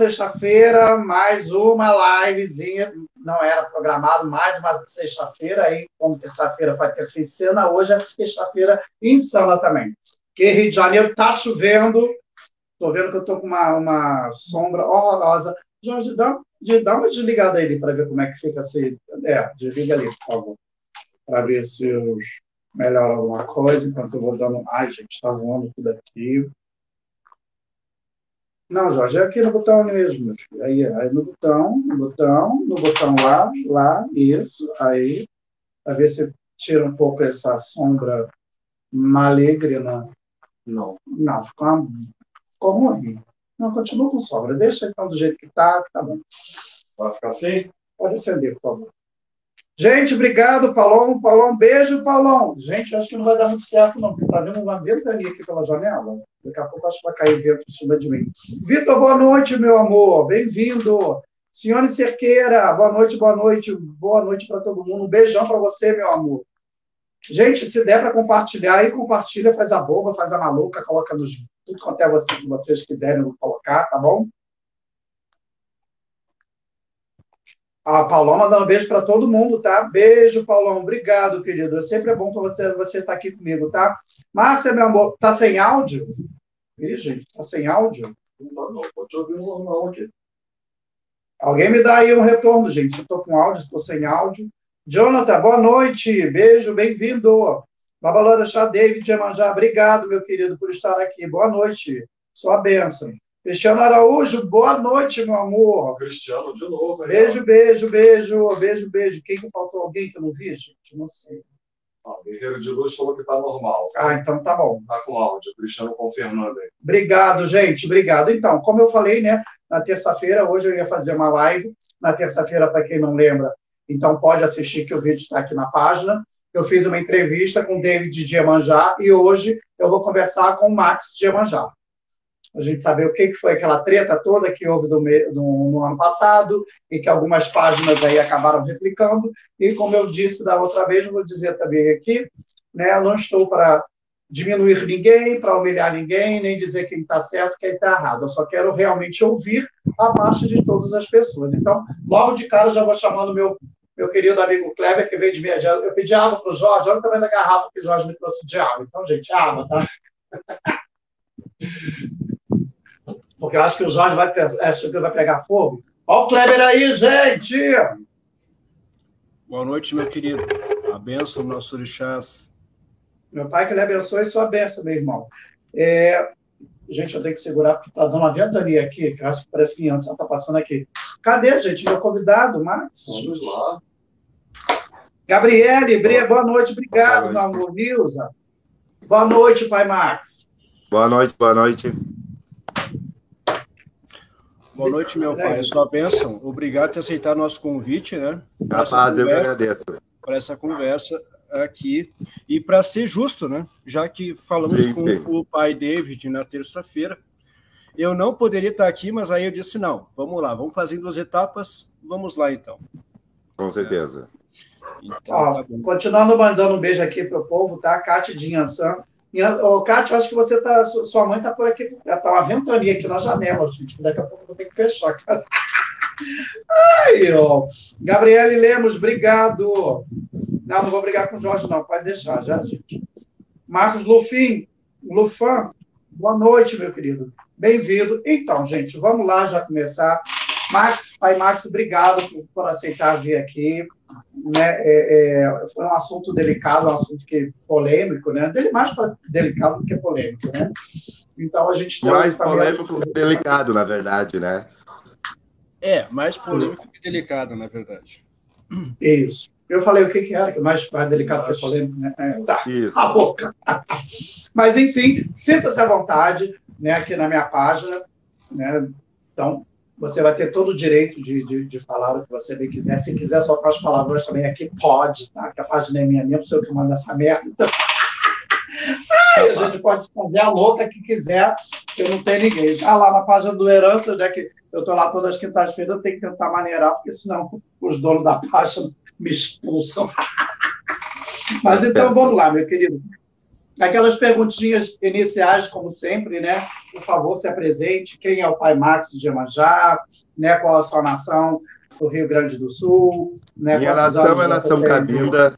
sexta-feira, mais uma livezinha. Não era programado, mais uma sexta-feira, aí, como terça-feira foi terça cena, hoje é sexta-feira insana também. Porque Rio de Janeiro tá chovendo, tô vendo que eu tô com uma, uma sombra horrorosa. Jorge, dá, dá uma desligada aí para ver como é que fica assim. É, desliga ali, por favor, para ver se os melhora alguma coisa, enquanto eu vou dando. Ai, gente, está voando tudo aqui. Não, Jorge, é aqui no botão mesmo. Aí, aí no botão, no botão, no botão lá, lá, isso, aí, para ver se tira um pouco essa sombra maligna. Não, não, ficou, ficou ruim. Não, continua com sombra. Deixa então do jeito que está, que tá bom. Pode ficar assim? Pode acender, por favor. Gente, obrigado, Paulão. Paulão, beijo, Paulão. Gente, acho que não vai dar muito certo, não, porque está vendo uma ventania aqui pela janela. Daqui a pouco acho que vai cair vento em cima de mim. Vitor, boa noite, meu amor. Bem-vindo. Senhora Cerqueira, boa noite, boa noite. Boa noite para todo mundo. Um beijão para você, meu amor. Gente, se der para compartilhar, aí compartilha, faz a boba, faz a maluca, coloca nos tudo quanto é você, que vocês quiserem colocar, tá bom? A Paulão mandando um beijo para todo mundo, tá? Beijo, Paulão. Obrigado, querido. Sempre é bom para você, você estar aqui comigo, tá? Márcia, meu amor, tá sem áudio? Ih, gente, tá sem áudio? Não, não, pode ouvir normal aqui. Alguém me dá aí um retorno, gente. Se eu tô com áudio, tô sem áudio. Jonathan, boa noite. Beijo, bem-vindo. Babalora Chá, David Emanjá, obrigado, meu querido, por estar aqui. Boa noite. Sua bênção. Cristiano Araújo, boa noite, meu amor. Cristiano, de novo. Beijo, beijo, beijo, beijo, beijo. Quem que faltou? Alguém que eu não vi, gente? Não sei. Ah, Guerreiro de Luz falou que está normal. Ah, então tá bom. Está com áudio. Cristiano confirmando aí. Obrigado, gente. Obrigado. Então, como eu falei, né? Na terça-feira, hoje eu ia fazer uma live. Na terça-feira, para quem não lembra, então pode assistir que o vídeo está aqui na página. Eu fiz uma entrevista com o David Diemanjá e hoje eu vou conversar com o Max Diemanjá a gente saber o que foi aquela treta toda que houve do, do, no ano passado e que algumas páginas aí acabaram replicando. E como eu disse da outra vez, vou dizer também aqui, né, não estou para diminuir ninguém, para humilhar ninguém, nem dizer quem está certo, quem está errado. Eu só quero realmente ouvir a parte de todas as pessoas. Então, logo de cara, já vou chamando meu meu querido amigo Kleber, que veio de minha. Eu pedi água para o Jorge, olha tamanho da garrafa que o Jorge me trouxe de água. Então, gente, água, tá? porque eu acho que o Jorge vai, que vai pegar fogo. Olha o Kleber aí, gente! Boa noite, meu querido. A benção, nosso orixás. Meu pai que lhe abençoe sua benção, meu irmão. É... Gente, eu tenho que segurar, porque está dando uma ventania aqui, que eu acho que parece que criança está passando aqui. Cadê, gente? Meu convidado, Max? Vamos lá. Gabriele, Bre, boa noite, obrigado, boa noite. meu amor. Nilza. Boa noite, pai Max. Boa noite, boa noite. Boa noite, meu pai. Sua bênção. Obrigado por ter aceitado nosso convite, né? Rapaz, eu agradeço. Para essa conversa aqui. E para ser justo, né? Já que falamos sim, com sim. o pai David na terça-feira, eu não poderia estar aqui, mas aí eu disse: não, vamos lá, vamos fazer em duas etapas, vamos lá então. Com certeza. É. Então, Ó, tá continuando mandando um beijo aqui para o povo, tá? Cátia de Inhansã. Ô, Cátia, acho que você tá. Sua mãe tá por aqui. Tá uma ventania aqui na janela, gente. Daqui a pouco eu vou ter que fechar. Ai, ó. Gabriele Lemos, obrigado. Não, não vou brigar com o Jorge, não. Pode deixar, já, gente. Marcos Lufim, Lufan, boa noite, meu querido. Bem-vindo. Então, gente, vamos lá já começar. Max, pai Max, obrigado por, por aceitar vir aqui né, é, é, foi um assunto delicado, um assunto que polêmico, né? Mais delicado do que polêmico, né? Então a gente mais polêmico que delicado, na verdade, né? É, mais polêmico que delicado, na verdade. Isso. Eu falei o que, que era, que mais, mais delicado que polêmico, né? É, tá, Isso. a boca. Mas, enfim, sinta-se à vontade, né, aqui na minha página, né? Então, você vai ter todo o direito de, de, de, falar o que você bem quiser. Se quiser soltar as palavras também aqui, pode, tá? Que a página é minha mesmo, sou eu que mando essa merda. Ai, a gente pode fazer a louca que quiser, que eu não tenho ninguém. Já lá na página do Herança, já que eu estou lá todas as quintas-feiras, eu tenho que tentar maneirar, porque senão os donos da página me expulsam. Mas então vamos lá, meu querido. Aquelas perguntinhas iniciais, como sempre, né? Por favor, se apresente. Quem é o pai Max de Iemanjá? Né? Qual a sua nação do Rio Grande do Sul? Né? Minha nação é nação? Cabinda.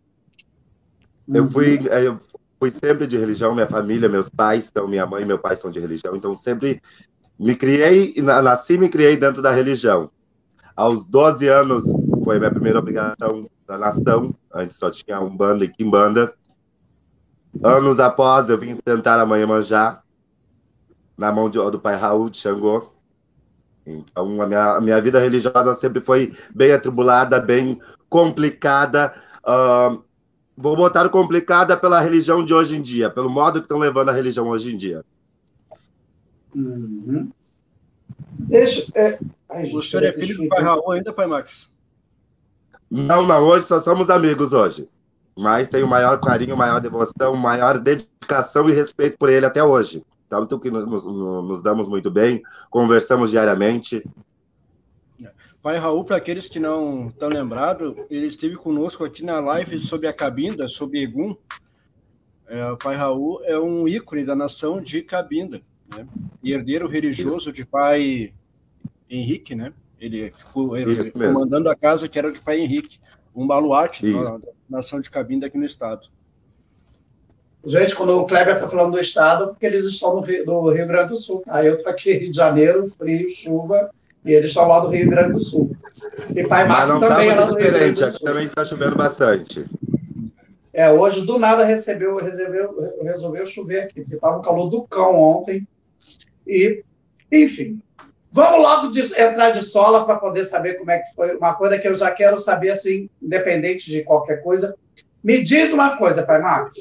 Eu Uhum. fui, eu fui sempre de religião, minha família, meus pais, então minha mãe e meu pai são de religião, então sempre me criei, na- nasci e me criei dentro da religião. Aos 12 anos foi minha primeira obrigação da nação, antes só tinha Umbanda e Quimbanda. Anos após, eu vim sentar a mãe Manjá, na mão de- do pai Raul de Xangô. Então, a minha, a minha vida religiosa sempre foi bem atribulada, bem complicada. ah, vou botar complicada pela religião de hoje em dia, pelo modo que estão levando a religião hoje em dia. Uhum. Deixa. É... Ai, O senhor é filho do pai Raul ainda, pai Max? Não, não, hoje só somos amigos hoje. Mas tenho maior carinho, maior devoção, maior dedicação e respeito por ele até hoje. Tanto que nos, nos- damos muito bem, conversamos diariamente. Pai Raul, para aqueles que não estão lembrados, ele esteve conosco aqui na live sobre a Cabinda, sobre Egum. É, o pai Raul é um ícone da nação de Cabinda, né? E herdeiro religioso de pai Henrique, né? Ele ficou ele, mesmo. comandando a casa que era de pai Henrique, um baluarte da nação de Cabinda aqui no estado. Gente, quando o Kleber está falando do estado, é porque eles estão no Rio, do Rio Grande do Sul. Tá? Eu estou aqui Rio de Janeiro, frio, chuva, e eles estão lá do Rio Grande do Sul. E pai não está também é lá do Rio Grande diferente, do aqui Sul. também está chovendo bastante. É, hoje do nada recebeu, resolveu, resolveu chover aqui, porque estava um calor do cão ontem. E, enfim, vamos logo de- entrar de sola para poder saber como é que foi. Uma coisa que eu já quero saber, assim, independente de qualquer coisa. Me diz uma coisa, pai Max.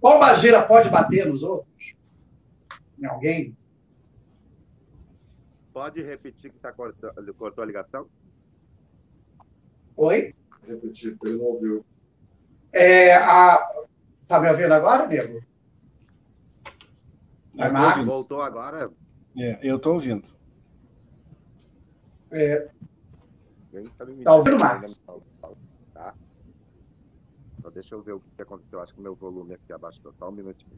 Pomba gira pode bater nos outros? Em alguém? Pode repetir que tá cortou, cortou a ligação? Oi? Repetir, ele não ouviu. É, a... Tá me ouvindo agora, nego? Pai Max? Voltou agora? É, eu estou ouvindo. É, tá Tá Max? não tá? Só deixa eu ver o que aconteceu. Acho que meu volume aqui abaixou. Só um minutinho.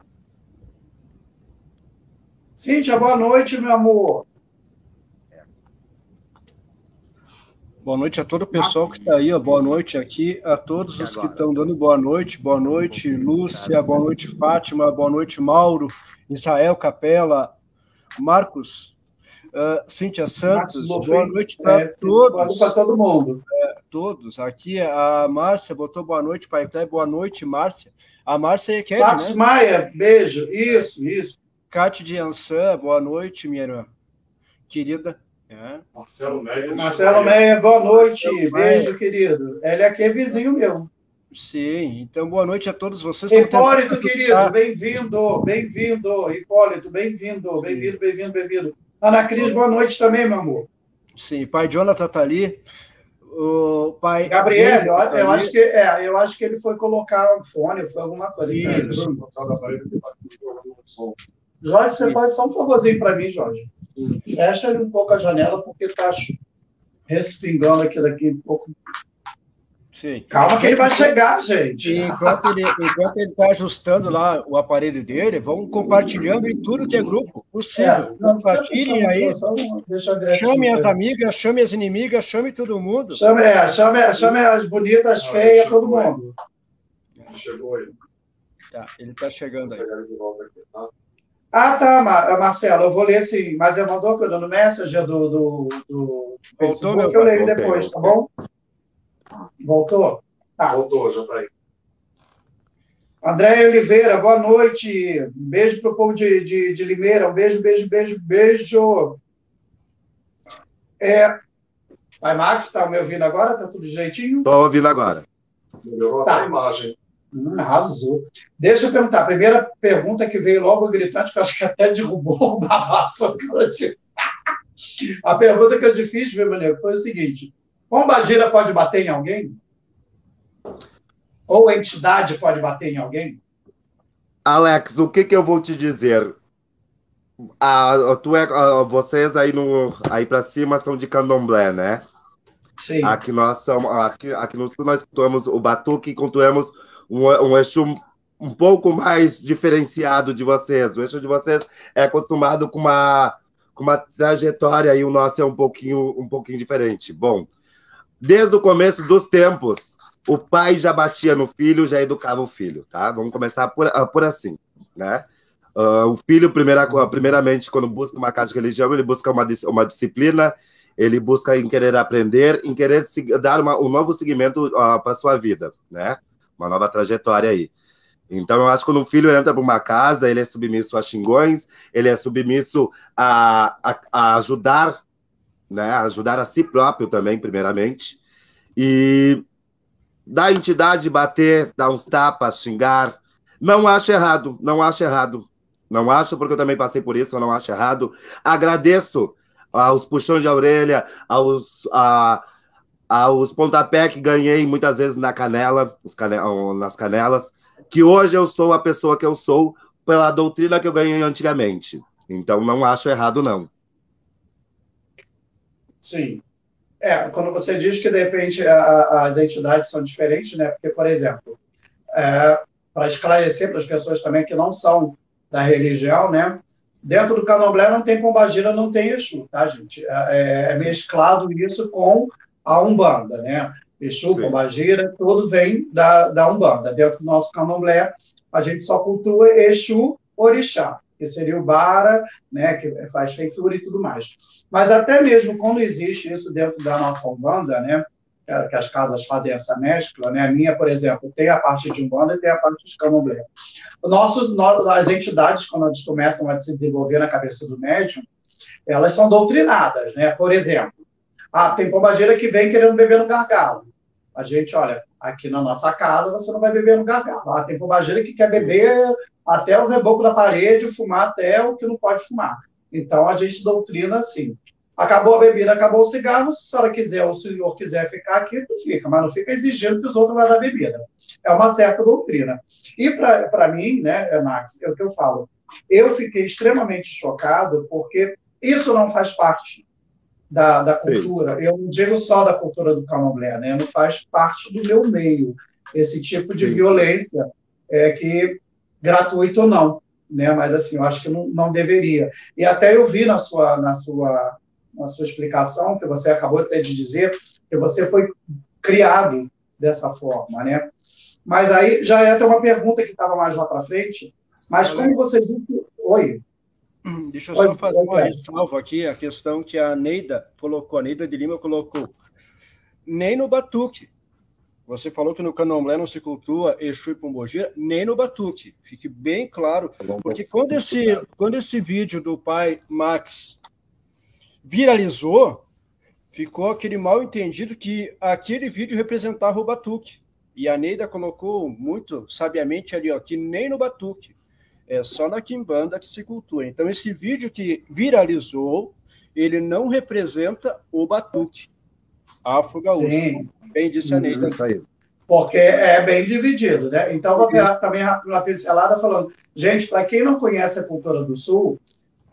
Cíntia, boa noite, meu amor. Boa noite a todo o pessoal que está aí, ó. boa noite aqui a todos os que estão dando boa noite, boa noite Lúcia, boa noite Fátima, boa noite Mauro, Israel Capela, Marcos, uh, Cíntia Santos, Marcos boa noite para É, todos, Para todo mundo. todos. Aqui a Márcia botou boa noite, Pai Clé, boa noite Márcia. A Márcia é Ked, Marcos né? Maia, beijo. Isso, isso. Cátia de Ansan, boa noite, minha irmã querida. É. Marcelo Médio. Marcelo Meia, boa noite. Marcelo Meia. Beijo, querido. Ele aqui é vizinho meu. Sim, então boa noite a todos vocês. Hipólito, tentando querido, bem-vindo, bem-vindo. Hipólito, bem-vindo, bem-vindo, bem-vindo, bem-vindo. Ana Cris, boa noite também, meu amor. Sim, pai Jonathan tá ali. O pai. Gabriel, eu, tá eu acho que, é, eu acho que ele foi colocar um fone, foi alguma coisa. Isso. Tá aqui. Jorge, você pode só um favorzinho para mim, Jorge. Fecha ele um pouco a janela, porque está respingando aqui daqui um pouco. Sim. Calma que ele vai chegar, gente. E enquanto ele enquanto ele está ajustando lá o aparelho dele, vão compartilhando em tudo que é grupo possível. É, não, Compartilhem aí. só um-. Chame as amigas, chame as inimigas, chame todo mundo. Chame, é, chame, chame as bonitas, Ah, feias, todo mundo. Chegou aí. Tá, ele está chegando aí. tá? Ah, tá, Mar- Marcelo, eu vou ler sim, mas eu mandou no Messenger do, do, do Voltou, meu Facebook, eu leio pai? depois, tá bom? Voltou? Tá. Voltou, já tá aí. André Oliveira, boa noite. Um beijo pro povo de, de, de Limeira. Um beijo, beijo, beijo, beijo. É, Pai Max, tá me ouvindo agora? Tá tudo jeitinho? Tô ouvindo agora. Melhorou Tá. até a imagem. Hum, arrasou. Deixa eu perguntar. A primeira pergunta que veio logo gritante, que eu acho que até derrubou o babado, foi. A pergunta que eu te fiz, meu amigo, foi o seguinte: Pombagira pode bater em alguém? Ou entidade pode bater em alguém? Alex, o que que eu vou te dizer? Ah, tu é, ah, vocês aí no aí para cima são de Candomblé, né? Sim. Aqui nós somos aqui, aqui no sul nós cultuamos o batuque e cultuamos um, um Exu um pouco mais diferenciado de vocês. O eixo de vocês é acostumado com uma, com uma trajetória e o nosso é um pouquinho, um pouquinho diferente. Bom, desde o começo dos tempos, o pai já batia no filho, já educava o filho, tá? Vamos começar por, ah, por assim, né? Uh, o filho, primeira, primeiramente, quando busca uma casa de religião, ele busca uma, uma disciplina, ele busca em querer aprender, em querer dar uma, um novo segmento uh, para sua vida, né? Uma nova trajetória aí. Então, eu acho que quando um filho entra para uma casa, ele é submisso a xingões, ele é submisso a, a, a ajudar, né? Ajudar a si próprio também, primeiramente. E da entidade bater, dar uns tapas, xingar, não acho errado, não acho errado. Não acho, porque eu também passei por isso, eu não acho errado. Agradeço aos puxões de orelha, aos, a, aos pontapé que ganhei muitas vezes na canela, nas canelas, que hoje eu sou a pessoa que eu sou pela doutrina que eu ganhei antigamente. Então não acho errado, não. Sim. É, quando você diz que de repente a, as entidades são diferentes, né? Porque, por exemplo, é, para esclarecer para as pessoas também que não são da religião, né? Dentro do candomblé não tem pombagira, não tem Exu, tá, gente? É, é mesclado isso com a Umbanda, né? Exu, Sim. pombagira, tudo vem da, da Umbanda. Dentro do nosso candomblé, a gente só cultua Exu, Orixá, que seria o Bara, né, que faz feitura e tudo mais. Mas até mesmo quando existe isso dentro da nossa Umbanda, né, que as casas fazem essa mescla, né? A minha, por exemplo, tem a parte de Umbanda e tem a parte de Candomblé. O nosso, as entidades, quando elas começam a se desenvolver na cabeça do médium, elas são doutrinadas, né? Por exemplo, ah, tem pombageira que vem querendo beber no gargalo. A gente, olha, aqui na nossa casa você não vai beber no gargalo. Ah, tem pombageira que quer beber até o reboco da parede, fumar até o que não pode fumar. Então a gente doutrina assim. Acabou a bebida, acabou o cigarro. Se a senhora quiser, ou se o senhor quiser ficar aqui, tu fica, mas não fica exigindo que os outros vão dar bebida. É uma certa doutrina. E para mim, né, Max, é o que eu falo. Eu fiquei extremamente chocado porque isso não faz parte da, da cultura. Sim. Eu não digo só da cultura do candomblé, né? Não faz parte do meu meio esse tipo de Sim. violência é que gratuito ou não, né? Mas assim, eu acho que não, não deveria. E até eu vi na sua na sua na sua explicação, que você acabou até de dizer, que você foi criado dessa forma, né? Mas aí já é até uma pergunta que estava mais lá para frente, mas como você disse... Oi. Hum, deixa eu só fazer uma ressalva aqui, a questão que a Neida colocou, a Neida de Lima colocou. Nem no batuque. Você falou que no candomblé não se cultua Exu e Pombogira, nem no batuque. Fique bem claro, porque quando esse, quando esse vídeo do pai Max viralizou, ficou aquele mal entendido que aquele vídeo representava o batuque. E a Neida colocou muito sabiamente ali, ó, que nem no batuque, é só na quimbanda que se cultua. Então, esse vídeo que viralizou, ele não representa o batuque. Afro Gaúcho. Sim. Bem disse a. Porque é bem dividido, né? Então, vou ter também uma pincelada falando. Gente, para quem não conhece a cultura do Sul,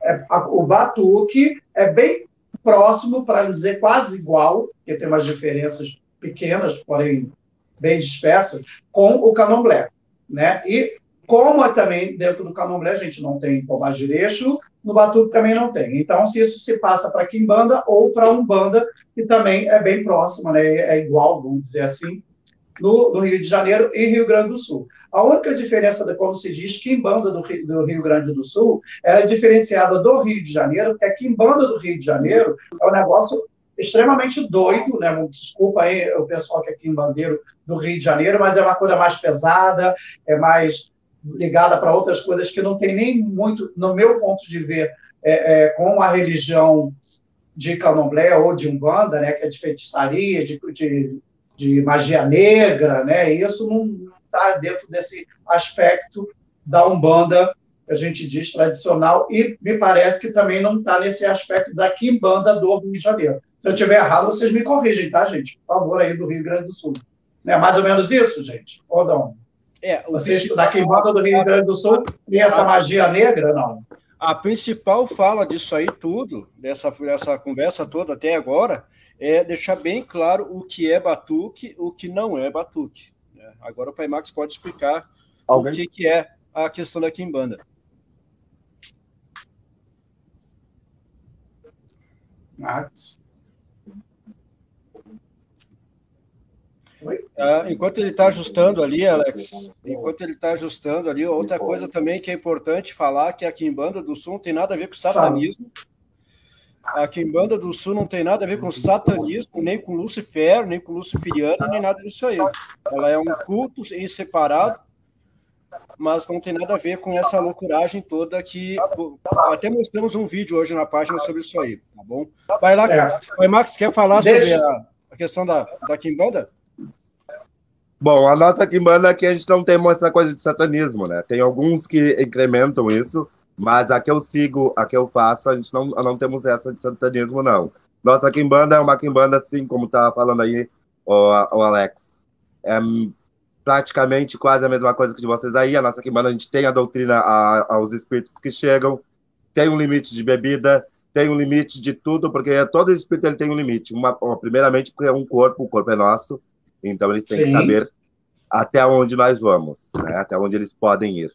é, a, o batuque é bem próximo, para dizer quase igual, que tem umas diferenças pequenas, porém bem dispersas, com o candomblé. Né? E como é também dentro do candomblé a gente não tem pombagirecho, no batuque também não tem. Então, se isso se passa para quimbanda ou para umbanda, que também é bem próximo, né? é igual, vamos dizer assim, no, no, Rio de Janeiro e Rio Grande do Sul. A única diferença de como se diz Quimbanda do Rio, do Rio Grande do Sul é diferenciada do Rio de Janeiro, porque a Quimbanda do Rio de Janeiro é um negócio extremamente doido, né? Desculpa aí o pessoal que é quimbandeiro do Rio de Janeiro, mas é uma coisa mais pesada, é mais ligada para outras coisas que não tem nem muito, no meu ponto de ver, é, é, com a religião de candomblé ou de umbanda, né, que é de feitiçaria, de, de de magia negra, né? Isso não está dentro desse aspecto da Umbanda que a gente diz tradicional e me parece que também não está nesse aspecto da Quimbanda do Rio de Janeiro. Se eu estiver errado, vocês me corrigem, tá, gente? Por favor, aí do Rio Grande do Sul. É mais ou menos isso, gente? Ou não? É, vocês da Quimbanda do Rio Grande do Sul tem essa magia negra, não? A principal fala disso aí tudo, dessa, dessa conversa toda até agora, é deixar bem claro o que é batuque, o que não é batuque. Né? Agora o Pai Max pode explicar Alguém? o que, que é a questão da Kimbanda. Max. Ah, enquanto ele está ajustando ali, Alex, enquanto ele está ajustando ali, outra coisa também que é importante falar que a Kimbanda do Sul não tem nada a ver com satanismo. A Kimbanda do Sul não tem nada a ver com satanismo, nem com Lucifer, nem com Luciferiano, nem nada disso aí. Ela é um culto em separado, mas não tem nada a ver com essa loucuragem toda que até mostramos um vídeo hoje na página sobre isso aí, tá bom? Vai lá, é. vai, Max, quer falar Deixa... sobre a, a, questão da, da Kimbanda? Bom, a nossa Kimbanda aqui a gente não tem essa coisa de satanismo, né? Tem alguns que incrementam isso, mas a que eu sigo, a que eu faço, a gente não, não temos essa de satanismo, não. Nossa Kimbanda é uma Kimbanda, assim, como tá falando aí o, o Alex. É praticamente quase a mesma coisa que de vocês aí. A nossa Kimbanda, a gente tem a doutrina a, aos espíritos que chegam, tem um limite de bebida, tem um limite de tudo, porque todo espírito ele tem um limite. Uma, primeiramente, porque é um corpo, o corpo é nosso, então eles têm Sim. que saber até onde nós vamos, né? até onde eles podem ir.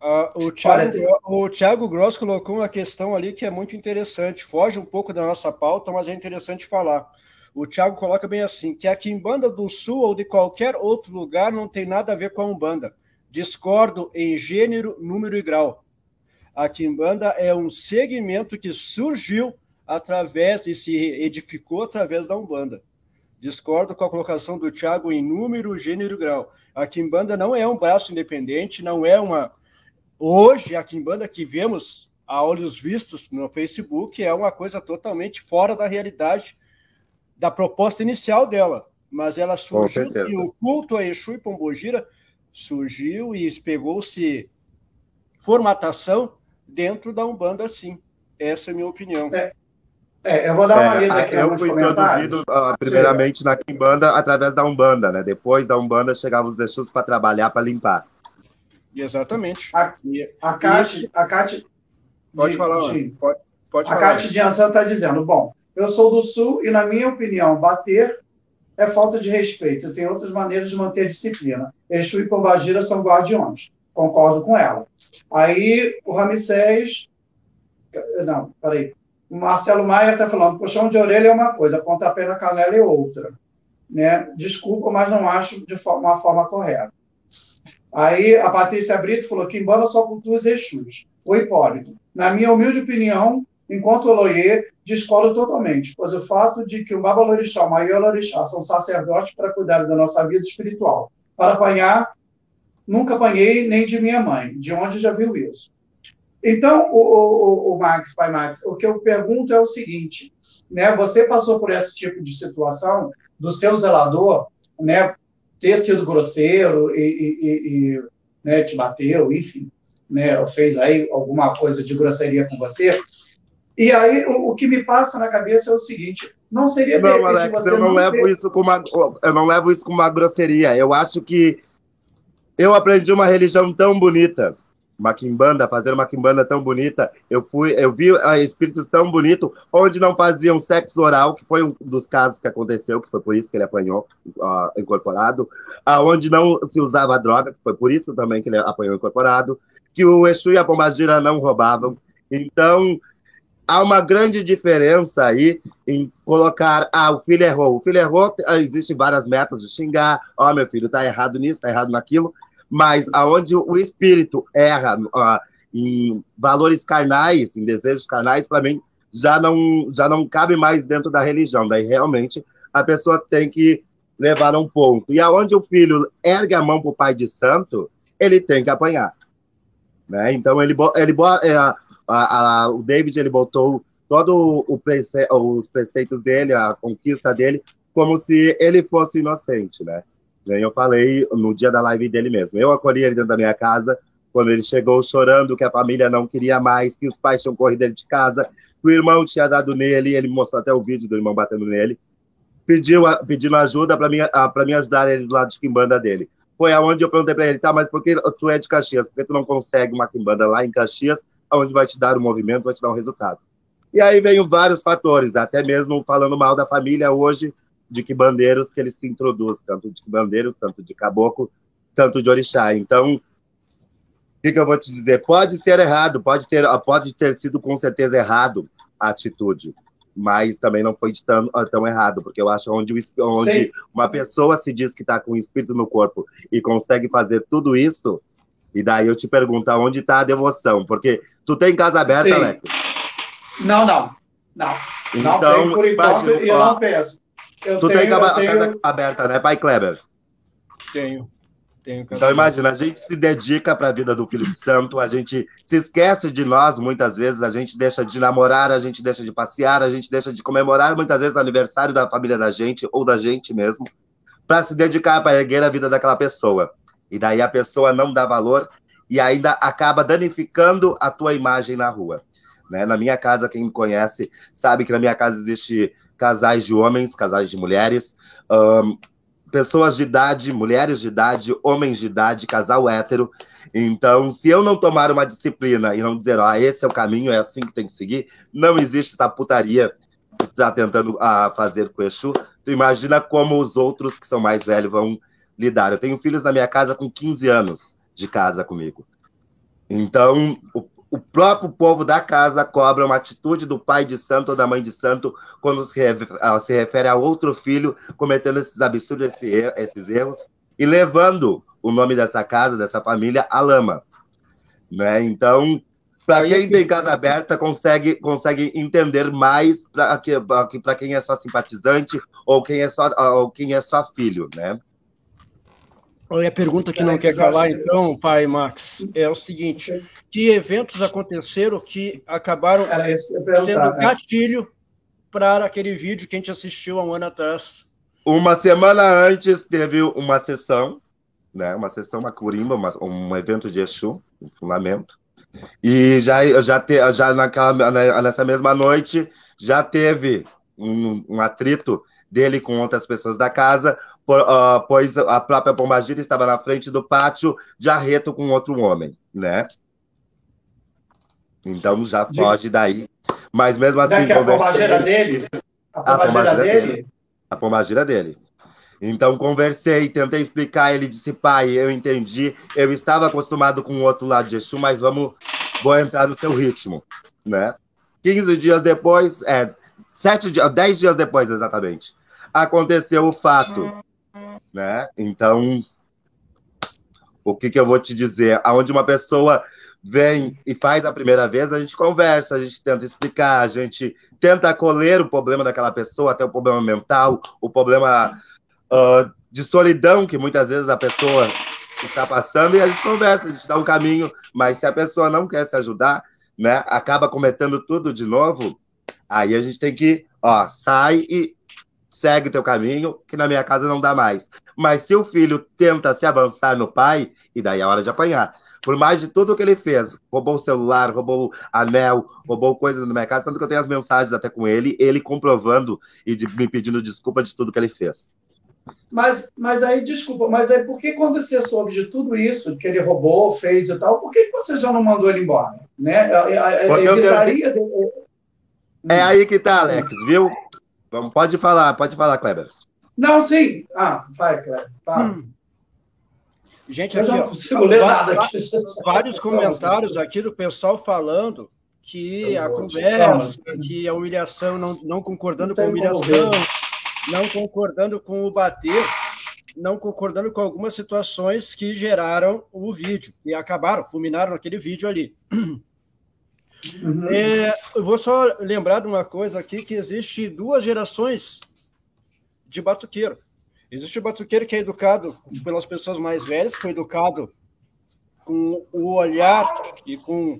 Uh, o, Thiago, o Thiago Gross colocou uma questão ali que é muito interessante, foge um pouco da nossa pauta, mas é interessante falar. O Thiago coloca bem assim: que a Quimbanda do Sul ou de qualquer outro lugar não tem nada a ver com a Umbanda. Discordo em gênero, número e grau. A Quimbanda é um segmento que surgiu através e se edificou através da Umbanda. Discordo com a colocação do Thiago em número, gênero e grau. A Kimbanda não é um braço independente, não é uma. Hoje, a Kimbanda que vemos a olhos vistos no Facebook é uma coisa totalmente fora da realidade da proposta inicial dela. Mas ela surgiu e o culto a Exu e Pombogira surgiu e pegou-se formatação dentro da Umbanda, sim. Essa é a minha opinião. É, é, eu vou dar uma é, lida aqui. Eu fui introduzido uh, primeiramente Sim. na Kimbanda através da Umbanda, né? Depois da Umbanda chegavam os Exus para trabalhar, para limpar. Exatamente. A, a Cate, a Cate, pode de, falar, de, pode, pode a falar. A Cate de Ansan está dizendo, bom, eu sou do Sul e, na minha opinião, bater é falta de respeito. Tem outras maneiras de manter disciplina. Exu e Pombagira são guardiões. Concordo com ela. Aí, o Ramsés... Não, peraí. O Marcelo Maia está falando, puxão de orelha é uma coisa, pontapé na canela é outra. Né? Desculpa, mas não acho de uma forma correta. Aí a Patrícia Brito falou que embora só cultua os Exus. O Hipólito. Na minha humilde opinião, enquanto Oloie, discordo totalmente, pois o fato de que o Babalorixá, o maior Orixá, são sacerdotes para cuidar da nossa vida espiritual. Para apanhar, nunca apanhei nem de minha mãe, de onde já viu isso. Então, o, o, o, Max, pai Max, o que eu pergunto é o seguinte, né? Você passou por esse tipo de situação do seu zelador, né? Ter sido grosseiro e, e, e né, te bateu, enfim, né? Fez aí alguma coisa de grosseria com você. E aí, o, o que me passa na cabeça é o seguinte: não seria não, Alex, eu não, não levo ter... isso com uma, eu não levo isso com uma grosseria. Eu acho que eu aprendi uma religião tão bonita uma quimbanda, fazer uma quimbanda tão bonita. Eu fui, eu vi uh, espíritos tão bonitos, onde não faziam sexo oral, que foi um dos casos que aconteceu, que foi por isso que ele apanhou uh, incorporado, aonde não se usava droga, que foi por isso também que ele apanhou incorporado, que o Exu e a Pombagira não roubavam. Então, há uma grande diferença aí em colocar, ah, o filho errou. O filho errou, existem várias metas de xingar, ó, oh, meu filho, tá errado nisso, tá errado naquilo, mas aonde o espírito erra em valores carnais, em desejos carnais, para mim já não já não cabe mais dentro da religião. Daí realmente a pessoa tem que levar a um ponto. E aonde o filho ergue a mão para o pai de santo, ele tem que apanhar. Né? Então ele ele é, o David ele botou todo o prece, os preceitos dele, a conquista dele, como se ele fosse inocente, né? Eu falei no dia da live dele mesmo. Eu acolhi ele dentro da minha casa, quando ele chegou chorando que a família não queria mais, que os pais tinham corrido ele de casa, que o irmão tinha dado nele, ele mostrou até o vídeo do irmão batendo nele, pediu, pedindo ajuda para mim, ajudar ele do lado de quimbanda dele. Foi aonde eu perguntei para ele, tá, mas por que tu é de Caxias? Por que tu não consegue uma quimbanda lá em Caxias, onde vai te dar o movimento, vai te dar um resultado? E aí veio vários fatores, até mesmo falando mal da família hoje, de que bandeiros que eles se introduzem, tanto de bandeiros, tanto de caboclo, tanto de orixá. Então, o que, que, eu vou te dizer? Pode ser errado, pode ter, pode ter sido com certeza errado a atitude, mas também não foi tão, tão errado, porque eu acho onde, onde uma pessoa se diz que está com o espírito no corpo e consegue fazer tudo isso, e daí eu te pergunto, onde está a devoção? Porque tu tem casa aberta. Alex? Não, não. Não. Então, não tem, por enquanto, eu não penso. Eu tu tenho, tem casa, tenho... casa aberta, né, pai Kleber? Tenho. tenho então imagina, a gente se dedica para a vida do Filho Santo, a gente se esquece de nós muitas vezes, a gente deixa de namorar, a gente deixa de passear, a gente deixa de comemorar muitas vezes o aniversário da família da gente ou da gente mesmo, para se dedicar para erguer a vida daquela pessoa. E daí a pessoa não dá valor e ainda acaba danificando a tua imagem na rua. Né? Na minha casa, quem me conhece sabe que na minha casa existe casais de homens, casais de mulheres, um, pessoas de idade, mulheres de idade, homens de idade, casal hétero. Então, se eu não tomar uma disciplina e não dizer, ó, ah, esse é o caminho, é assim que tem que seguir, não existe essa putaria que tá tentando ah, fazer com o Exu. Tu imagina como os outros que são mais velhos vão lidar. Eu tenho filhos na minha casa com 15 anos de casa comigo. Então, o o próprio povo da casa cobra uma atitude do pai de santo ou da mãe de santo quando se, ah, se refere a outro filho cometendo esses absurdos, esses erros e levando o nome dessa casa, dessa família, à lama. Né? Então, para quem tem casa aberta, consegue, consegue entender mais para quem é só simpatizante ou quem é só, ou quem é só filho, né? Olha, a pergunta que não quer calar, então, pai Max, é o seguinte: que eventos aconteceram que acabaram sendo né? gatilho para aquele vídeo que a gente assistiu há um ano atrás? Uma semana antes teve uma sessão, né? Uma sessão, uma curimba, uma, um evento de Exu, um fundamento. E já, já, te, já naquela, nessa mesma noite já teve um, um atrito dele com outras pessoas da casa, uh, pois a própria Pombagira estava na frente do pátio de arreto com outro homem, né? Então já foge daí. Mas mesmo assim. Daqui a pombagira dele? A pombagira, dele? dele? A pombagira dele. Então conversei, tentei explicar, ele disse, pai, eu entendi, eu estava acostumado com o outro lado de Exu, mas vamos, vou entrar no seu ritmo, né? 15 dias depois, é, sete dias, 10 dias depois exatamente, aconteceu o fato né? Então, o que, que eu vou te dizer? Aonde uma pessoa vem e faz a primeira vez, a gente conversa, a gente tenta explicar, a gente tenta acolher o problema daquela pessoa, até o problema mental, o problema uh, de solidão que muitas vezes a pessoa está passando, e a gente conversa, a gente dá um caminho, mas se a pessoa não quer se ajudar, né, acaba cometendo tudo de novo, aí a gente tem que, ó, sai e segue teu caminho, que na minha casa não dá mais. Mas se o filho tenta se avançar no pai, e daí é hora de apanhar. Por mais de tudo que ele fez, roubou o celular, roubou anel, roubou coisa na minha casa, tanto que eu tenho as mensagens até com ele, ele comprovando e de, me pedindo desculpa de tudo que ele fez. Mas, mas aí, desculpa, mas aí por que quando você soube de tudo isso, que ele roubou, fez e tal, por que você já não mandou ele embora? Né? Porque eu tenho... É aí que tá, Alex, viu? Vamos, pode falar, pode falar, Kleber. Não, sim. Ah, vai, Kleber. Hum. Gente, aqui, ó, vários, vários comentários aqui do pessoal falando que a conversa, que a humilhação, não, não concordando não com a humilhação, não concordando com o bater, não concordando com algumas situações que geraram o vídeo e acabaram, fulminaram aquele vídeo ali. Uhum. É, eu vou só lembrar de uma coisa aqui, que existe duas gerações de batuqueiro. Existe o batuqueiro que é educado pelas pessoas mais velhas, que foi educado com o olhar e com,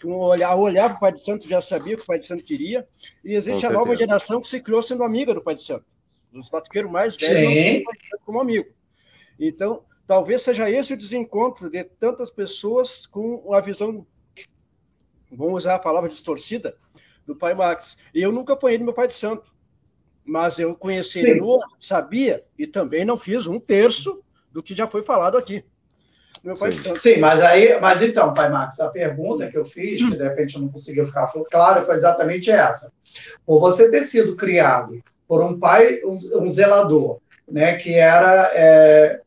com o olhar, o olhar para o Pai de Santo já sabia o que o Pai de Santo queria, e existe a nova geração que se criou sendo amiga do Pai de Santo. Os batuqueiros mais velhos como amigo. Então, talvez seja esse o desencontro de tantas pessoas com a visão vamos usar a palavra distorcida, do pai Max. E eu nunca apanhei do meu pai de santo, mas eu conheci Sim. ele no sabia, e também não fiz um terço do que já foi falado aqui. Meu pai Sim. de santo. Sim, mas aí, mas então, pai Max, a pergunta que eu fiz, que de repente eu não conseguiu ficar claro, foi exatamente essa. Por você ter sido criado por um pai, um, um zelador, né, que era é,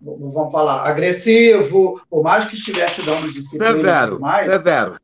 vamos falar, agressivo, por mais que estivesse dando disciplina. Severo, mais, severo.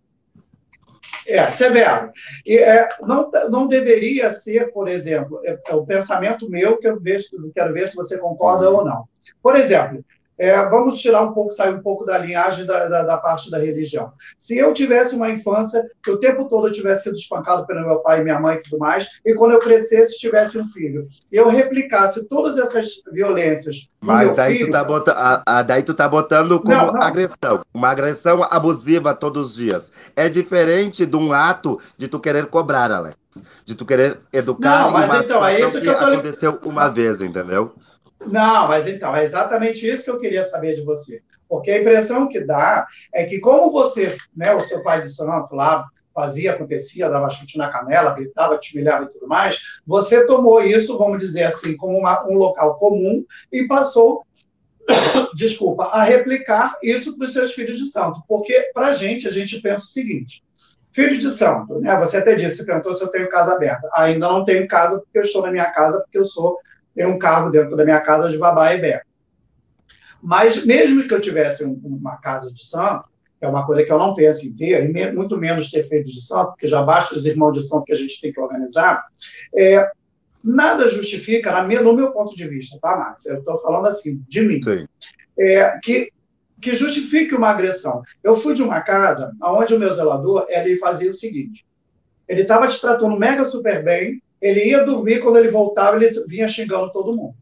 É, severo. E, é, não, não deveria ser, por exemplo, é, é o pensamento meu que eu vejo, quero ver se você concorda ou não. Por exemplo, é, vamos tirar um pouco, sair um pouco da linhagem da, da, da, parte da religião. Se eu tivesse uma infância que o tempo todo eu tivesse sido espancado pelo meu pai e minha mãe e tudo mais, e quando eu crescesse tivesse um filho, eu replicasse todas essas violências. Mas daí, filho, tu tá botando, a, a, daí tu tá botando como não, não. agressão, uma agressão abusiva todos os dias. É diferente de um ato de tu querer cobrar, Alex. De tu querer educar não, mas uma então, é isso que, que aconteceu uma vez, entendeu? Não, mas então, é exatamente isso que eu queria saber de você. Porque a impressão que dá é que, como você, né, o seu pai de santo lá, fazia, acontecia, dava chute na canela, gritava, te humilhava e tudo mais, você tomou isso, vamos dizer assim, como uma, um local comum e passou, desculpa, a replicar isso para os seus filhos de santo. Porque, para a gente, a gente pensa o seguinte: filho de santo, né? Você até disse, perguntou se eu tenho casa aberta. Ainda não tenho casa porque eu estou na minha casa, porque eu sou tem um cargo dentro da minha casa de babá e beca. Mas mesmo que eu tivesse um, uma casa de santo, é uma coisa que eu não penso em ter, e muito menos ter feito de santo, porque já basta os irmãos de santo que a gente tem que organizar, é, nada justifica, na minha, no meu ponto de vista, tá, Max? Eu estou falando assim, de mim, é, que, que justifique uma agressão. Eu fui de uma casa onde o meu zelador ele fazia o seguinte: ele estava te tratando mega super bem, ele ia dormir, quando ele voltava, ele vinha xingando todo mundo.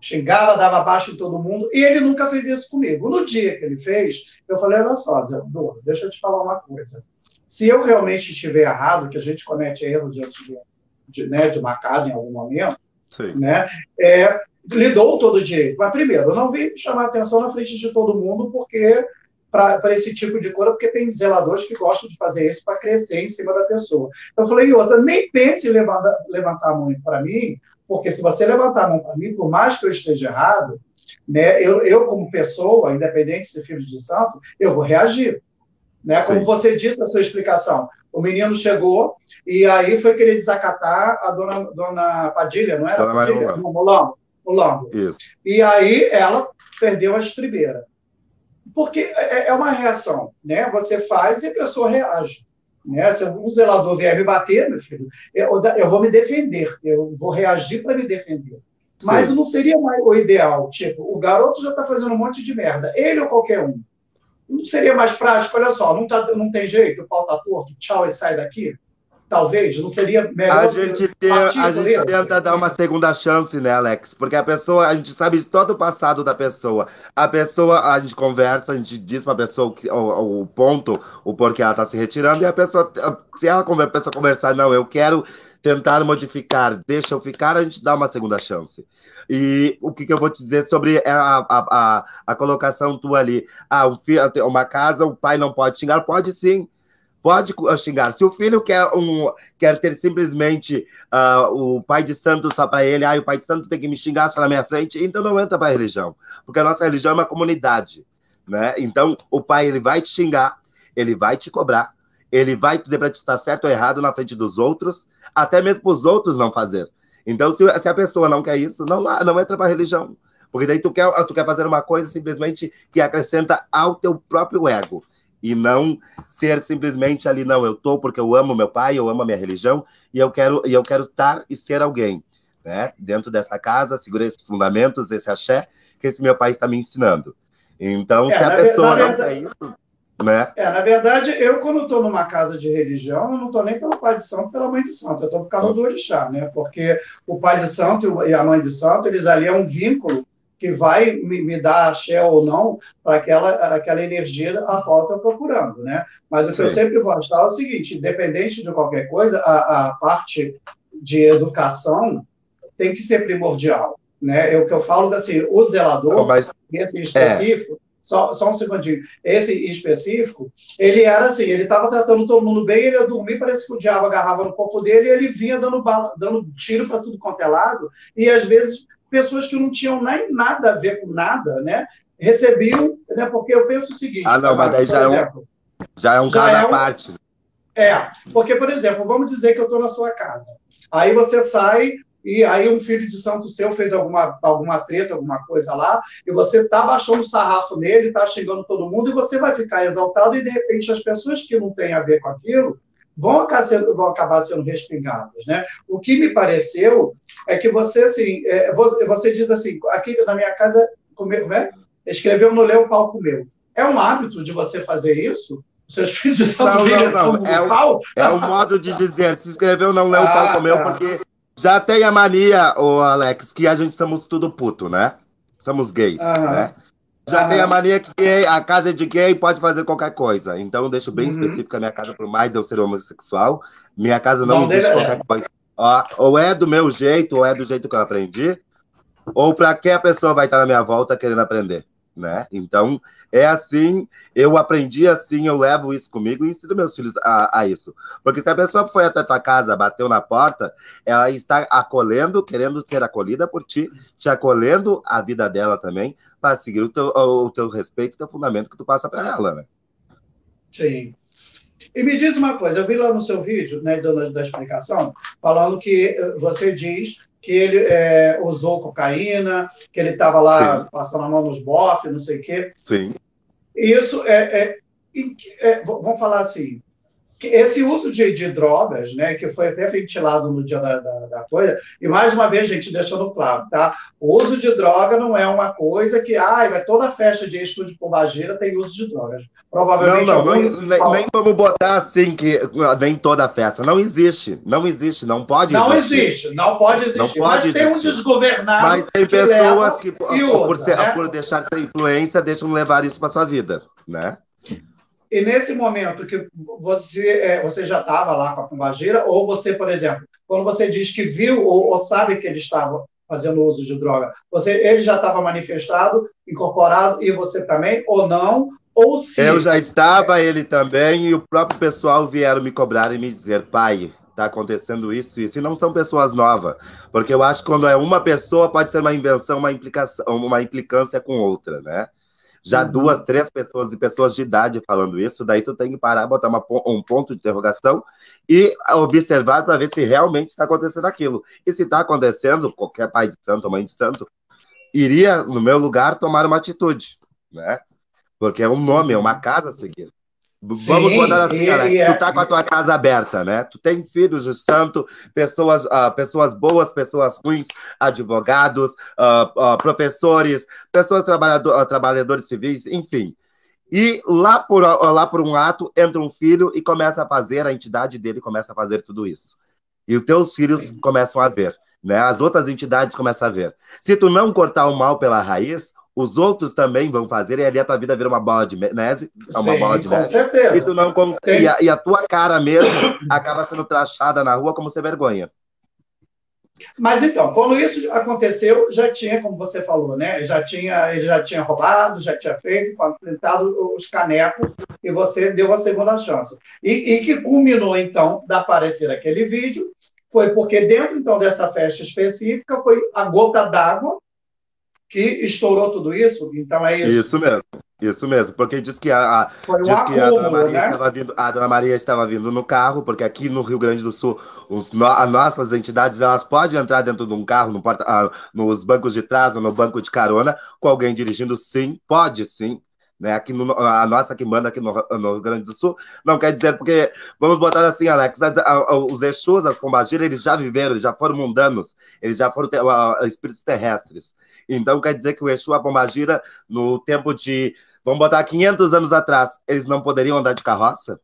Xingava, dava baixo em todo mundo, e ele nunca fez isso comigo. No dia que ele fez, eu falei: olha só, Zé, deixa eu te falar uma coisa. Se eu realmente estiver errado, que a gente comete erros diante de, de, né, de uma casa em algum momento, Sim. né, é, lhe dou todo o direito. Mas, primeiro, eu não vim chamar atenção na frente de todo mundo, porque para esse tipo de coisa, porque tem zeladores que gostam de fazer isso para crescer em cima da pessoa. Eu falei, outra, nem pense em levantar, levantar a mão para mim, porque se você levantar a mão para mim, por mais que eu esteja errado, né, eu, eu como pessoa, independente de ser filho de santo, eu vou reagir. Né? Como você disse na sua explicação, o menino chegou e aí foi querer desacatar a dona, dona Padilha, não era? Dona Padilha? Mulambo. Mulambo. Isso. E aí ela perdeu a estribeira. Porque é, é uma reação, né? Você faz e a pessoa reage. Né? Se um zelador vier me bater, meu filho, eu, eu vou me defender, eu vou reagir para me defender. Mas Sim. não seria o ideal. Tipo, o garoto já está fazendo um monte de merda, ele ou qualquer um. Não seria mais prático? Olha só, não, tá, não tem jeito, o pau está torto, tchau e sai daqui? Talvez, não seria melhor. A gente, ter, a gente tenta dar uma segunda chance, né, Alex? Porque a pessoa, a gente sabe de todo o passado da pessoa. A pessoa, a gente conversa, a gente diz pra pessoa o, o, o ponto, o porquê ela tá se retirando, e a pessoa, se ela a pessoa conversar, não, eu quero tentar modificar, deixa eu ficar, a gente dá uma segunda chance. E o que, que eu vou te dizer sobre a, a, a, a colocação tua ali? Ah, um filho, uma casa, o pai não pode xingar? Pode sim pode xingar. Se o filho quer, um, quer ter simplesmente uh, o pai de santo só para ele, ah, o pai de santo tem que me xingar só na minha frente, então não entra para a religião, porque a nossa religião é uma comunidade, né? Então o pai ele vai te xingar, ele vai te cobrar, ele vai dizer para te estar certo ou errado na frente dos outros, até mesmo para os outros não fazer. Então se, se a pessoa não quer isso, não não entra para a religião. Porque daí tu quer, tu quer fazer uma coisa simplesmente que acrescenta ao teu próprio ego e não ser simplesmente ali não eu tô porque eu amo meu pai eu amo a minha religião e eu quero e eu quero estar e ser alguém né? Dentro dessa casa segurar esses fundamentos esse axé que esse meu pai está me ensinando. Então é, se a pessoa não verdade, isso né? é na verdade eu quando estou numa casa de religião eu não estou nem pelo pai de santo pela mãe de santo eu estou por causa do orixá né? Porque o pai de santo e a mãe de santo eles ali é um vínculo que vai me, me dar axé ou não para aquela, aquela energia a qual estou procurando, né? Mas o que Sim. eu sempre vou achar é o seguinte, independente de qualquer coisa, a, a parte de educação tem que ser primordial, né? É o que eu falo assim, o zelador, Mas, esse específico, é. só, só um segundinho, esse específico, ele era assim, ele estava tratando todo mundo bem, ele ia dormir, parece que o diabo agarrava no corpo dele e ele vinha dando, bala, dando tiro para tudo quanto é lado, e às vezes pessoas que não tinham nem nada a ver com nada, né? Recebiam, né? Porque eu penso o seguinte. Ah, não, mas daí já, exemplo, é um, já é um caso é à parte. É, porque, por exemplo, vamos dizer que eu estou na sua casa. Aí você sai e aí um filho de santo seu fez alguma, alguma treta, alguma coisa lá, e você está baixando o sarrafo nele, está xingando todo mundo, e você vai ficar exaltado, e de repente as pessoas que não têm a ver com aquilo vão acabar sendo, vão acabar sendo respingadas. Né? O que me pareceu é que você, assim, é, você diz assim, aqui na minha casa, comer, né? escreveu no Leu, pau comeu. É um hábito de você fazer isso? Seus filhos não, não, não. É o, é o modo de dizer. Se escreveu, não leu, ah, pau comeu, tá. porque já tem a mania, o Alex, que a gente somos tudo puto, né? Somos gays, ah, né? Já tem a mania que gay, a casa é de gay pode fazer qualquer coisa. Então, eu deixo bem uhum. específica a minha casa, por mais de eu ser homossexual. Minha casa não, não existe qualquer é. coisa. Ó, ou é do meu jeito, ou é do jeito que eu aprendi, ou para que a pessoa vai estar na minha volta querendo aprender né? Então, é assim, eu aprendi assim, eu levo isso comigo e ensino meus filhos a, a, isso. Porque se a pessoa foi até tua casa, bateu na porta, ela está acolhendo, querendo ser acolhida por ti, te acolhendo a vida dela também, para seguir o teu, o teu respeito, o teu fundamento que tu passa para ela, né? Sim. E me diz uma coisa, eu vi lá no seu vídeo, né, dona da explicação, falando que você diz que ele é, usou cocaína, que ele estava lá Sim. passando a mão nos bofs, não sei o quê. Sim. Isso é, é, é, vamos falar assim, esse uso de, de, drogas, né, que foi até ventilado no dia da, da, da, coisa, e mais uma vez, gente, deixando claro, tá? O uso de droga não é uma coisa que, ai, vai toda festa de estudo de pombagira tem uso de drogas. Provavelmente. Não, não, algum... nem, nem vamos botar assim que vem toda festa. Não existe, não existe, não pode não existir. Não existe, não pode existir. Não pode Mas existir. tem um desgovernado. Mas tem pessoas que, que usa, por, ser, né? por deixar essa influência, deixam levar isso para sua vida, né? E nesse momento que você, é, você já estava lá com a pombagira, ou você, por exemplo, quando você diz que viu ou, ou sabe que ele estava fazendo uso de droga, você, ele já estava manifestado, incorporado, e você também, ou não? Ou se... Eu já estava, ele também, e o próprio pessoal vieram me cobrar e me dizer, pai, está acontecendo isso e isso, e não são pessoas novas, porque eu acho que quando é uma pessoa pode ser uma invenção, uma implicação, uma implicância com outra, né? Já uhum. duas, três pessoas e pessoas de idade falando isso, daí tu tem que parar, botar uma, um ponto de interrogação e observar para ver se realmente está acontecendo aquilo. E se está acontecendo, qualquer pai de santo, mãe de santo, iria, no meu lugar, tomar uma atitude, né? Porque é um nome, é uma casa a seguir. Sim, Vamos botar assim, e, Alex, e, tu tá com a tua casa aberta, né? Tu tem filhos de santo, pessoas, uh, pessoas boas, pessoas ruins, advogados, uh, uh, professores, pessoas trabalhador, trabalhadores civis, enfim. E lá por, lá por um ato entra um filho e começa a fazer, a entidade dele começa a fazer tudo isso. E os teus filhos Sim. começam a ver, né? As outras entidades começam a ver. Se tu não cortar o mal pela raiz, os outros também vão fazer, e ali a tua vida vira uma bola de neve, uma Sim, bola de neve. Certeza. E, tu não e, a, e a tua cara mesmo acaba sendo trachada na rua como sem vergonha. Mas então, quando isso aconteceu, já tinha, como você falou, né? Já tinha, ele já tinha roubado, já tinha feito, tentado os canecos, e você deu a segunda chance. E, e que culminou, então, da aparecer aquele vídeo, foi porque dentro, então, dessa festa específica, foi a gota d'água que estourou tudo isso? Então é isso. Isso mesmo. Isso mesmo, porque diz que a, a um diz acúmulo, que a Dona Maria né? estava vindo, a Dona Maria estava vindo no carro, porque aqui no Rio Grande do Sul, os, as nossas entidades elas podem entrar dentro de um carro, no porta, ah, nos bancos de trás ou no banco de carona, com alguém dirigindo, sim, pode sim. Né, aqui no, a nossa que manda aqui no, no, Rio Grande do Sul, não quer dizer porque, vamos botar assim, Alex, a, a, os Exus, as Pombagiras, eles já viveram, eles já foram mundanos, eles já foram espíritos terrestres. Então quer dizer que o Exu, a Pombagira, no tempo de, vamos botar 500 anos atrás, eles não poderiam andar de carroça?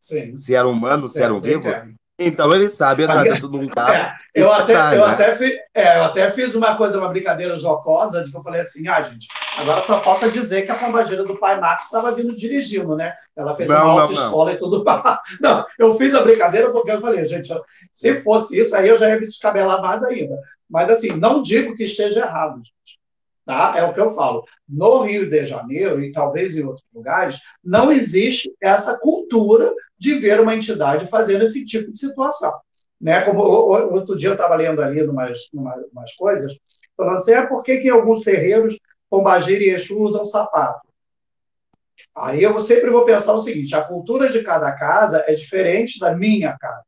Sim. Se eram humanos, se eram vivos? Então ele sabe entrar dentro de um carro. Eu, até, eu, né? até fi, é, eu até fiz uma coisa, uma brincadeira jocosa, de que eu falei assim, ah, gente, agora só falta dizer que a pombagira do pai Max estava vindo dirigindo, né? Ela fez não, uma autoescola e tudo. Não, eu fiz a brincadeira porque eu falei, gente, se fosse isso, aí eu já ia me descabelar mais ainda. Mas, assim, não digo que esteja errado, gente. Tá? É o que eu falo. No Rio de Janeiro, e talvez em outros lugares, não existe essa cultura de ver uma entidade fazendo esse tipo de situação. Né? Como outro dia eu estava lendo ali umas, umas, coisas, falando assim, é por que, alguns terreiros Pombagira e Exu usam sapato? Aí eu sempre vou pensar o seguinte: a cultura de cada casa é diferente da minha casa.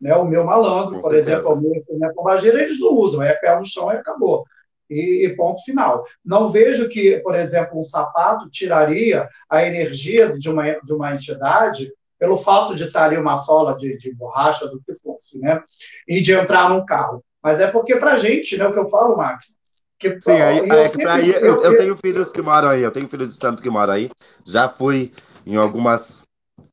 Né? O meu malandro, por exemplo, o meu né, pombageiro, eles não usam, é pé no chão e acabou. E, e ponto final. Não vejo que, por exemplo, um sapato tiraria a energia de uma, de uma entidade pelo fato de estar ali uma sola de, de borracha, do que fosse, né? E de entrar num carro. Mas é porque, para a gente, né, o que eu falo, Max, que, Sim, aí, eu é que sempre- aí, eu, eu- eu tenho filhos que moram aí, eu tenho filhos de santo que moram aí. Já fui em algumas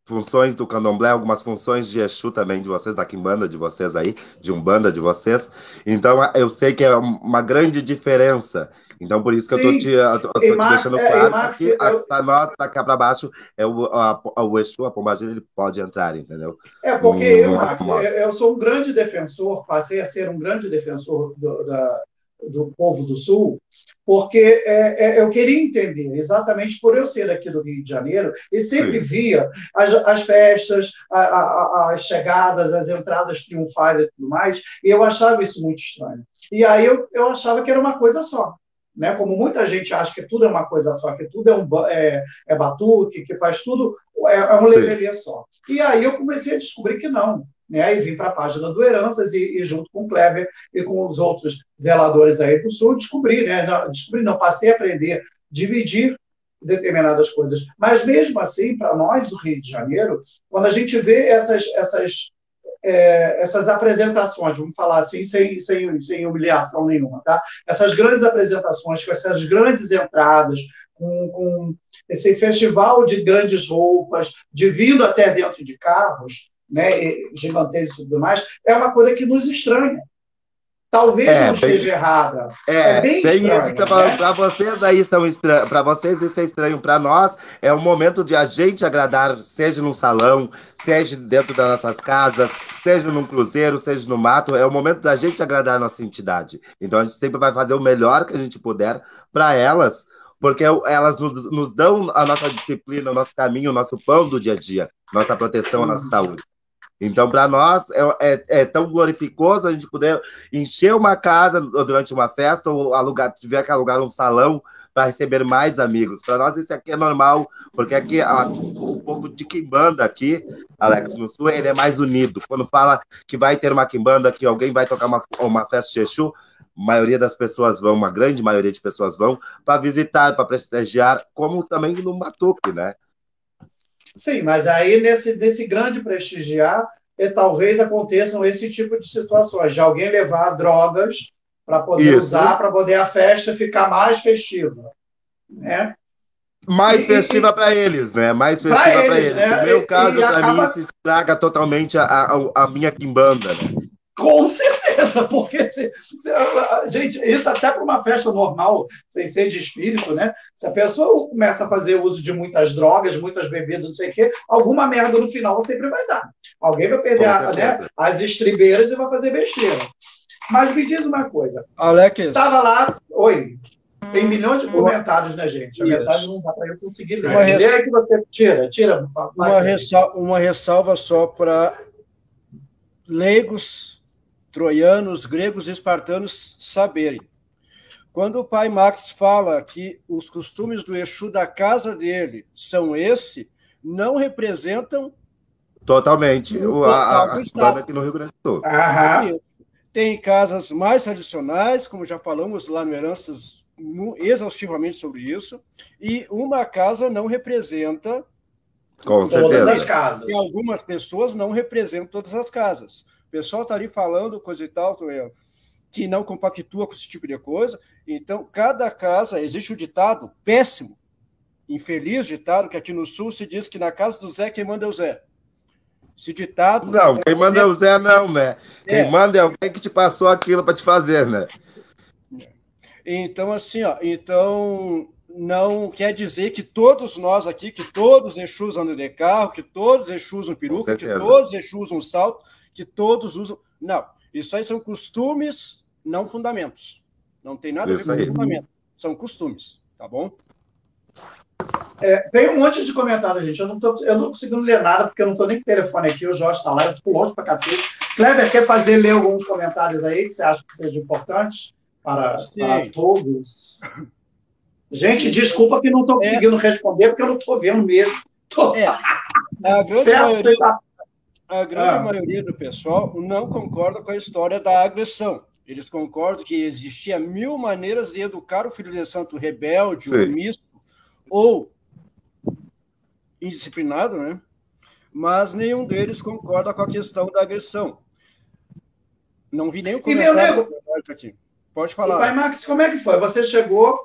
funções do candomblé, algumas funções de Exu também de vocês, da Quimbanda de vocês aí, de Umbanda de vocês. Então, eu sei que é uma grande diferença. Então, por isso que eu tô Sim. te, eu tô, eu tô te deixando é, claro Max, que eu- para nós, para cá para baixo, é o, a, o Exu, a Pombagira, ele pode entrar, entendeu? É, porque Hum, eu, é Max, eu, eu sou um grande defensor, passei a ser um grande defensor do, da- do povo do Sul, porque é, é, eu queria entender, exatamente por eu ser aqui do Rio de Janeiro, e sempre Sim. via as, as festas, a- a- as chegadas, as entradas triunfais e tudo mais, e eu achava isso muito estranho. E aí eu, eu achava que era uma coisa só. Né? Como muita gente acha que tudo é uma coisa só, que tudo é, um, é, é batuque, que faz tudo, é, é um Sim. levelia só. E aí eu comecei a descobrir que não. Né? E vim para a página do Heranças e, e junto com o Kleber e com os outros zeladores aí do Sul, descobri, né? Não, descobri, não, passei a aprender, dividir determinadas coisas. Mas mesmo assim, para nós do Rio de Janeiro, quando a gente vê essas, essas, é, essas apresentações, vamos falar assim, sem, sem, sem humilhação nenhuma, tá? Essas grandes apresentações, com essas grandes entradas, com, com esse festival de grandes roupas, de vindo até dentro de carros, né, e gigantescos e tudo mais, é uma coisa que nos estranha. Talvez É, não bem- esteja errada. É, É bem tem estranho, isso que falando. né? Pra vocês aí são estranhos. Pra vocês isso é estranho. Pra nós é o momento de a gente agradar, seja num salão, seja dentro das nossas casas, seja num cruzeiro, seja no mato. É o momento da gente agradar a nossa entidade. Então a gente sempre vai fazer o melhor que a gente puder pra elas, porque elas nos, nos dão a nossa disciplina, o nosso caminho, o nosso pão do dia a dia, nossa proteção, a nossa saúde. Então, para nós, é, é, é tão glorificoso a gente poder encher uma casa durante uma festa ou alugar, tiver que alugar um salão para receber mais amigos. Para nós, isso aqui é normal, porque aqui a, o povo de Quimbanda aqui, Alex, no Sul, ele é mais unido. Quando fala que vai ter uma Quimbanda, que alguém vai tocar uma, uma festa de Exu, a maioria das pessoas vão, uma grande maioria de pessoas vão, para visitar, para prestigiar, como também no Matuque, né? Sim, mas aí nesse, nesse grande prestigiar, e talvez aconteçam esse tipo de situações, de alguém levar drogas para poder Isso. usar, para poder a festa ficar mais festiva. Né? Mais E- festiva para eles, né? Mais festiva para eles, eles. né? No meu caso, para acaba- mim, se estraga totalmente a, a, a minha quimbanda, né? Com certeza, porque se, se- gente, isso até para uma festa normal, sem ser de espírito, né? Se a pessoa começa a fazer uso de muitas drogas, muitas bebidas, não sei o quê, alguma merda no final sempre vai dar. Alguém vai perder a- né, as estribeiras e vai fazer besteira. Mas me diz uma coisa, Alex, estava lá, oi, tem milhões de comentários, né, gente? A Isso. metade não dá para eu conseguir ler. Uma res- Lê aí que você tira, tira. uma, ressal- uma ressalva só para leigos, troianos, gregos e espartanos saberem. Quando o pai Max fala que os costumes do Exu da casa dele são esse, não representam Totalmente. O, a, a, estado. banda aqui no Rio Grande do Sul. Aham. Tem casas mais tradicionais, como já falamos lá no Heranças exaustivamente sobre isso, e uma casa não representa, Com Todas as certeza. casas. e algumas pessoas não representam todas as casas. O pessoal está ali falando coisa e tal, que não compactua com esse tipo de coisa. Então, cada casa, existe o ditado péssimo, infeliz ditado, que aqui no Sul se diz que na casa do Zé quem manda é o Zé. Esse ditado. Não, quem manda é o Zé, não, né? Quem É. manda é alguém que te passou aquilo para te fazer, né? Então, assim, ó, então não quer dizer que todos nós aqui, que todos os Exus andam de carro, que todos os Exus usam peruca, que todos os Exus usam salto, que todos usam. Não, isso aí são costumes, não fundamentos. Não tem nada Isso a ver aí. com fundamento. São costumes, tá bom? É, tem um monte de comentários, gente. Eu não estou eu não conseguindo ler nada, porque eu não estou nem com o telefone aqui, o Jorge está lá, eu estou longe para cacete. Kleber, quer fazer ler alguns comentários aí que você acha que sejam importantes para, para todos? Gente, desculpa que não estou conseguindo responder, porque eu não estou vendo mesmo. Tô... É, A grande Certo, maioria, tá- a grande ah. maioria do pessoal não concorda com a história da agressão. Eles concordam que existia mil maneiras de educar o filho de santo rebelde, omisso ou indisciplinado, né? Mas nenhum deles concorda com a questão da agressão. Não vi nenhum comentário aqui. Pode falar. E, pai Max, como é que foi? Você chegou,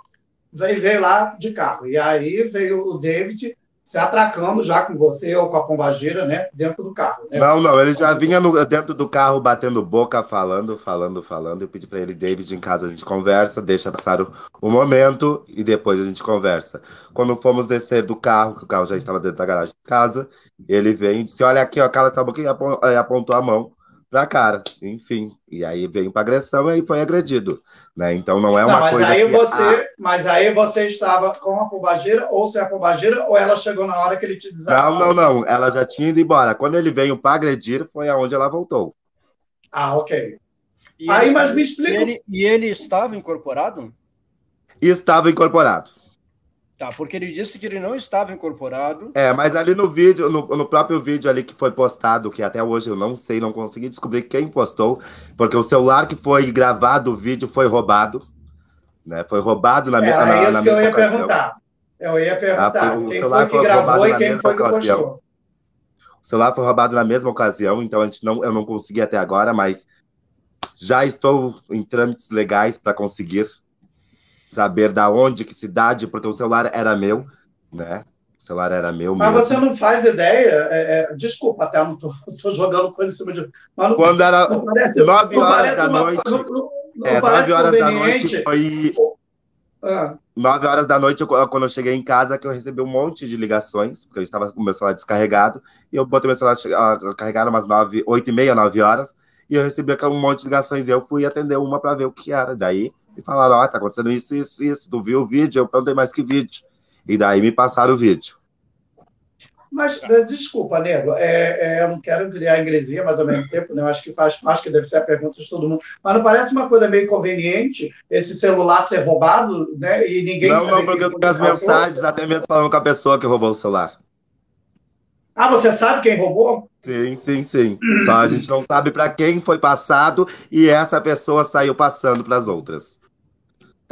veio, veio lá de carro, e aí veio o David se atracando já com você ou com a pombageira, né, dentro do carro. Né? Não, não, ele já vinha no, dentro do carro batendo boca, falando, falando, falando. Eu pedi para ele, David, em casa a gente conversa, deixa passar o, o, momento e depois a gente conversa. Quando fomos descer do carro, que o carro já estava dentro da garagem de casa, ele veio e disse: Olha aqui, ó, a cara tá boca e apontou a mão pra cara, enfim. E aí veio para agressão e aí foi agredido, né? Então não é uma não, mas coisa aí que, você, ah, mas aí você estava com a pombageira ou sem a pombageira ou ela chegou na hora que ele te desafiou? Não, não, não, ela já tinha ido embora. Quando ele veio para agredir, foi aonde ela voltou. Ah, OK. E aí, mas me explica. Ele, e ele estava incorporado? Estava incorporado. Tá, porque ele disse que ele não estava incorporado. É, mas ali no vídeo, no, no, próprio vídeo ali que foi postado, que até hoje eu não sei, não consegui descobrir quem postou, porque o celular que foi gravado o vídeo foi roubado, né? Foi roubado na, Era na, isso na que eu ia ocasião. perguntar. Eu ia perguntar. Ah, foi, o celular foi, foi roubado na mesma ocasião. O celular foi roubado na mesma ocasião, então a gente não, eu não consegui até agora, mas já estou em trâmites legais para conseguir saber da onde, que cidade, porque o celular era meu, né? O celular era meu Mas mesmo. você não faz ideia, é, é, desculpa, até não estou jogando coisa em cima de. Não, Quando era parece, nove horas da uma, noite. Não, não, é, nove horas da noite foi. Ah. Nove horas da noite, quando eu cheguei em casa, que eu recebi um monte de ligações, porque eu estava com o meu celular descarregado, e eu botei meu celular carregar umas nove, oito e meia, nove horas, e eu recebi um monte de ligações, e eu fui atender uma para ver o que era. Daí e falaram: Ó, oh, tá acontecendo isso, isso, isso. Tu viu o vídeo? Eu perguntei mais que vídeo. E daí me passaram o vídeo. Mas, eh, desculpa, Nego, é, é, eu não quero criar ingresia, mas ao mesmo tempo, né, eu acho que faz acho que deve ser a pergunta de todo mundo. Mas não parece uma coisa meio conveniente esse celular ser roubado, né? E ninguém. Não, não, porque eu tenho as mensagens, até mesmo falando com a pessoa que roubou o celular. Ah, você sabe quem roubou? Sim, sim, sim. Só a gente não sabe para quem foi passado e essa pessoa saiu passando para as outras.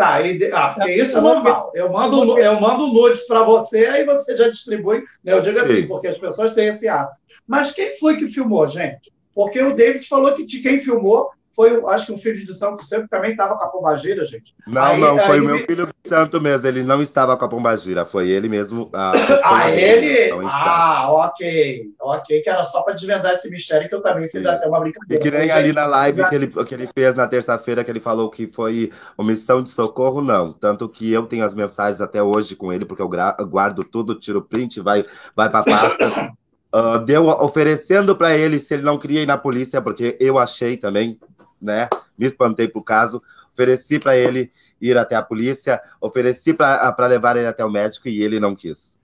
Tá, e, ah, porque isso é normal. Eu mando, eu mando nudes para você, aí você já distribui. Né? Eu digo assim, Sim. assim, porque as pessoas têm esse hábito. Mas quem foi que filmou, gente? Porque o David falou que de quem filmou foi, acho que um filho de santo sempre também estava com a pombagira, gente. Não, aí, não, foi o meu filho de santo mesmo. Ele não estava com a pombagira, foi ele mesmo. A ah, ele? Ah, ok. Ok, que era só para desvendar esse mistério que eu também fiz Isso. até uma brincadeira. E que nem ali na live que ele, que ele fez na terça-feira, que ele falou que foi omissão de socorro, não. Tanto que eu tenho as mensagens até hoje com ele, porque eu guardo tudo, tiro print, vai, vai para pastas. Uh, deu oferecendo para ele se ele não queria ir na polícia, porque eu achei também, né? Me espantei pro caso. Ofereci para ele ir até a polícia, ofereci para levar ele até o médico e ele não quis.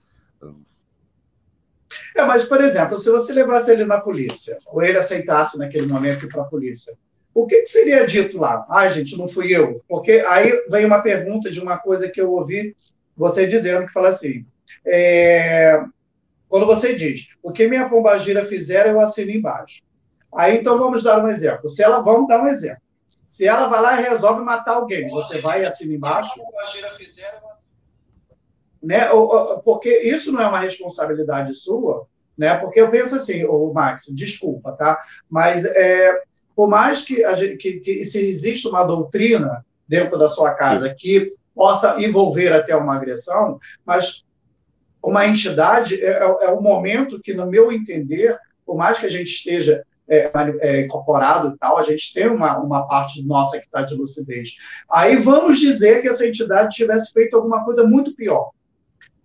É, mas, por exemplo, se você levasse ele na polícia, ou ele aceitasse naquele momento ir para a polícia, o que, que, seria dito lá? Ah, gente, não fui eu. Porque aí vem uma pergunta de uma coisa que eu ouvi você dizendo, que fala assim, é, quando você diz, o que minha pombagira fizer, eu assino embaixo. Aí, então, vamos dar um exemplo. Se ela, vamos dar um exemplo. Se ela vai lá e resolve matar alguém, você vai assim embaixo? Né? Porque isso não é uma responsabilidade sua, né? Porque eu penso assim, o Max, desculpa, tá? Mas é, por mais que, gente, que, que, se existe uma doutrina dentro da sua casa Sim. que possa envolver até uma agressão, mas uma entidade é, é, é um momento que, no meu entender, por mais que a gente esteja é, é, incorporado e tal, a gente tem uma, uma parte nossa que está de lucidez. Aí vamos dizer que essa entidade tivesse feito alguma coisa muito pior.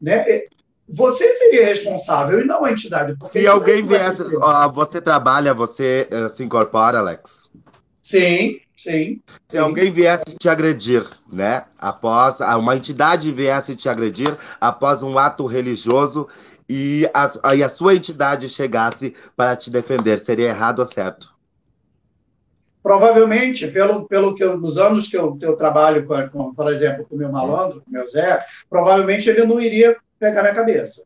Né? É, você seria responsável e não a entidade. Se alguém viesse, você trabalha, você uh, se incorpora, Alex? Sim, sim. Se alguém viesse te agredir, né? Após uma entidade viesse te agredir após um ato religioso e a, e a sua entidade chegasse para te defender, seria errado ou certo? Provavelmente, pelo, pelo que eu, nos anos que eu, eu trabalho, com, com, por exemplo, com o meu malandro, com o meu Zé, provavelmente ele não iria pegar minha cabeça.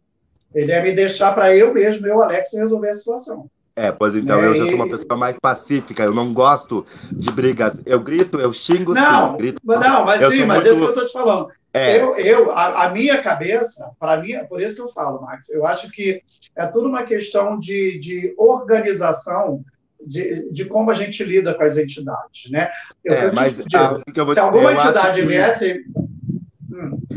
Ele ia me deixar para eu mesmo, eu, Alex, resolver a situação. É, pois então, eu já sou uma pessoa mais pacífica, eu não gosto de brigas. Eu grito, eu xingo, não, sim, grito. Não, mas sim, mas muito... é isso que eu estou te falando. É. Eu, eu a, a, minha cabeça, para mim, é por isso que eu falo, Max, eu acho que é tudo uma questão de, de organização de, de como a gente lida com as entidades, né? Eu, é, mas, digo, a, se alguma entidade viesse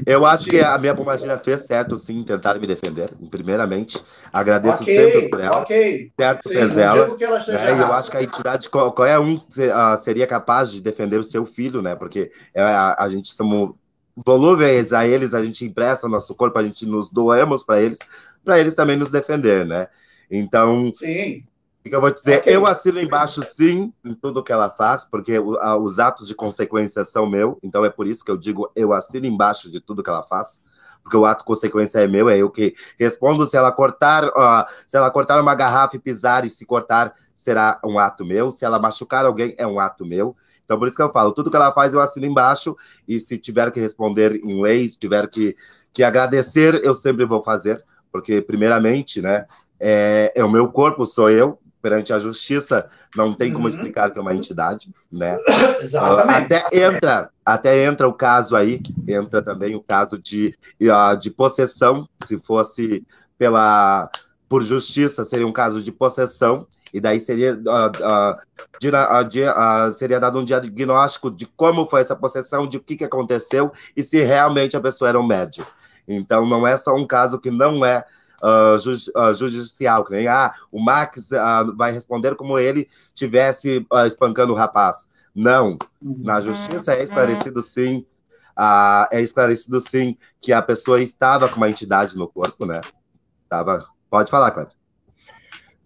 eu acho que a minha pombagira fez certo, sim, tentar me defender, primeiramente. Agradeço okay, sempre por ela. Ok. Certo, sim, fez ela. ela né? Eu acho que a entidade, qualquer um ah, seria capaz de defender o seu filho, né? Porque é, a, a gente somos volúveis a eles, a gente empresta nosso corpo, a gente nos doamos para eles, para eles também nos defender, né? Então, Sim. Que eu vou dizer? Okay. Eu assino embaixo, sim, em tudo que ela faz, porque os atos de consequência são meu, então é por isso que eu digo eu assino embaixo de tudo que ela faz, porque o ato de consequência é meu, é eu que respondo se ela cortar, uh, se ela cortar uma garrafa e pisar, e se cortar, será um ato meu, se ela machucar alguém, é um ato meu. Então, por isso que eu falo, tudo que ela faz eu assino embaixo, e se tiver que responder em leis, tiver que, que agradecer, eu sempre vou fazer, porque, primeiramente, né, é, é o meu corpo, sou eu, perante a justiça, não tem como uhum. explicar que é uma entidade, né? Exatamente. Até entra, até entra o caso aí, entra também o caso de, de possessão, se fosse pela por justiça, seria um caso de possessão, e daí seria, uh, uh, uh, seria dado um diagnóstico de como foi essa possessão, de o que, que aconteceu, e se realmente a pessoa era um médium. Então, não é só um caso que não é uh, ju uh, judicial, que nem ah, o Max uh, vai responder como ele tivesse espancando o rapaz. Não, na justiça é esclarecido sim, é esclarecido sim que a pessoa estava com uma entidade no corpo, né? Tava. Pode falar, Cleber.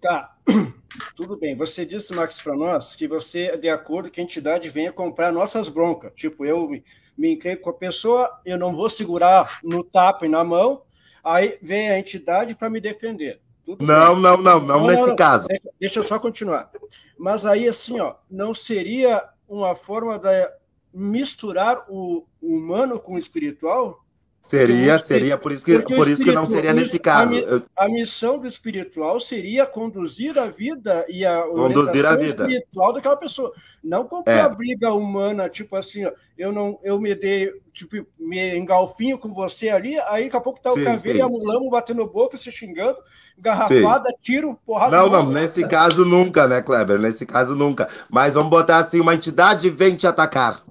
Tá. Tudo bem. Você disse, Max, para nós que você é de acordo que a entidade venha comprar nossas broncas. Tipo, eu me, me com a pessoa, eu não vou segurar no tapa e na mão, Aí vem a entidade para me defender. Tudo não, bem. não, não, não, não, nesse não, caso. Deixa, deixa, eu só continuar. Mas aí, assim, ó, não seria uma forma de misturar o humano com o espiritual? Seria, seria, por isso que, por isso que não seria nesse caso. A, a, missão do espiritual seria conduzir a vida e a conduzir a vida. espiritual daquela pessoa. Não comprar é. a briga humana, tipo assim, ó, eu não eu me dei, tipo, me engalfinho com você ali, aí daqui a pouco tá o caveiro e a mulamo batendo boca, se xingando, garrafada, sim. tiro, porrada. Não, não, nesse caso nunca, né, Kleber? Nesse caso nunca. Mas vamos botar assim, uma entidade vem te atacar,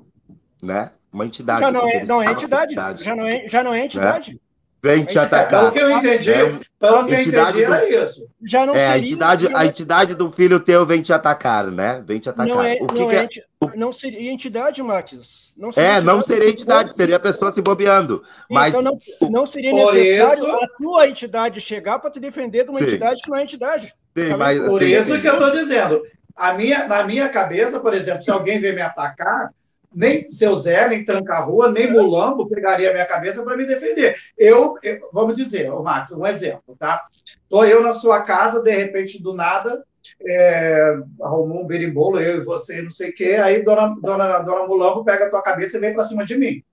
né? Uma entidade. Já não é, não é entidade. entidade. Já, não é, já não é entidade. Né? Vem te atacar. O que eu entendi, é, pelo que eu entendi do, era isso. Já não é, seria, a entidade, a entidade do filho teu vem te atacar, né? Vem te atacar. Não, é, o que não, que é, é não seria entidade, Max. Não seria é, entidade, não seria entidade, seria a pessoa se bobeando. Mas então não, não seria necessário isso... a tua entidade chegar para te defender de uma Sim. entidade que não é entidade. Sim, tá mas, Por assim, isso que eu estou dizendo. A minha, na minha cabeça, por exemplo, se alguém vem me atacar, nem seu Zé, nem Tranca-Rua, nem Mulambo pegaria a minha cabeça para me defender. Eu, eu, vamos dizer, o Max, um exemplo, tá? Estou eu na sua casa, de repente, do nada, é, arrumou um berimbolo, eu e você, não sei o quê, aí dona, dona, dona Mulambo pega a tua cabeça e vem para cima de mim.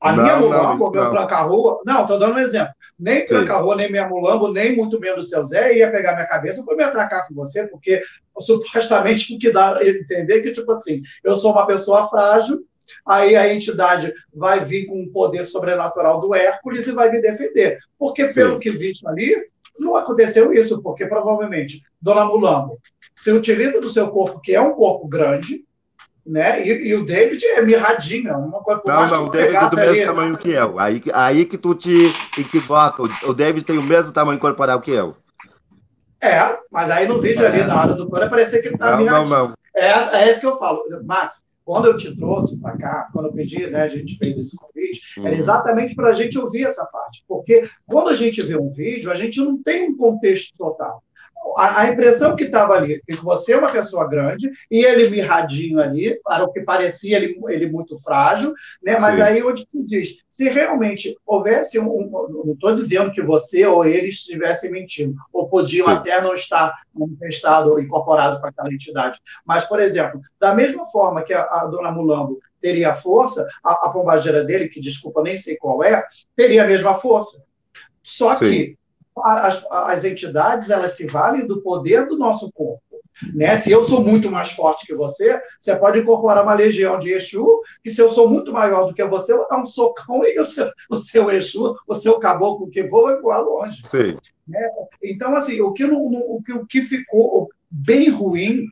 A não, minha mulambo, meu tranca-rua, não, estou dando um exemplo. Nem tranca-rua, nem minha mulambo, nem muito menos o seu Zé ia pegar minha cabeça para me atracar com você, porque supostamente o que dá a entender que, tipo assim, eu sou uma pessoa frágil, aí a entidade vai vir com o poder sobrenatural do Hércules e vai me defender. Porque, Sim. pelo que vi ali, não aconteceu isso, porque provavelmente Dona Mulambo se utiliza do seu corpo, que é um corpo grande, né? E, e, o David é mirradinho, uma coisa Não, não, o David é do mesmo ali, tamanho que eu. Aí, aí que tu te equivoca. O David tem o mesmo tamanho corporal que eu. É, mas aí no vídeo é. ali, na hora do coro, parecia que ele tá não, mirradinho. Não, não. É, é isso que eu falo. Max, quando eu te trouxe para cá, quando eu pedi, né, a gente fez esse convite, uhum. era exatamente para a gente ouvir essa parte. Porque quando a gente vê um vídeo, a gente não tem um contexto total a, a impressão que estava ali, que você é uma pessoa grande, e ele mirradinho ali, para o que parecia ele, ele muito frágil, né? mas Sim. aí onde tu diz, se realmente houvesse um, um não estou dizendo que você ou ele estivessem mentindo, ou podiam Sim. até não estar manifestado ou incorporado com aquela entidade, mas, por exemplo, da mesma forma que a, a dona Mulambo teria força, a, a pombageira dele, que desculpa, nem sei qual é, teria a mesma força. Só Sim. que as, as entidades elas se valem do poder do nosso corpo. Né? Se eu sou muito mais forte que você, você pode incorporar uma legião de Exu, e se eu sou muito maior do que você, eu vou dar um socão e o seu, o seu Exu, o seu caboclo que voa, vai voar longe. Né? Então, assim, o que, não, o, que, o que ficou bem ruim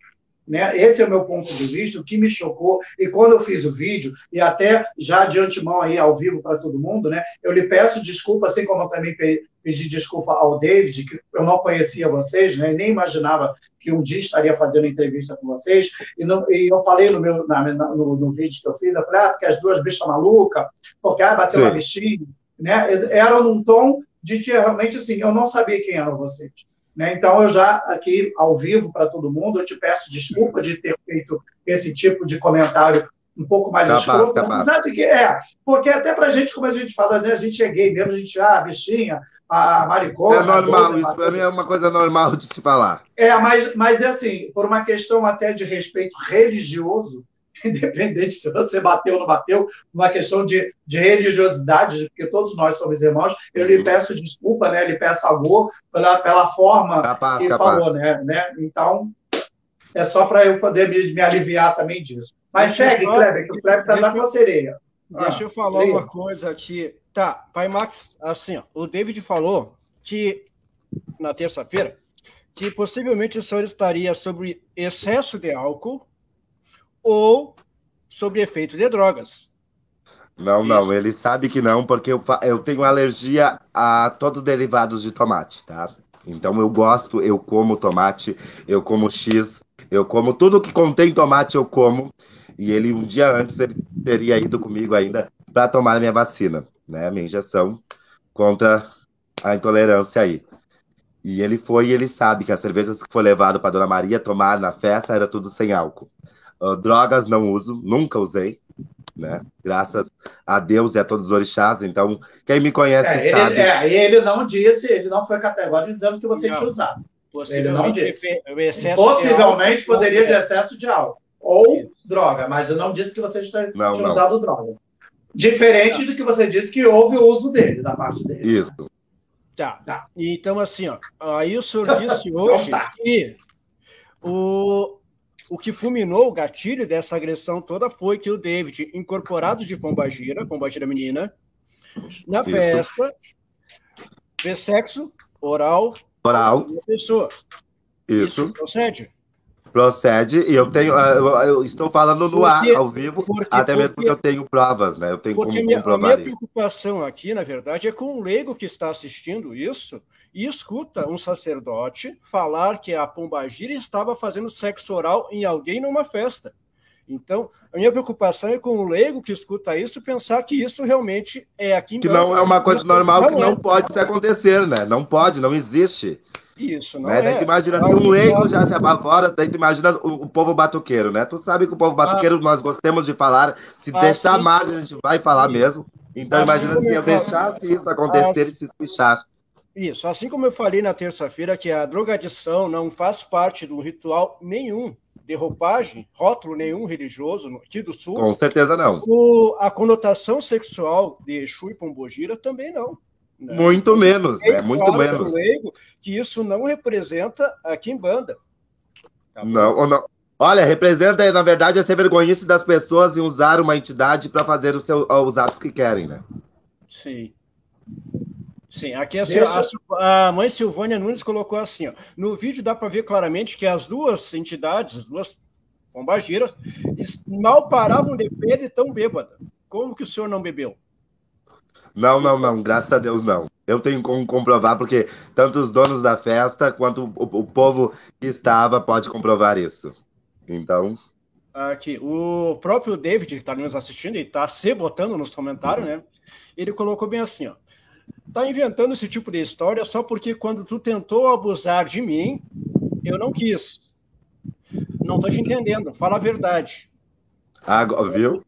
né? Esse é o meu ponto de vista, o que me chocou. E quando eu fiz o vídeo, e até já de antemão aí ao vivo para todo mundo, né? eu lhe peço desculpa, assim como eu também pedi desculpa ao David, que eu não conhecia vocês, né? nem imaginava que um dia estaria fazendo entrevista com vocês. E, não, e eu falei no, meu, na, no, no, vídeo que eu fiz, eu falei, ah, porque as duas bichas malucas, porque ah, bateu Sim. uma bichinha. Né? Era num tom de que realmente assim, eu não sabia quem eram vocês. Né? Então, eu já aqui, ao vivo, para todo mundo, eu te peço desculpa de ter feito esse tipo de comentário um pouco mais capaz, escroto, capaz. apesar de que é, porque até para a gente, como a gente fala, né, a gente é gay mesmo, a gente, ah, bichinha, a maricona... É normal, doida, isso para mim é uma coisa normal de se falar. É, mas, mas é assim, por uma questão até de respeito religioso, independente se você bateu ou não bateu, uma questão de, de religiosidade, porque todos nós somos irmãos, eu lhe uhum. peço desculpa, né? lhe peço amor pela, pela forma capaz, que capaz. falou, né? né? Então, é só para eu poder me, me, aliviar também disso. Mas deixa segue, Kleber, que o Kleber está na cocereira. Deixa ah, eu falar leia. uma coisa aqui. Tá, Pai Max, assim, ó, o David falou que na terça-feira que possivelmente o senhor estaria sobre excesso de álcool ou sobre efeito de drogas. Não, Isso. não, ele sabe que não, porque eu, eu tenho alergia a todos os derivados de tomate, tá? Então eu gosto, eu como tomate, eu como X, eu como tudo que contém tomate, eu como. E ele, um dia antes, ele teria ido comigo ainda para tomar a minha vacina, né? Minha injeção contra a intolerância aí. E ele foi e ele sabe que as cervejas que foi levado para Dona Maria tomar na festa era tudo sem álcool. Uh, drogas não uso, nunca usei, né? Graças a Deus e a todos os orixás. Então, quem me conhece é, sabe. Ele, é, ele não disse, ele não foi categórico dizendo que você não. tinha usado. Ele não disse. Possivelmente de poderia de excesso de álcool ou Isso. droga, mas eu não disse que você tinha não, não. usado droga. Diferente não. do que você disse que houve o uso dele, da parte dele. Isso. Tá. tá. Então, assim, ó, aí o senhor disse então hoje então, tá. que o, o que fulminou o gatilho dessa agressão toda foi que o David, incorporado de Pombagira, Pombagira menina, na festa, fez sexo oral, oral. com uma pessoa. Isso. Isso procede? Procede, e eu tenho, ah, eu estou falando no porque, ar, ao vivo, porque, até mesmo porque, porque eu tenho provas, né? Eu tenho como minha, comprovar a minha preocupação aqui, na verdade, é com o leigo que está assistindo isso e escuta um sacerdote falar que a pombagira estava fazendo sexo oral em alguém numa festa. Então, a minha preocupação é com o leigo que escuta isso pensar que isso realmente é aqui em Que não é uma coisa normal, que não é. pode se acontecer, né? Não pode, não existe. Isso, não né? é. Daí tu imagina, se um leigo já se apavora, daí tu imagina o, o, povo batuqueiro, né? Tu sabe que o povo batuqueiro ah, nós gostamos de falar, se ah, deixar sim. margem, a gente vai falar mesmo. Então assim imagina se eu deixasse isso acontecer e se espichar. Isso, assim como eu falei na terça-feira que a drogadição não faz parte do ritual nenhum de roupagem, rótulo nenhum religioso aqui do Sul. Com certeza não. O, a conotação sexual de Exu e Pombogira também não. Né? Muito menos, é, muito claro menos. Leigo que isso não representa a Kimbanda. Tá não, não. Olha, representa, na verdade, a ser vergonhice das pessoas em usar uma entidade para fazer os, seus, os atos que querem, né? Sim. Sim, aqui a, Deixa... a, a, mãe Silvânia Nunes colocou assim: ó, no vídeo dá para ver claramente que as duas entidades, as duas pombagiras, mal paravam de beber e tão bêbada. Como que o senhor não bebeu? Não, não, não, graças a Deus não. Eu tenho como comprovar, porque tanto os donos da festa quanto o, o povo que estava pode comprovar isso. Então. Aqui, o próprio David, que está nos assistindo e está se botando nos comentários, uhum. né? Ele colocou bem assim, ó. Tá inventando esse tipo de história só porque quando tu tentou abusar de mim, eu não quis. Não tô te entendendo, fala a verdade. Agora, viu?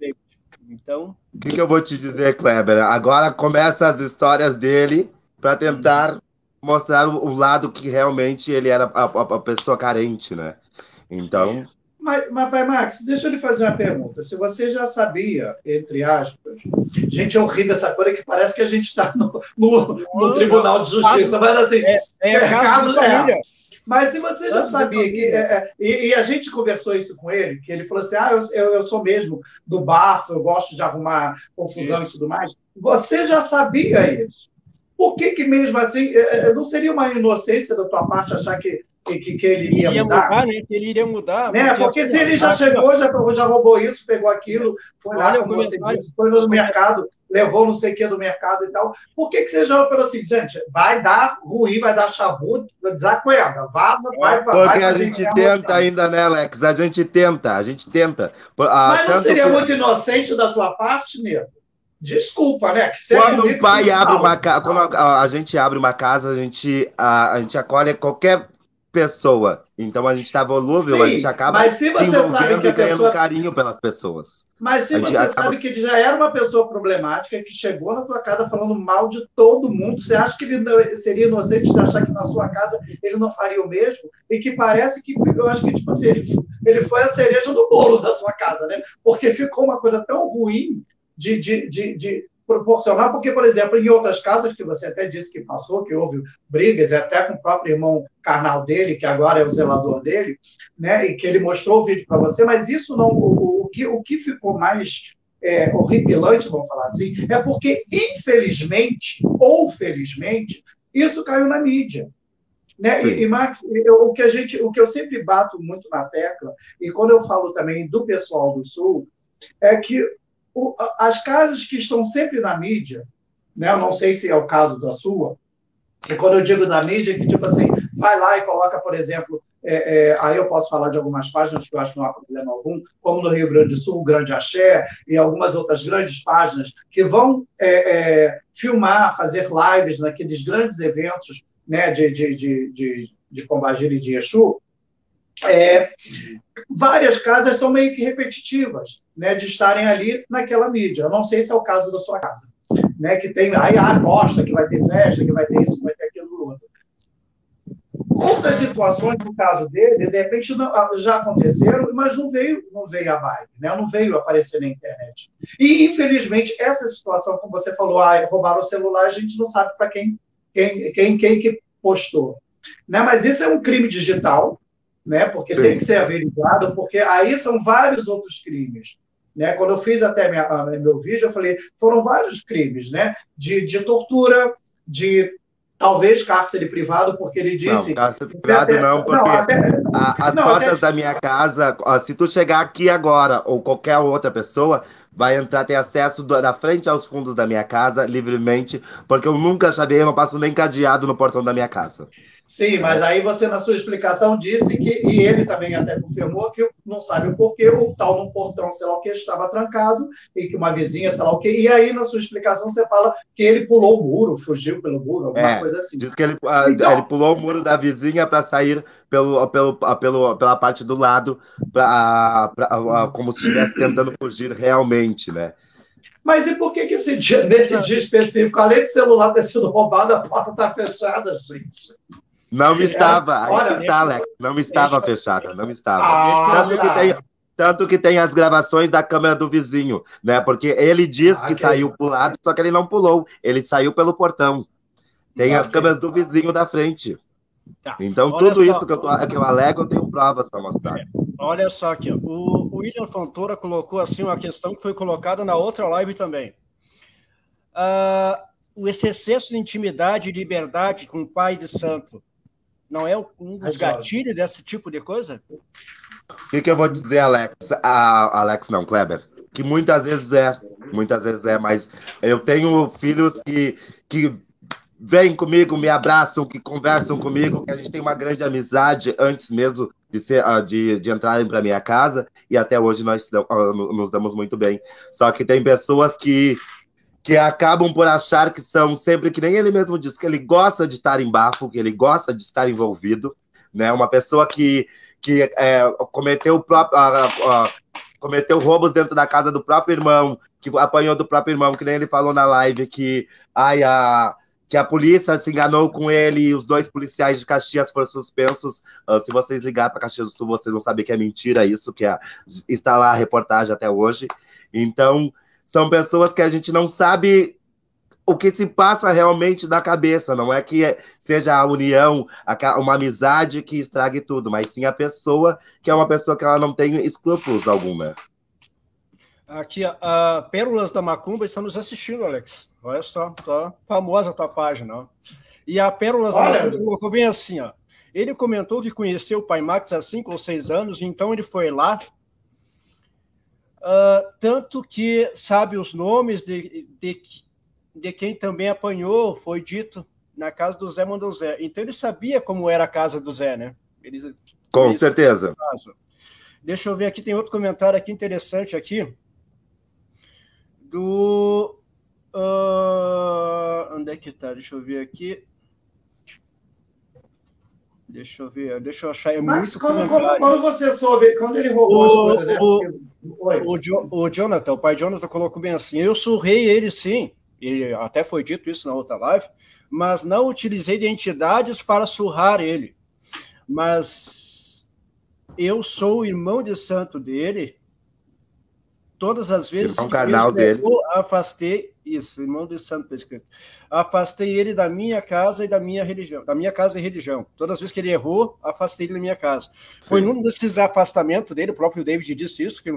Então. O que, que, eu vou te dizer, Kleber? Agora começa as histórias dele para tentar mostrar o, lado que realmente ele era a, a, a pessoa carente, né? Então. Mas, mas, pai Max, deixa eu lhe fazer uma pergunta. Se você já sabia, entre aspas, gente, é horrível essa coisa que parece que a gente está no, no, no, Tribunal de Justiça, mas assim, é, é, é caso, caso é. Mas se você já sabia que. É, é, e, e, a gente conversou isso com ele, que ele falou assim: ah, eu, eu, eu sou mesmo do bafo, eu gosto de arrumar confusão isso. e tudo mais. Você já sabia isso. Por que, que mesmo assim, é, é, não seria uma inocência da tua parte achar que que, que, que ele iria, iria mudar. mudar né? Que ele iria mudar. Né? Porque, se ele já chegou, já, já roubou isso, pegou aquilo, foi lá, como você disse, foi no mercado, levou não sei o que do mercado e tal. Por que, que você já falou assim, gente, vai dar ruim, vai dar chabu, desacuerda, vaza, é, vai, vai. Porque a gente tenta ainda, né, Alex? A gente tenta, a gente tenta. Ah, Mas não seria que... muito inocente da tua parte, Nilo? Desculpa, né? quando o pai abre uma casa, quando a, a, gente abre uma casa, a gente, a, a gente acolhe qualquer pessoa. Então a gente está volúvel, Sim, a gente acaba se se envolvendo e ganhando pessoa... carinho pelas pessoas. Mas se você acaba... sabe que já era uma pessoa problemática, que chegou na tua casa falando mal de todo mundo, você acha que ele seria inocente de achar que na sua casa ele não faria o mesmo? E que parece que, eu acho que, tipo assim, ele, ele foi a cereja do bolo da sua casa, né? Porque ficou uma coisa tão ruim de, de, de, de proporcionar, porque, por exemplo, em outras casas, que você até disse que passou, que houve brigas, até com o próprio irmão carnal dele, que agora é o zelador dele, né, e que ele mostrou o vídeo para você, mas isso não. O, o, que, o que ficou mais é, horripilante, vamos falar assim, é porque, infelizmente ou felizmente, isso caiu na mídia. Né? E, e, Max, eu, o, que a gente, o que eu sempre bato muito na tecla, e quando eu falo também do pessoal do Sul, é que o, as casas que estão sempre na mídia, né? Eu não sei se é o caso da sua, e quando eu digo da mídia, que tipo assim, vai lá e coloca, por exemplo, é, é, aí eu posso falar de algumas páginas que eu acho que não há problema algum, como no Rio Grande do Sul, o Grande Axé, e algumas outras grandes páginas, que vão é, é filmar, fazer lives naqueles grandes eventos né, de, de, de, de, de Pombagira e de Exu, é, várias casas são meio que repetitivas, né, de estarem ali naquela mídia. Eu não sei se é o caso da sua casa, né, que tem aí a aposta que vai ter festa, que vai ter isso, que vai ter aquilo outro. Outras situações, no caso dele, de repente não, ah, já aconteceram, mas não veio, não veio a vibe, né? não veio aparecer na internet. E, infelizmente, essa situação, como você falou, ah, roubaram o celular, a gente não sabe para quem, quem, quem, quem que postou. Né? Mas isso é um crime digital, né? Porque Sim. tem que ser averiguado, porque aí são vários outros crimes. Né? Quando eu fiz até minha, meu vídeo, eu falei, foram vários crimes, né? De, de tortura, de talvez cárcere privado, porque ele disse. Não, cárcere privado até, não, porque não, até, a, as não, portas até... da minha casa, se tu chegar aqui agora, ou qualquer outra pessoa, vai entrar, ter acesso do, da frente aos fundos da minha casa livremente, porque eu nunca chavei, eu não passo nem cadeado no portão da minha casa. Sim, mas aí você, na sua explicação, disse que, e ele também até confirmou, que não sabe o porquê, o tal no portão, sei lá o que, estava trancado, e que uma vizinha, sei lá o que, e aí na sua explicação você fala que ele pulou o muro, fugiu pelo muro, alguma é, coisa assim. Diz que ele, ah, então, ele pulou o muro da vizinha para sair pelo, pelo, pelo, pela parte do lado, pra, pra, como se estivesse tentando fugir realmente, né? Mas e por que, que esse dia, nesse dia específico, além do celular ter sido roubado, a porta está fechada, gente? Não me estava, é, olha, está, Alex, não me estava fechada, não estava. Ah, tanto, que tem, tanto que tem as gravações da câmera do vizinho, né? Porque ele diz ah, que, que saiu pro lado, só que ele não pulou, ele saiu pelo portão. Tem as câmeras do vizinho da frente. Tá. Então, olha tudo só. isso que eu, tô, que eu alego, eu tenho provas para mostrar. Olha só aqui, ó. O, o William Fontoura colocou assim uma questão que foi colocada na outra live também. Uh, esse excesso de intimidade e liberdade com o pai de santo não é um dos gatilhos desse tipo de coisa? O que, que eu vou dizer, Alex? Ah, Alex não, Kleber. Que muitas vezes é, muitas vezes é, mas eu tenho filhos que, que vêm comigo, me abraçam, que conversam comigo, que a gente tem uma grande amizade antes mesmo de, ser, ah, de, de entrarem para minha casa, e até hoje nós ah, nos damos muito bem. Só que tem pessoas que que acabam por achar que são sempre que nem ele mesmo diz que ele gosta de estar em bafo, que ele gosta de estar envolvido, né? Uma pessoa que que é, cometeu próprio, cometeu roubos dentro da casa do próprio irmão, que apanhou do próprio irmão, que nem ele falou na live que ai a que a polícia se enganou com ele e os dois policiais de Caxias foram suspensos. Uh, se vocês ligarem para Caxias do Sul, vocês vão saber que é mentira isso, que é, está lá a reportagem até hoje. Então, são pessoas que a gente não sabe o que se passa realmente na cabeça. Não é que seja a união, uma amizade que estrague tudo, mas sim a pessoa que é uma pessoa que ela não tem escrúpulos alguma. Aqui, a Pérolas da Macumba está nos assistindo, Alex. Olha só, tá famosa a tua página. Ó. E a Pérolas Olha. da Macumba colocou bem assim, ó. Ele comentou que conheceu o pai Max há cinco ou seis anos, então ele foi lá. Uh, tanto que sabe os nomes de, de, de quem também apanhou, foi dito na casa do Zé mandou Zé. Então ele sabia como era a casa do Zé, né? Ele, Com certeza. Deixa eu ver aqui, tem outro comentário aqui interessante aqui do. Uh, onde é que tá? Deixa eu ver aqui. Deixa eu ver, deixa eu achar. É Mas quando, quando, quando, você soube, quando ele roubou o, as o, o, jo, o, Jonathan, o pai Jonathan colocou bem assim: eu surrei ele sim, ele até foi dito isso na outra live, mas não utilizei identidades para surrar ele. Mas eu sou o irmão de santo dele todas as vezes que canal dele. afastei isso, irmão do santo está escrito. Afastei ele da minha casa e da minha religião, da minha casa e religião. Todas as vezes que ele errou, afastei ele da minha casa. Sim. Foi num desses afastamentos dele, o próprio David disse isso, que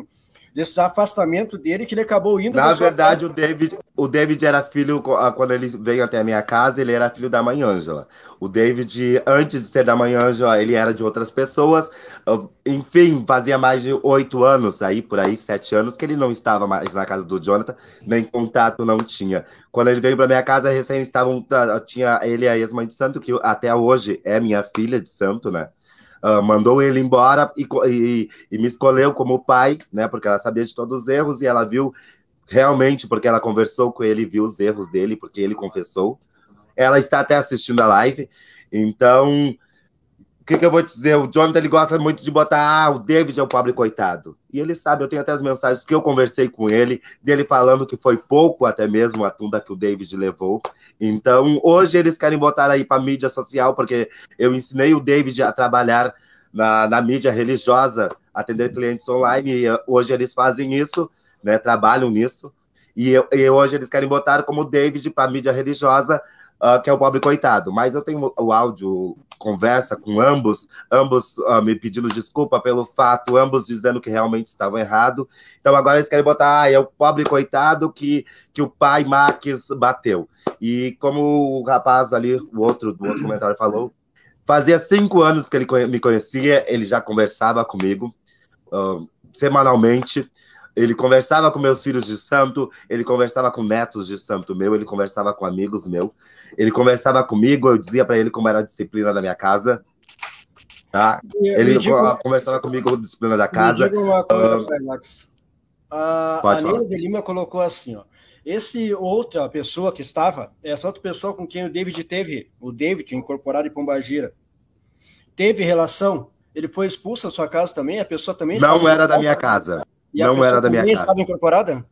desse afastamento dele que ele acabou indo. Na verdade, o David, o David era filho, ah, quando ele veio até a minha casa, ele era filho da mãe Ângela. O David, antes de ser da mãe Ângela, ele era de outras pessoas. Ah, enfim, fazia mais de oito anos aí, por aí, sete anos, que ele não estava mais na casa do Jonathan, nem contato não tinha. Quando ele veio para minha casa, recém estavam, tinha ele a ex-mãe de santo, que até hoje é minha filha de santo, né? Uh, mandou ele embora e, e, e, me escolheu como pai, né? Porque ela sabia de todos os erros e ela viu realmente, porque ela conversou com ele, viu os erros dele, porque ele confessou. Ela está até assistindo a live, então que, que, eu vou te dizer? O Jonathan ele gosta muito de botar, ah, o David é o pobre coitado. E ele sabe, eu tenho até as mensagens que eu conversei com ele, dele falando que foi pouco até mesmo a tumba que o David levou. Então, hoje eles querem botar aí para mídia social, porque eu ensinei o David a trabalhar na, na mídia religiosa, atender clientes online, e hoje eles fazem isso, né, trabalham nisso. E, e hoje eles querem botar como David para mídia religiosa, uh, que é o pobre coitado. Mas eu tenho o áudio conversa com ambos, ambos uh, me pedindo desculpa pelo fato, ambos dizendo que realmente estavam errado. Então agora eles querem botar, ah, é o pobre coitado que, que o pai Max bateu. E como o rapaz ali, o outro do outro comentário falou, fazia cinco anos que ele me conhecia, ele já conversava comigo uh, semanalmente. Ele conversava com meus filhos de santo, ele conversava com netos de santo meu, ele conversava com amigos meu, ele conversava comigo, eu dizia para ele como era a disciplina da minha casa. Tá? Ele digo, conversava comigo a disciplina da casa. Me uma coisa, uh, a, a Neila de Lima colocou assim, ó. Esse outra pessoa que estava, essa outra pessoa com quem o David teve, o David incorporado em Pombagira, teve relação? Ele foi expulso da sua casa também? A pessoa também? Não era da minha casa. E não era da minha casa. estava incorporada?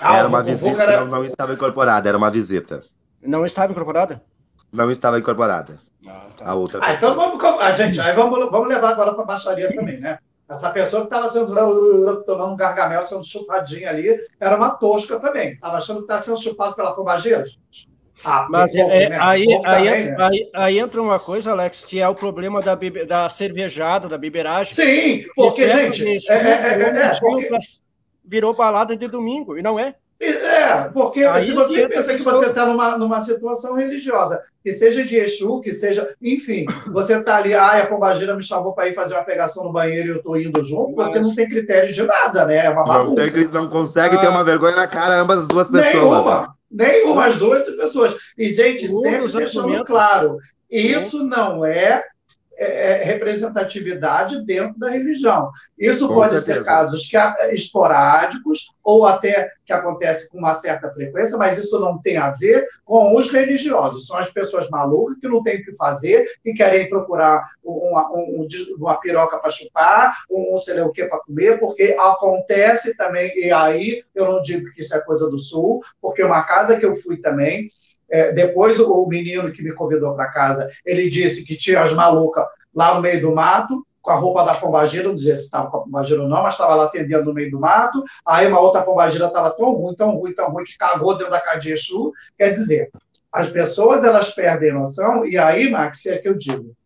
Ah, era uma visita, era... não, não estava incorporada, era uma visita. Não estava incorporada? Não estava incorporada. Ah, tá. A outra. Ah, então vamos, ah, gente, aí vamos, vamos levar agora para a baixaria também, né? Essa pessoa que estava sendo tomando um gargamel, sendo chupadinha ali, era uma tosca também. Estava achando que estava sendo chupado pela pombageira, gente. Ah, Mas é, né? aí, aí, entra, né? aí, aí, entra uma coisa, Alex, que é o problema da, da cervejada, da biberagem. Sim, porque, gente. É, é, é, porque... Virou balada de domingo, e não é. É, porque aí, se você pensa que você está numa, numa situação religiosa, que seja de Exu, que seja. Enfim, você está ali, ah, a pombagira me chamou para ir fazer uma pegação no banheiro e eu estou indo junto, Mas... você não tem critério de nada, né? É uma bagunça. Não, não consegue ah, ter uma vergonha na cara ambas as duas pessoas. Nenhuma. Nenhuma, as duas pessoas. E, gente, um sempre deixando claro, isso não é é, é, representatividade dentro da religião. Isso com pode certeza. ser casos que, esporádicos ou até que acontece com uma certa frequência, mas isso não tem a ver com os religiosos. São as pessoas malucas que não têm o que fazer e querem procurar uma, um, uma piroca para chupar, um, um sei lá o que para comer, porque acontece também, e aí eu não digo que isso é coisa do sul, porque uma casa que eu fui também, é, depois o, menino que me convidou para casa, ele disse que tinha as malucas lá no meio do mato, com a roupa da pombagira, não dizia se estava com a pombagira ou não, mas estava lá atendendo no meio do mato. Aí uma outra pombagira estava tão ruim, tão ruim, tão ruim, que cagou dentro da de Exu. Quer dizer, as pessoas elas perdem noção, e aí, Max, é que eu digo.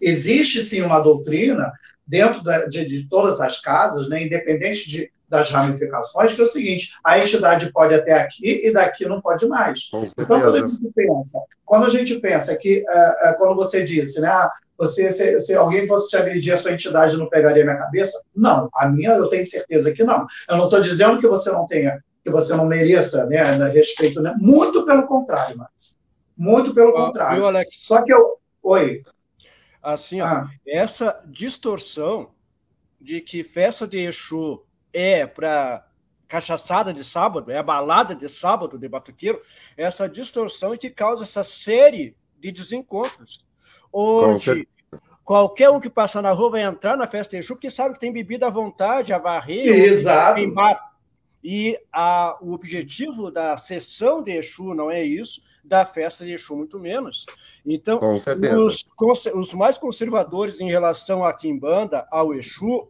Existe sim uma doutrina dentro da, de, de, todas as casas, né, independente de, das ramificações, que é o seguinte: a entidade pode até aqui e daqui não pode mais. Então, quando a gente pensa, quando a gente pensa que, uh, uh, quando você disse, né, ah, você, se, se, alguém fosse te agredir, a sua entidade não pegaria minha cabeça? Não, a minha eu tenho certeza que não. Eu não estou dizendo que você não tenha, que você não mereça né, respeito, né? muito pelo contrário, mas muito pelo ah, contrário. Viu, Alex? Só que eu. Oi. Assim, ó, ah. essa distorção de que festa de Exu é para cachaçada de sábado, é a balada de sábado de batuqueiro, essa distorção é que causa essa série de desencontros onde qualquer um que passar na rua vai entrar na festa de Exu, porque sabe que tem bebida à vontade, a varrer, Exato. E a, o objetivo da sessão de Exu não é isso, da festa de Exu, muito menos. Então, os, os, mais conservadores em relação à Kimbanda, ao Exu,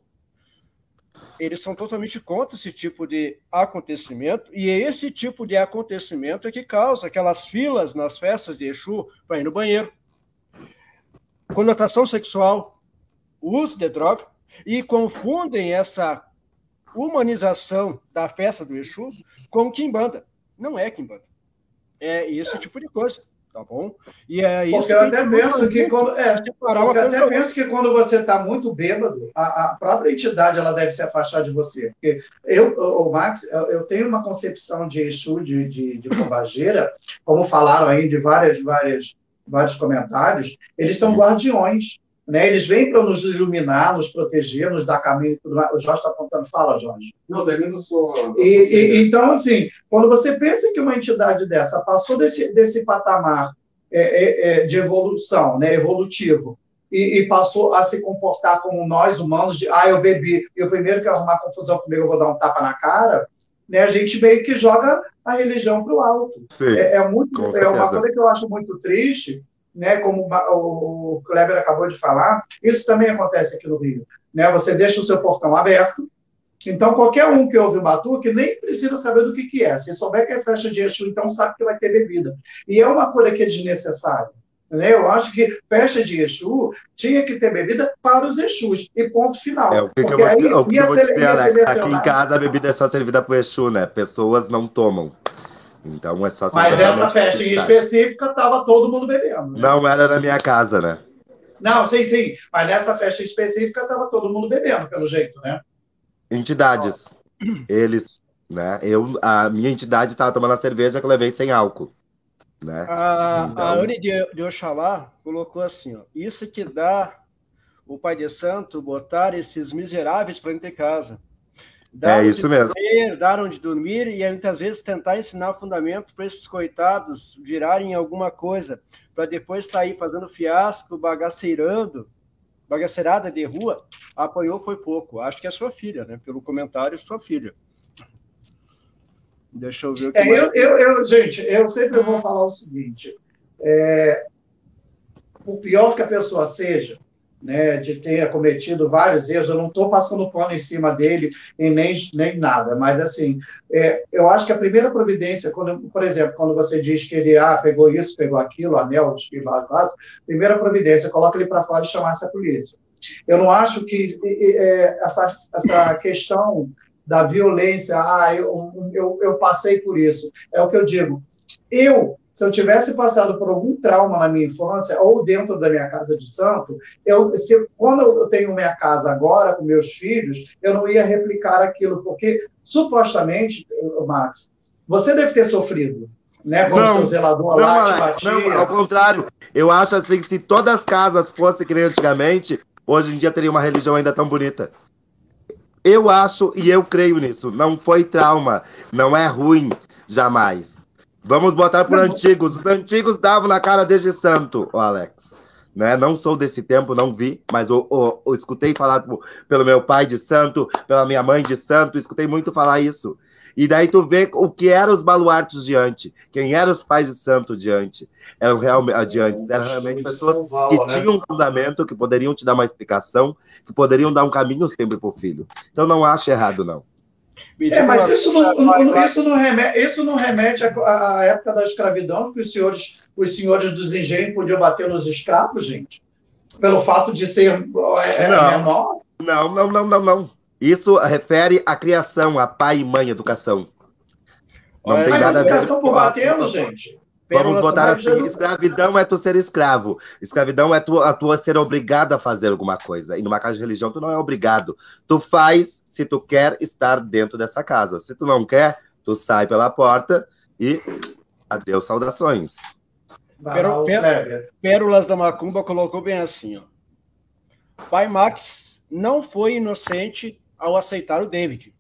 eles são totalmente contra esse tipo de acontecimento, e é esse tipo de acontecimento é que causa aquelas filas nas festas de Exu para ir no banheiro, conotação sexual, uso de droga, e confundem essa humanização da festa do Exu com Kimbanda. Não é Kimbanda. É esse tipo de coisa, tá bom? E é isso porque eu até penso que quando, é, porque até penso que quando você está muito bêbado, a, a, própria entidade ela deve se afastar de você. Porque eu, o Max, eu, eu tenho uma concepção de Exu, de, de, de Pombageira, como falaram aí de várias, várias vários comentários, eles são guardiões. Né? Eles vêm para nos iluminar, nos proteger, nos dar caminho. Tudo mais. O Jorge está apontando, fala, Jorge. Não, daí não sou. E, e, então, assim, quando você pensa que uma entidade dessa passou desse, desse patamar é, é, é, de evolução, né, evolutivo, e, e, passou a se comportar como nós humanos, de ah, eu bebi, e o primeiro que arrumar confusão comigo, eu vou dar um tapa na cara, né, a gente meio que joga a religião para o alto. Sim, é, é, muito, é uma coisa que eu acho muito triste, né, como o Kleber acabou de falar, isso também acontece aqui no Rio. Né, você deixa o seu portão aberto, então qualquer um que ouve o batuque nem precisa saber do que, que é. Se souber que é festa de Exu, então sabe que vai ter bebida. E é uma coisa que é desnecessária. Né? Eu acho que festa de Exu tinha que ter bebida para os Exus, e ponto final. É, o que, que eu vou, aí, o que eu vou dizer, Alex? Aqui em casa a bebida é só servida para o Exu, né? Pessoas não tomam. Então é só Mas essa festa em específica estava todo mundo bebendo. Né? Não era na minha casa, né? Não, sim, sim. Mas nessa festa específica estava todo mundo bebendo, pelo jeito, né? Entidades. Eles, né? Eu, a minha entidade estava tomando a cerveja que eu levei sem álcool. Né? A, então... a Anne de, de Oxalá colocou assim: ó, isso que dá o Pai de Santo botar esses miseráveis para dentro de casa. Dar é isso mesmo. Comer, dar onde dormir e muitas vezes tentar ensinar o fundamento para esses coitados virarem alguma coisa, para depois estar tá aí fazendo fiasco, bagaceirando, bagaceirada de rua. Apanhou foi pouco. Acho que é sua filha, né? Pelo comentário, sua filha. Deixa eu ver o que é, mais... eu, eu, eu, Gente, eu sempre vou falar o seguinte: é, o pior que a pessoa seja, né, de ter cometido vários erros, eu não estou passando pano em cima dele e nem, nem nada, mas assim, é, eu acho que a primeira providência, quando, por exemplo, quando você diz que ele ah, pegou isso, pegou aquilo, anel, esquivado, primeira providência, coloca ele para fora e chamasse a polícia. Eu não acho que é, essa, essa questão da violência, ah, eu, eu, eu passei por isso. É o que eu digo. Eu, se eu tivesse passado por algum trauma na minha infância ou dentro da minha casa de santo, eu, se, quando eu tenho minha casa agora com meus filhos, eu não ia replicar aquilo, porque supostamente, Max, você deve ter sofrido. Né, não, seu zelador não, lá Alex, não, ao contrário, eu acho assim que se todas as casas fossem que nem antigamente, hoje em dia teria uma religião ainda tão bonita. Eu acho e eu creio nisso. Não foi trauma. Não é ruim, jamais. Vamos botar por antigos. Os antigos davam na cara desde santo, o Alex. Né? Não sou desse tempo, não vi, mas eu, eu, eu escutei falar pelo meu pai de santo, pela minha mãe de santo, escutei muito falar isso. E daí tu vê o que eram os baluartes diante, quem eram os pais de santo diante. Eram realmente adiante, eram realmente pessoas que né? tinham um fundamento, que poderiam te dar uma explicação, que poderiam dar um caminho sempre para o filho. Então não acho errado, não. É, mas isso não, não, isso não remete, isso não remete à, à época da escravidão, que os senhores, os senhores dos engenhos podiam bater nos escravos, gente? Pelo fato de ser é, não, menor? Não, não, não, não, não. Isso refere à criação, a pai e mãe, educação. Não Olha, tem nada a ver com batendo, gente. Vamos botar assim: escravidão é tu ser escravo. Escravidão é tu, a tua ser obrigado a fazer alguma coisa. E numa casa de religião, tu não é obrigado. Tu faz se tu quer estar dentro dessa casa. Se tu não quer, tu sai pela porta e adeus, saudações. Péro, Pérolas da Macumba colocou bem assim: ó. Pai Max não foi inocente ao aceitar o David,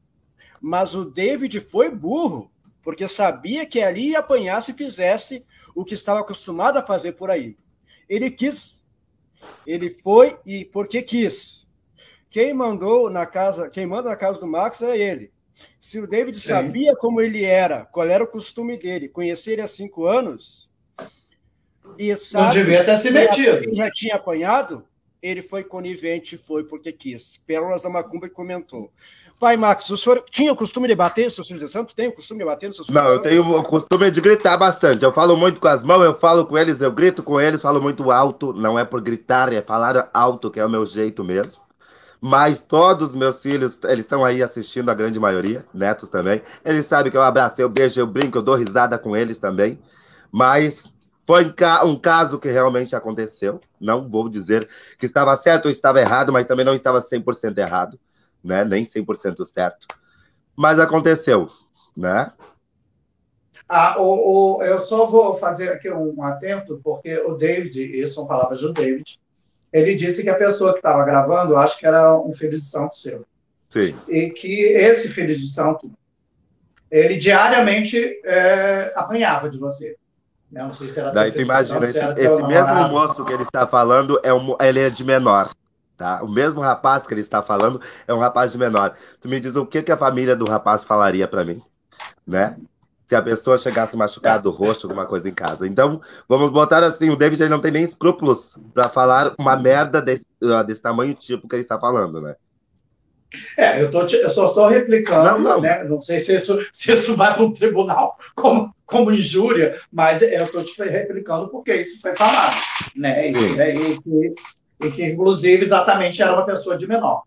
mas o David foi burro porque sabia que ali ia apanhar se fizesse o que estava acostumado a fazer por aí. Ele quis, ele foi e porque quis. Quem mandou na casa, quem manda na casa do Max é ele. Se o David Sim. sabia como ele era, qual era o costume dele, conhecer ele há cinco anos, e sabe Não devia ter se metido. Já tinha apanhado, ele foi conivente, foi porque quis. Pérolas da Macumba comentou. Pai Max, o senhor tinha o costume de bater, seu filhos de santo? Tem o costume de bater seus filhos Não, eu tenho o costume de gritar bastante. Eu falo muito com as mãos, eu falo com eles, eu grito com eles, falo muito alto. Não é por gritar, é falar alto, que é o meu jeito mesmo. Mas todos os meus filhos, eles estão aí assistindo, a grande maioria, netos também. Eles sabem que eu abraço, eu beijo, eu brinco, eu dou risada com eles também. Mas foi um caso que realmente aconteceu. Não vou dizer que estava certo ou estava errado, mas também não estava 100% errado, né? Nem 100% certo. Mas aconteceu, né? Ah, o, o, eu só vou fazer aqui um atento, porque o David, isso são palavras do David, ele disse que a pessoa que estava gravando, acho que era um filho de santo seu. Sim. E que esse filho de santo, ele diariamente é, apanhava de você. Não sei se era Daí tu imagina, esse, esse mesmo moço que ele está falando, é um, ele é de menor. Tá? O mesmo rapaz que ele está falando é um rapaz de menor. Tu me diz o que, que a família do rapaz falaria para mim, né? Se a pessoa chegasse machucada do rosto, alguma coisa em casa. Então, vamos botar assim: o David ele não tem nem escrúpulos para falar uma merda desse, uh, desse tamanho tipo que ele está falando, né? É, eu, tô, eu só estou replicando, não, não. Né? não sei se isso, se isso vai para um tribunal como, como injúria, mas eu estou te replicando porque isso foi falado. Né? E, e, e, que, inclusive, exatamente era uma pessoa de menor.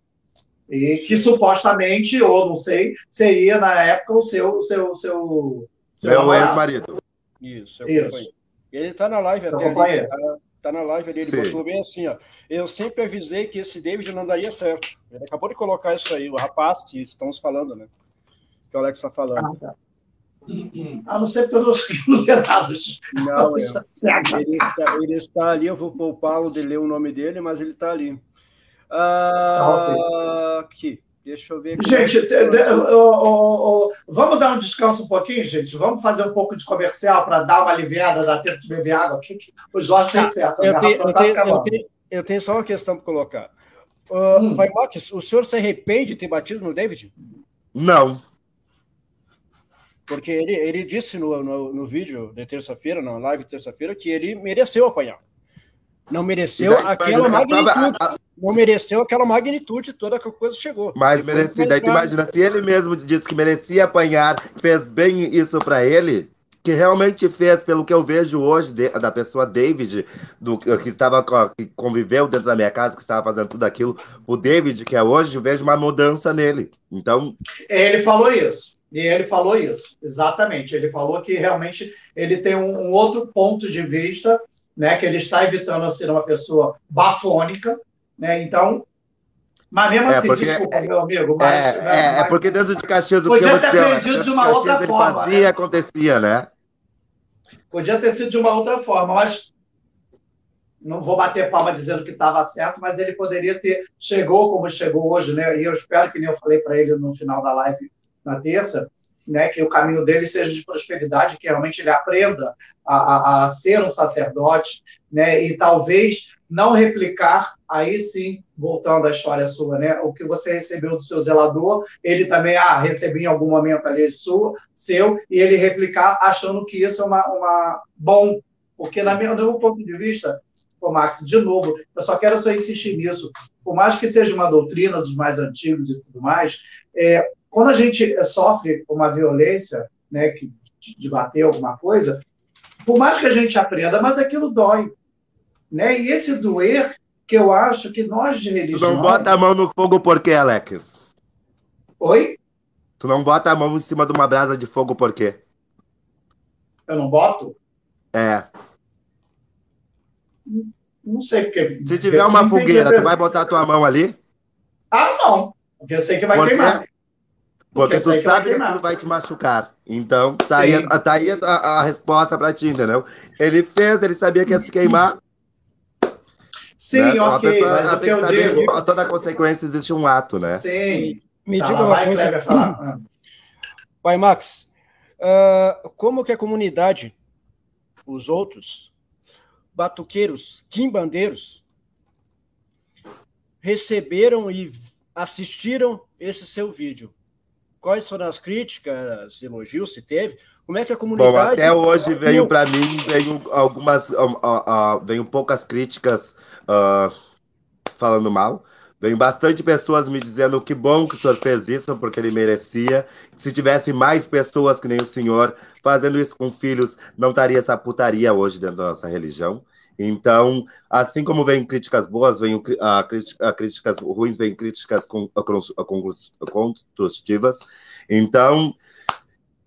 E que supostamente, ou não sei, seria na época o seu. O seu, seu, seu Meu ex-marido. Isso, isso. Ele está na live seu até ali, tá, na live ali, ele Sim. botou bem assim, ó. Eu sempre avisei que esse David não daria certo. Ele acabou de colocar isso aí, o rapaz que estamos falando, né? Que o Alex está falando. Ah, tá. A não ser pelos ignorados. Não, é. ele, está, ele está ali, eu vou poupá-lo de ler o nome dele, mas ele está ali. Ah, aqui, deixa eu ver. Aqui. Gente, de, oh, oh, vamos dar um descanso um pouquinho, gente? Vamos fazer um pouco de comercial para dar uma aliviada, dar tempo de beber água. O Jorge tem certo. Eu tenho, eu, tenho, eu, tenho, eu tenho, só uma questão para colocar. Uh, hum. Pai Max, o senhor se arrepende de ter batido no David? Não. Porque ele, ele disse no, no, no vídeo de terça-feira, na live de terça-feira, que ele mereceu apanhar. Não mereceu daí, aquela magnitude. A, a... Não mereceu aquela magnitude toda que a coisa chegou. Mas merecia. Daí tu imagina, se ele mesmo disse que merecia apanhar, fez bem isso para ele, que realmente fez, pelo que eu vejo hoje de, da pessoa David, do que estava que conviveu dentro da minha casa, que estava fazendo tudo aquilo, o David que é hoje, eu vejo uma mudança nele. Então, ele falou isso. E ele falou isso, exatamente. Ele falou que realmente ele tem um, um outro ponto de vista, né? Que ele está evitando ser uma pessoa bafônica, né? Então, mas mesmo é, assim, porque, desculpa, é, meu amigo. Mas, é, mas, é, é, porque dentro de Caxias o que eu ter aprendido de uma outra ele forma. fazia né? acontecia, né? Podia ter sido de uma outra forma, mas não vou bater palma dizendo que estava certo, mas ele poderia ter chegou como chegou hoje, né? E eu espero que nem eu falei para ele no final da live na terça, né, que o caminho dele seja de prosperidade, que realmente ele aprenda a, a, a ser um sacerdote, né, e talvez não replicar, aí sim, voltando à história sua, né? O que você recebeu do seu zelador, ele também, ah, recebi em algum momento ali sua, seu, e ele replicar achando que isso é uma, uma bom, porque na minha, do meu ponto de vista, o Max, de novo, eu só quero só insistir nisso, por mais que seja uma doutrina dos mais antigos e tudo mais, é, quando a gente sofre uma violência, né, que de bater alguma coisa, por mais que a gente aprenda, mas aquilo dói. Né? E esse doer, que eu acho que nós de religião. Tu não bota a mão no fogo por quê, Alex? Oi? Tu não bota a mão em cima de uma brasa de fogo por quê? Eu não boto? É. Não sei porque. Se tiver uma fogueira, tu vai botar a tua mão ali? Ah, não. Porque eu sei que vai Por quê? queimar. Porque, Porque tu vai sabe que aquilo vai te machucar. Então, tá aí, Sim. tá aí a, a resposta pra ti, entendeu? Ele fez, ele sabia que ia se queimar. Sim, né? Uma ok, pessoa, mas ela tem que saber digo. que toda consequência existe um ato, né? Sim. Me Tá, diga lá uma vai coisa, falar. Pai Max. ah, como que a comunidade, os outros batuqueiros, quimbandeiros, receberam e assistiram esse seu vídeo? Quais foram as críticas, elogios, se teve? Como é que a Bom, comunidade... até hoje veio para mim, veio algumas, ah, ah, ah, veio poucas críticas ah, falando mal. Veio bastante pessoas me dizendo que bom que o senhor fez isso, porque ele merecia. Se tivesse mais pessoas que nem o senhor fazendo isso com filhos, não estaria essa putaria hoje dentro da nossa religião. Então, assim como vem críticas boas, vem uh, críticas ruins, vem críticas con- con- con- construtivas. Então,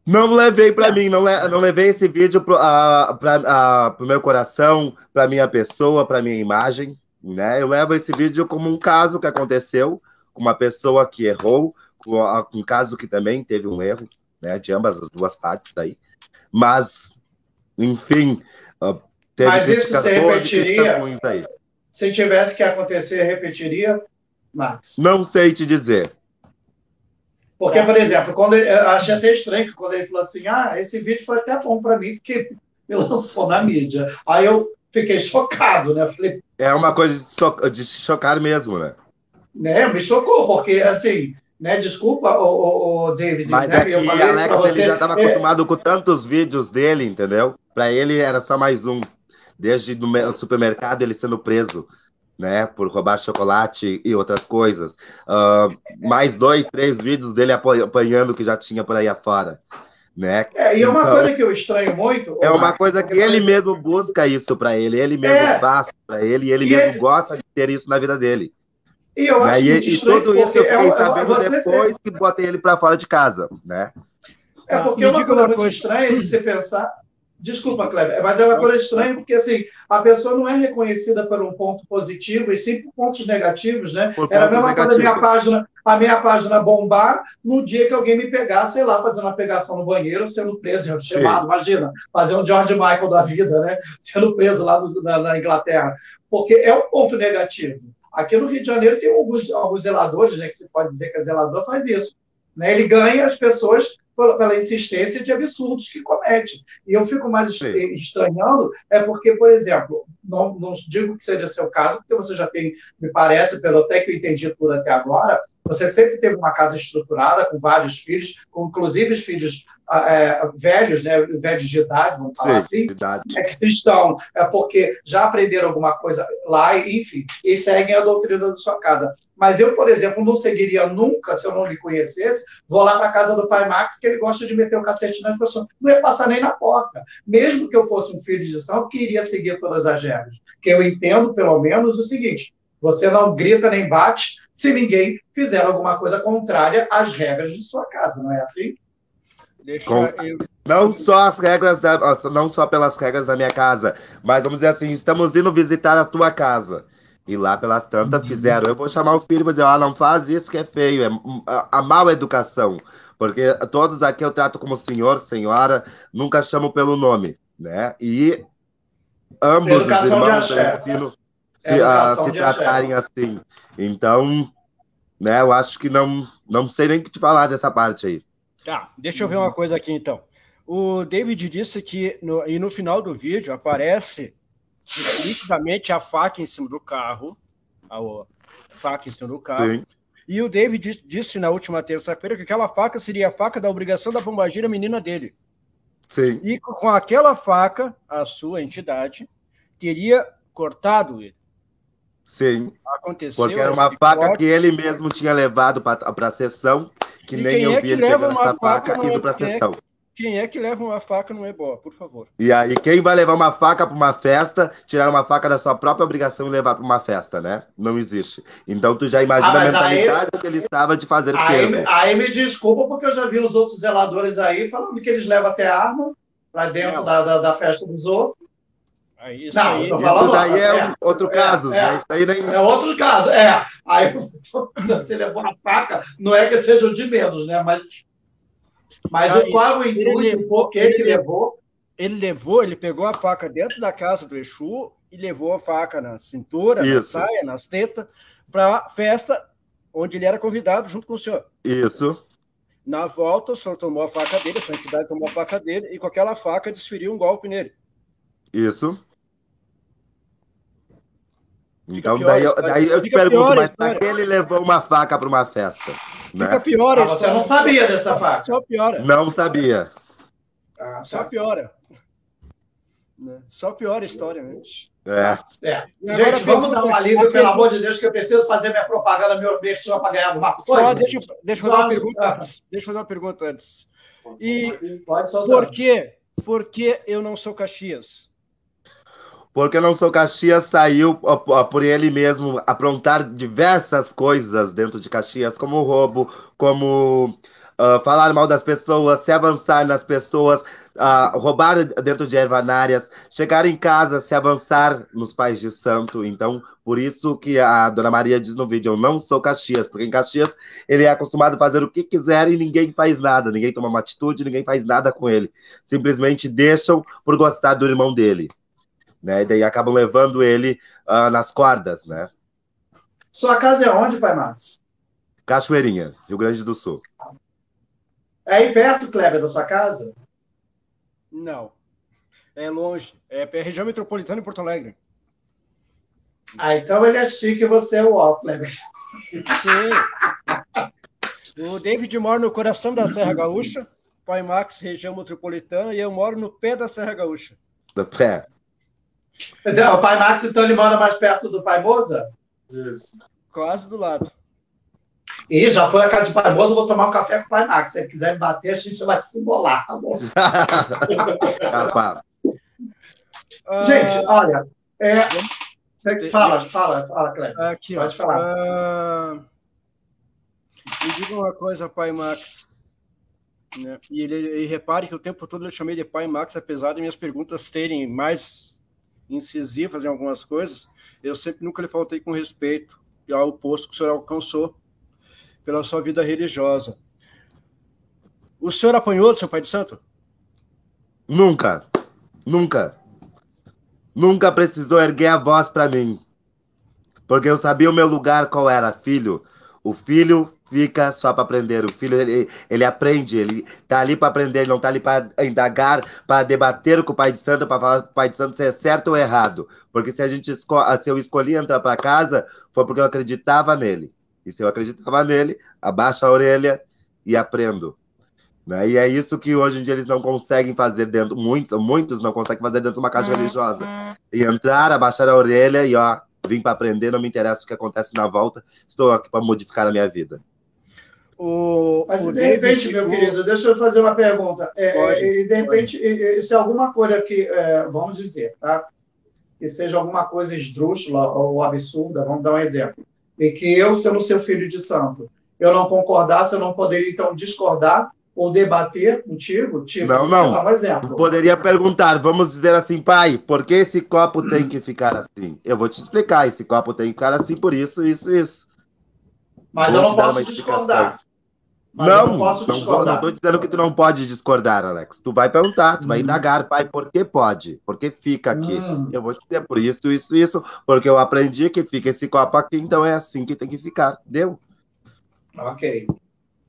não levei para mim, não, le- não levei esse vídeo para o meu coração, para minha pessoa, para minha imagem. Né? Eu levo esse vídeo como um caso que aconteceu com uma pessoa que errou, com a- um caso que também teve um erro, né? De ambas as duas partes aí. Mas, enfim, uh, teve Mas isso se e repetiria? ruins aí. Se tivesse que acontecer, repetiria, Max? Não sei te dizer. Porque, por exemplo, quando ele, eu achei até estranho que quando ele falou assim, ah, esse vídeo foi até bom para mim, porque me lançou na mídia. Aí eu fiquei chocado, né? Falei, É uma coisa de, so- de se chocar mesmo, né? né? Me chocou, porque assim, né? Desculpa, o, o, David, Mas né? é que Alex ele você, já estava é, acostumado com tantos vídeos dele, entendeu? Para ele era só mais um. Desde no me- supermercado ele sendo preso, né? Por roubar chocolate e outras coisas. Ah, mais dois, três vídeos dele apanhando que já tinha por aí afora, né? É, e é uma Então, coisa que eu estranho muito. É uma Max, coisa que ele mesmo busca isso para ele, ele mesmo É. faz para ele, e ele E mesmo ele- gosta de ter isso na vida dele. E eu né? acho E, muito e tudo isso eu é, fiquei é, sabendo você depois que botei ele para fora de casa, né? É porque é uma coisa coisa. estranha de você pensar. Desculpa, Kleber, mas é uma coisa estranha porque assim, a pessoa não é reconhecida por um ponto positivo e sim por pontos negativos, né? Por Era a mesma coisa a minha página, a minha página bombar no dia que alguém me pegar, sei lá, fazendo uma pegação no banheiro, sendo preso, chamado, imagina, fazer um George Michael da vida, né? Sendo preso lá no- na, na Inglaterra. Porque é um ponto negativo. Aqui no Rio de Janeiro tem alguns, alguns zeladores, né? Que você pode dizer que é zelador, faz isso. Né? Ele ganha as pessoas pela, pela insistência de absurdos que comete. E eu fico mais Sim. estranhando, é porque, por exemplo, não, não digo que seja seu caso, porque você já tem, me parece, pelo até que eu entendi tudo até agora, você sempre teve uma casa estruturada, com vários filhos, com inclusive os filhos ah, é, velhos, né, velhos de idade, vamos falar Sim, assim, verdade. é que se estão, é porque já aprenderam alguma coisa lá, enfim, e seguem a doutrina da sua casa. Mas eu, por exemplo, não seguiria nunca, se eu não lhe conhecesse, vou lá para a casa do pai Max, que ele gosta de meter o cacete nas pessoas. Não ia passar nem na porta. Mesmo que eu fosse um filho de São, que iria seguir todas as regras. Que eu entendo, pelo menos, o seguinte: você não grita nem bate se ninguém fizer alguma coisa contrária às regras de sua casa, não é assim? Deixa Com- eu... Não só as regras da, não só pelas regras da minha casa, mas vamos dizer assim, estamos indo visitar a tua casa. E lá pelas tantas fizeram. Eu vou chamar o filho e vou dizer, ah, não faz isso que é feio, é a, a mal educação. Porque todos aqui eu trato como senhor, senhora, nunca chamo pelo nome, né? E ambos os Educação de irmãos eu ensino se, a se de axé. tratarem assim. Então, né, eu acho que não, não sei nem o que te falar dessa parte aí. Tá, deixa eu ver uma coisa aqui então. O David disse que, no, e no final do vídeo aparece nitidamente a faca em cima do carro, a faca em cima do carro. Sim. E o David disse na última terça-feira que aquela faca seria a faca da obrigação da pombagira menina dele. Sim. E com aquela faca, a sua entidade teria cortado ele. Sim. Aconteceu. Porque era uma faca que ele mesmo tinha levado para a sessão, que e nem eu é vi ele pegando essa faca, faca indo para a é sessão. É quem é que leva uma faca não é boa, por favor. E aí, quem vai levar uma faca para uma festa, tirar uma faca da sua própria obrigação e levar para uma festa, né? Não existe. Então tu já imagina ah, a mentalidade aí, que ele estava de fazer aí, aí me desculpa, porque eu já vi os outros zeladores aí falando que eles levam até arma para dentro da, da, da, festa dos outros. Aí, isso, não, aí, isso daí é, é outro é, caso, é, né? Isso aí nem... é outro caso, é. Aí você levou a faca, não é que seja o de menos, né? Mas mas Aí, qual o intuito? Por que ele levou? Ele levou, ele pegou a faca dentro da casa do Exu e levou a faca na cintura, Isso. na saia, nas tetas, para a festa onde ele era convidado junto com o senhor. Isso. Na volta, o senhor tomou a faca dele, a santidade tomou a faca dele e com aquela faca desferiu um golpe nele. Isso. Então, daí, eu, daí eu te pergunto, mas para que ele levou uma faca para uma festa? Né? Fica pior ah, Você não sabia dessa faca? Só piora. Não sabia. Ah, tá. Só piora. Né? Só piora a história, né? É. é. Gente, vamos dar um alívio, pelo amor de Deus, que eu preciso fazer minha propaganda, meu merchan para ganhar alguma coisa. Só deixa, deixa eu fazer uma pergunta antes. Deixa eu fazer uma pergunta antes. E por que, por que eu não sou Caxias? Porque não sou Caxias saiu por ele mesmo aprontar diversas coisas dentro de Caxias, como roubo, como uh, falar mal das pessoas, se avançar nas pessoas, uh, roubar dentro de ervanárias, chegar em casa, se avançar nos pais de santo. Então, por isso que a Dona Maria diz no vídeo, eu não sou Caxias, porque em Caxias ele é acostumado a fazer o que quiser e ninguém faz nada, ninguém toma uma atitude, ninguém faz nada com ele. Simplesmente deixam por gostar do irmão dele né? E daí acabam levando ele uh, nas cordas, né? Sua casa é onde, pai Marcos? Cachoeirinha, Rio Grande do Sul. É aí perto, Kleber, da sua casa? Não. É longe. É, é região metropolitana em Porto Alegre. Ah, então ele é chique e você é o ó, Kleber. Sim. O David mora no coração da Serra Gaúcha, pai Max, região metropolitana, e eu moro no pé da Serra Gaúcha. Do pé. Então, o pai Max, então, ele mora mais perto do pai Moza? Isso. Quase do lado. E já foi a casa de pai Moza, vou tomar um café com o pai Max. Se ele quiser me bater, a gente vai se embolar, tá bom? Rapaz. gente, olha. É, você fala, fala, fala, Cleber. Aqui, Pode ó, falar. Uh, me diga uma coisa, pai Max. Né? E, ele, e repare que o tempo todo eu chamei de pai Max, apesar de minhas perguntas terem mais incisivas em algumas coisas, eu sempre nunca lhe faltei com respeito ao posto que o senhor alcançou pela sua vida religiosa. O senhor apanhou do seu pai de santo? Nunca. Nunca. Nunca precisou erguer a voz para mim. Porque eu sabia o meu lugar qual era, filho. O filho fica só para aprender. O filho, ele, ele aprende, ele tá ali para aprender, ele não tá ali para indagar, para debater com o pai de santo, para falar com o pai de santo se é certo ou errado. Porque se a gente esco se eu escolhi entrar para casa, foi porque eu acreditava nele. E se eu acreditava nele, abaixa a orelha e aprendo. Né? E é isso que hoje em dia eles não conseguem fazer dentro, muito, muitos não conseguem fazer dentro de uma caixa religiosa. E entrar, abaixar a orelha e ó, vim para aprender, não me interessa o que acontece na volta, estou aqui para modificar a minha vida. O, Mas, o de David, repente, meu o... querido, deixa eu fazer uma pergunta. É, pode, é, de repente, pode. se alguma coisa que, é, vamos dizer, tá? que seja alguma coisa esdrúxula ou absurda, vamos dar um exemplo, e que eu, sendo seu filho de santo, eu não concordasse, eu não poderia, então, discordar ou debater contigo? Tipo, não, não. Um exemplo. Poderia perguntar, vamos dizer assim, pai, por que esse copo tem que ficar assim? Eu vou te explicar, esse copo tem que ficar assim por isso, isso, isso. Mas vou eu não posso discordar. Mas não, não, tô dizendo que tu não pode discordar, Alex. Tu vai perguntar, tu hum. vai indagar, pai, por que pode? Por que fica aqui? Hum. Eu vou te dizer por isso, isso, isso, porque eu aprendi que fica esse copo aqui, então é assim que tem que ficar. Deu? Ok.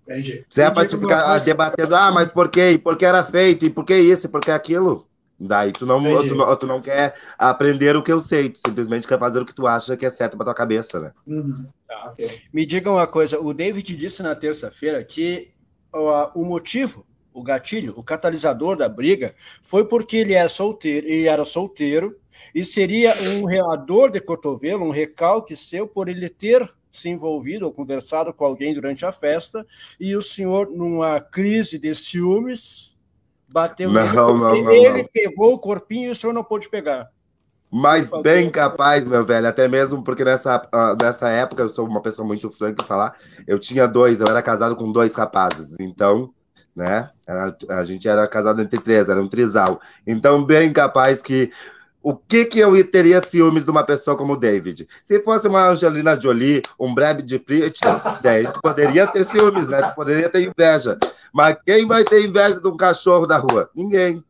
Entendi. Você é para ficar coisa... debatendo, ah, mas por quê? E por que era feito? E por que isso? E por que aquilo? Daí tu não, tu não, tu, não, quer aprender o que eu sei, tu simplesmente quer fazer o que tu acha que é certo para tua cabeça, né? Uhum. Tá, okay. Me diga uma coisa, o David disse na terça-feira que uh, o motivo, o gatilho, o catalisador da briga foi porque ele era solteiro, ele era solteiro e seria um reador de cotovelo, um recalque seu por ele ter se envolvido ou conversado com alguém durante a festa e o senhor numa crise de ciúmes Bateu não, nele, não, não, ele não. pegou o corpinho e o senhor não pôde pegar. Mas bem capaz, meu velho, até mesmo porque nessa, uh, nessa época, eu sou uma pessoa muito franca falar, eu tinha dois, eu era casado com dois rapazes, então, né, a, gente era casado entre três, era um trisal. Então, bem capaz que o que que eu teria ciúmes de uma pessoa como o David? Se fosse uma Angelina Jolie, um Brad Pitt, daí poderia ter ciúmes, né? Poderia ter inveja. Mas quem vai ter inveja de um cachorro da rua? Ninguém,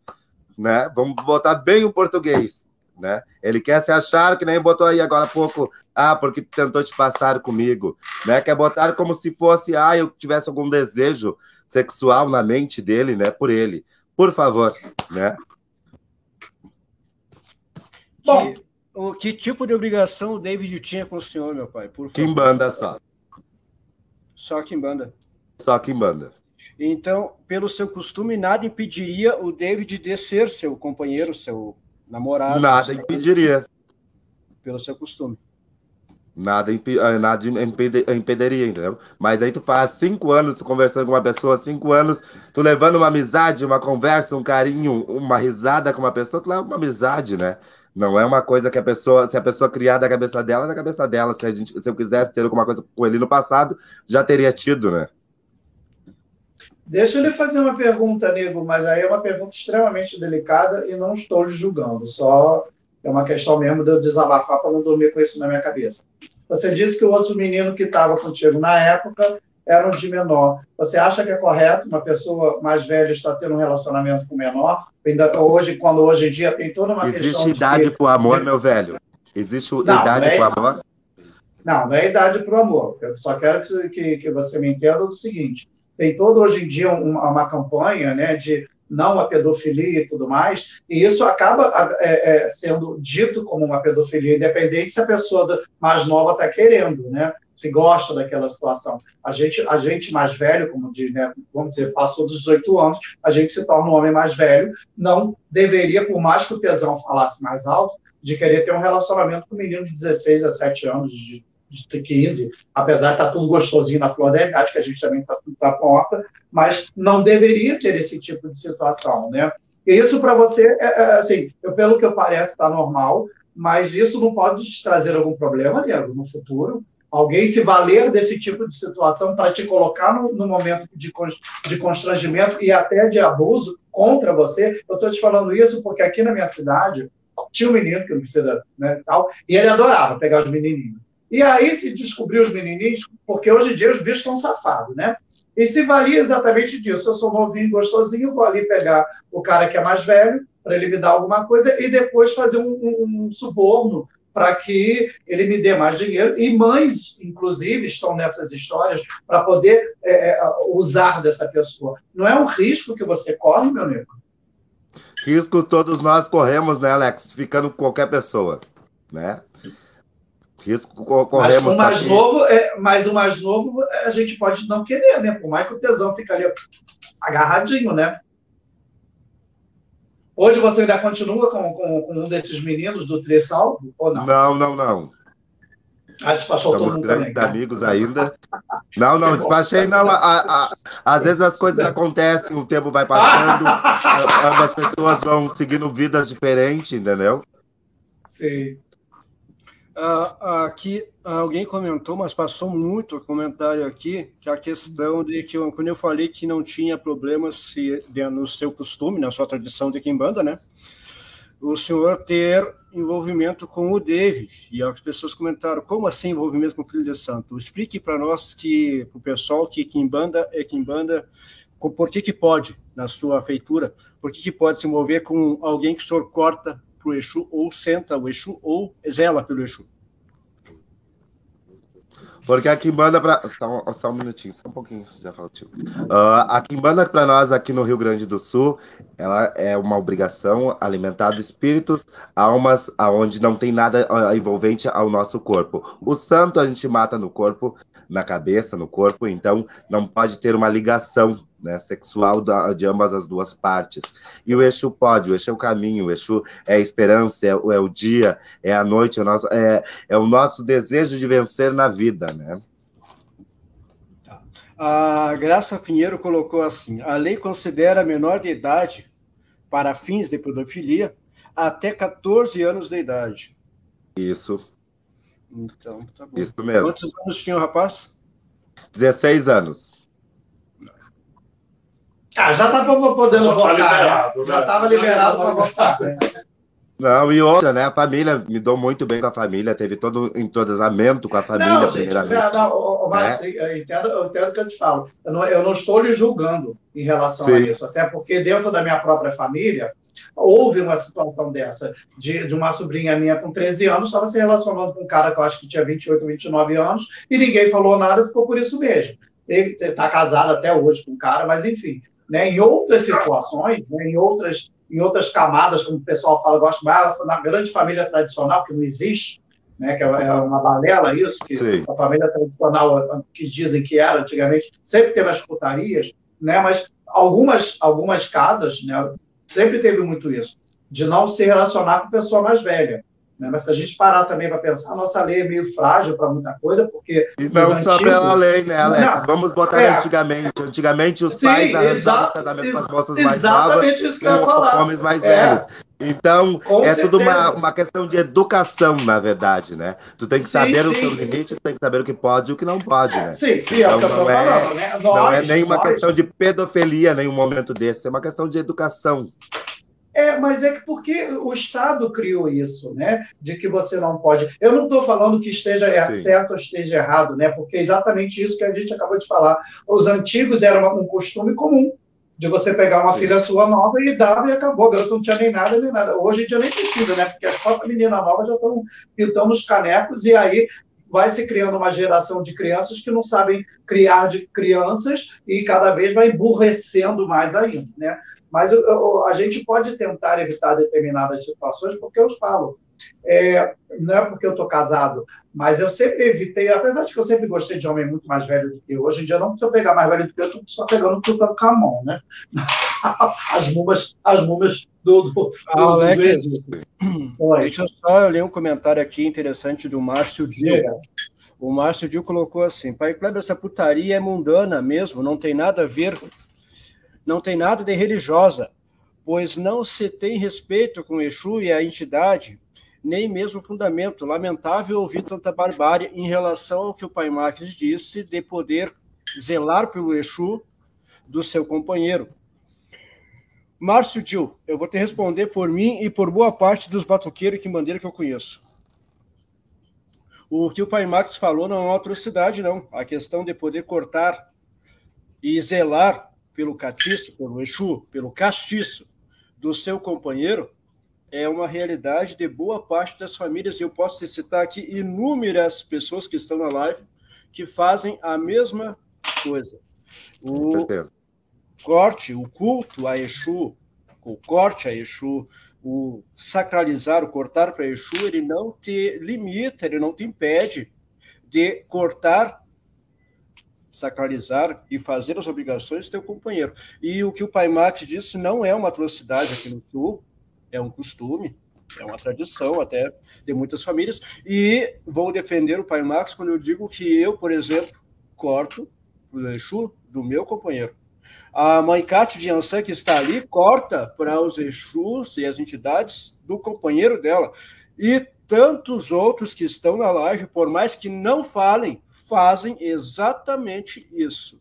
né? Vamos botar bem o português, né? Ele quer se achar que nem botou aí agora há pouco, ah, porque tentou te passar comigo, né? Quer botar como se fosse, ah, eu tivesse algum desejo sexual na mente dele, né? Por ele. Por favor, né? Bom, que, o, que tipo de obrigação o David tinha com o senhor, meu pai? Por favor. Kimbanda só. Só Kimbanda. Só Kimbanda. Então, pelo seu costume, nada impediria o David de ser seu companheiro, seu namorado. Nada seu... impediria. Pelo seu costume. Nada. Eh, nada impediria, entendeu? Mas daí tu faz cinco anos, tu conversando com uma pessoa, cinco anos, tu levando uma amizade, uma conversa, um carinho, uma risada com uma pessoa, tu leva uma amizade, né? Não é uma coisa que a pessoa, se a pessoa criar da cabeça dela, é da cabeça dela. Se, a gente, se eu quisesse ter alguma coisa com ele no passado, já teria tido, né? Deixa eu lhe fazer uma pergunta, nego, mas aí é uma pergunta extremamente delicada e não estou lhe julgando, só é uma questão mesmo de eu desabafar para não dormir com isso na minha cabeça. Você disse que o outro menino que estava contigo na época eram de menor. Você acha que é correto uma pessoa mais velha estar tendo um relacionamento com menor? Ainda hoje, quando hoje em dia tem toda uma Existe questão. Existe idade para o amor, meu velho? Existe não, idade é... para o amor? Não, não é idade para o amor. Eu só quero que, que, que, você me entenda do seguinte: tem todo hoje em dia uma, uma campanha né, de não a pedofilia e tudo mais, e isso acaba é, é, sendo dito como uma pedofilia, independente se a pessoa mais nova está querendo, né? se gosta daquela situação. A gente, a gente mais velho, como diz, né, vamos dizer, passou dos 18 anos, a gente se torna um homem mais velho, não deveria, por mais que o tesão falasse mais alto, de querer ter um relacionamento com um menino de 16 a 7 anos, de, de 15, apesar de estar tá tudo gostosinho na flor da que a gente também está tudo para porta, mas não deveria ter esse tipo de situação, né? E isso para você, é, é, assim, eu, pelo que eu pareço, está normal, mas isso não pode te trazer algum problema, Diego, no futuro, alguém se valer desse tipo de situação para te colocar no, no momento de, de constrangimento e até de abuso contra você. Eu estou te falando isso porque aqui na minha cidade tinha um menino que não precisa, né, tal, e ele adorava pegar os menininhos. E aí se descobriu os menininhos, porque hoje em dia os bichos estão safados, né? E se valia exatamente disso. Eu sou novinho, gostosinho, vou ali pegar o cara que é mais velho, para ele me dar alguma coisa, e depois fazer um, um, um suborno para que ele me dê mais dinheiro. E mães, inclusive, estão nessas histórias para poder é, é, usar dessa pessoa. Não é um risco que você corre, meu amigo? Risco todos nós corremos, né, Alex? Ficando com qualquer pessoa, né? Risco corremos. Mas o mais aqui. novo, é, mas o mais novo a gente pode não querer, né? Por mais que o tesão fique ali agarradinho, né? Hoje você ainda continua com, com, com um desses meninos do Trissal ou não? Não, não, não. Ah, despachou todo mundo também. Tá? amigos ainda. Não, não, despachei não. A, a, às vezes as coisas acontecem, o tempo vai passando, as pessoas vão seguindo vidas diferentes, entendeu? Sim. Uh, aqui alguém comentou, mas passou muito comentário aqui, que a questão de que quando eu falei que não tinha problemas se, no seu costume, na sua tradição de quimbanda, né? O senhor ter envolvimento com o David. E as pessoas comentaram, como assim envolvimento com o filho de santo? Explique para nós que, o pessoal, que quimbanda é quimbanda, por que que pode, na sua feitura, por que que pode se envolver com alguém que o senhor corta para o Exu, ou senta o Exu, ou zela pelo Exu. Porque a Kimbanda, pra... só, só um minutinho, só um pouquinho, já falo. Uh, a Kimbanda, para nós aqui no Rio Grande do Sul, ela é uma obrigação alimentar espíritos, almas, aonde não tem nada ah, envolvente ao nosso corpo. O santo a gente mata no corpo, na cabeça, no corpo, então não pode ter uma ligação né, sexual da, de ambas as duas partes. E o Exu pode, o Exu é o caminho, o Exu é a esperança, é, é o dia, é a noite, é o, nosso, é, é o nosso desejo de vencer na vida, né? Tá. A Graça Pinheiro colocou assim: a lei considera menor de idade para fins de pedofilia até 14 anos de idade. Isso. Então, tá bom. Isso mesmo. Quantos anos tinha o rapaz? 16 anos. Ah, já estava podendo Já tá votar. né? liberado, Já né? estava liberado para votar. né? Não, e outra, né? A família, me dou muito bem com a família, teve todo um entrosamento com a família, Não, gente, primeiramente. não, não, ô, ô, Márcio, eu, entendo, eu entendo o que eu te falo. Eu não, eu não estou lhe julgando em relação a Sim. isso, até porque dentro da minha própria família houve uma situação dessa, de, de uma sobrinha minha com 13 anos, estava se relacionando com um cara que eu acho que tinha 28, 29 anos, e ninguém falou nada e ficou por isso mesmo. Está casado até hoje com o cara, mas enfim. Né, em outras situações, né, em, outras, em outras camadas, como o pessoal fala, gosto mais, na grande família tradicional, que não existe, né, que é é uma balela isso, que Sim. a família tradicional, que dizem que era antigamente, sempre teve as putarias, né, mas algumas, algumas casas né, sempre teve muito isso, de não se relacionar com pessoa mais velha. Né? Mas se a gente parar também para pensar, a nossa lei é meio frágil para muita coisa, porque. E não os só antigos- pela lei, né, Alex? Não, Vamos botar é. antigamente. Antigamente os Sim, pais arranjavam casamentos com as moças mais novas com homens mais É. velhos. Então, Com é tudo uma, certeza. uma questão de educação, na verdade, né? Tu tem que Sim, saber o sim. teu limite, tu tem que saber o que pode e o que não pode, né? Sim, e é o que eu Então, estou não é- falando. Né? não é Nós- nenhuma nós- questão de pedofilia em nenhum momento desse, é uma questão de educação. É, mas é que porque o Estado criou isso, né? De que você não pode. Eu não estou falando que esteja er- Sim. certo ou esteja errado, né? Porque é exatamente isso que a gente acabou de falar. Os antigos era um costume comum de você pegar uma Sim. filha sua nova e dava e acabou. A garota não tinha nem nada, nem nada. Hoje em dia nem precisa, né? Porque as próprias meninas novas já estão pintando os canecos e aí vai se criando uma geração de crianças que não sabem criar de crianças e cada vez vai emburrecendo mais ainda, né? Mas a gente pode tentar evitar determinadas situações, porque eu falo, é, não é porque eu estou casado, mas eu sempre evitei, apesar de que eu sempre gostei de homem muito mais velho do que eu, hoje em dia não precisa pegar mais velho do que eu, estou só pegando tudo com a mão, né? As mumas, as mumas do, do, do, Ah, Alex, do. Oi, Deixa eu só ler um comentário aqui interessante do Márcio Dil. diga. O Márcio Dil colocou assim: Pai Kleber, essa putaria é mundana mesmo, não tem nada a ver, não tem nada de religiosa, pois não se tem respeito com Exu e a entidade, nem mesmo fundamento. Lamentável ouvir tanta barbárie em relação ao que o Pai Marques disse de poder zelar pelo Exu do seu companheiro. Márcio Dil, eu vou te responder por mim e por boa parte dos batuqueiros que bandeira que eu conheço. O que o Pai Max falou não é uma atrocidade, não. A questão de poder cortar e zelar pelo catiço, pelo Exu, pelo castiço do seu companheiro é uma realidade de boa parte das famílias. Eu posso citar aqui inúmeras pessoas que estão na live que fazem a mesma coisa. O corte, o culto a Exu, o corte a Exu, o sacralizar, o cortar para Exu, ele não te limita, ele não te impede de cortar, sacralizar e fazer as obrigações do teu companheiro. E o que o Pai Max disse não é uma atrocidade aqui no Sul, é um costume, é uma tradição até de muitas famílias. E vou defender o Pai Max quando eu digo que eu, por exemplo, corto o Exu do meu companheiro. A mãe Cátia de Ansan, que está ali, corta para os Exus e as entidades do companheiro dela. E tantos outros que estão na live, por mais que não falem, fazem exatamente isso.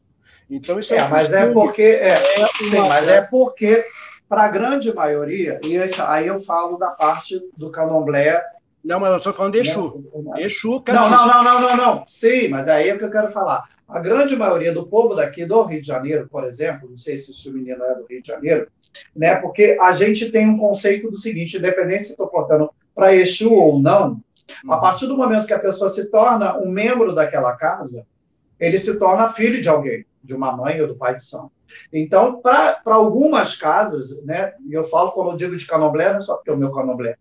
Então, isso é, É, mas é porque. É, é sim, mas é porque, para a grande maioria, e aí eu falo da parte do candomblé. Não, mas eu estou falando de Exu. né? Exu, Não, não, não, não, não, não. Sim, mas aí é o que eu quero falar. A grande maioria do povo daqui do Rio de Janeiro, por exemplo, não sei se esse menino é do Rio de Janeiro, né? Porque a gente tem um conceito do seguinte: independente se estou cortando para Exu ou não. A partir do momento que a pessoa se torna um membro daquela casa, ele se torna filho de alguém, de uma mãe ou do pai de santo. Então, para algumas casas, né, e eu falo quando eu digo de candomblé, não é só porque é o meu candomblé,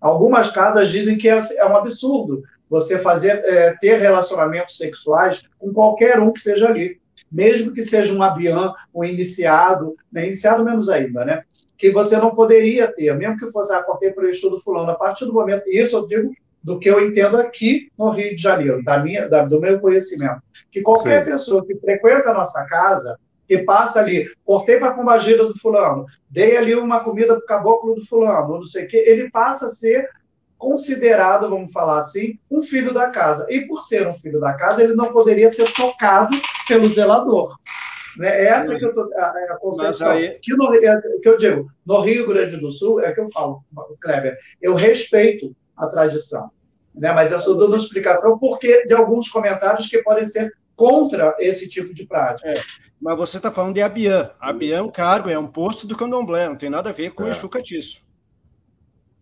algumas casas dizem que é, é um absurdo você fazer é, ter relacionamentos sexuais com qualquer um que seja ali, mesmo que seja um abian, um iniciado, né, iniciado menos ainda, né, que você não poderia ter, mesmo que fosse, ah, cortei para o estudo fulano, a partir do momento, isso eu digo do que eu entendo aqui no Rio de Janeiro, da minha, da, do meu conhecimento, que qualquer Sim. pessoa que frequenta a nossa casa, que passa ali, cortei para a pombagira do fulano, dei ali uma comida para o caboclo do fulano, não sei o quê, ele passa a ser considerado, vamos falar assim, um filho da casa. E por ser um filho da casa, ele não poderia ser tocado pelo zelador. Né? É essa que eu tô, a, a concepção. Aí... Que, no, é, que eu digo, no Rio Grande do Sul, é que eu falo, Kleber, eu respeito a tradição. Né? Mas eu estou dando uma explicação porque de alguns comentários que podem ser contra esse tipo de prática. É, mas você está falando de Abian. Abian é um cargo, é um posto do candomblé, não tem nada a ver com é. o Exu Catiço.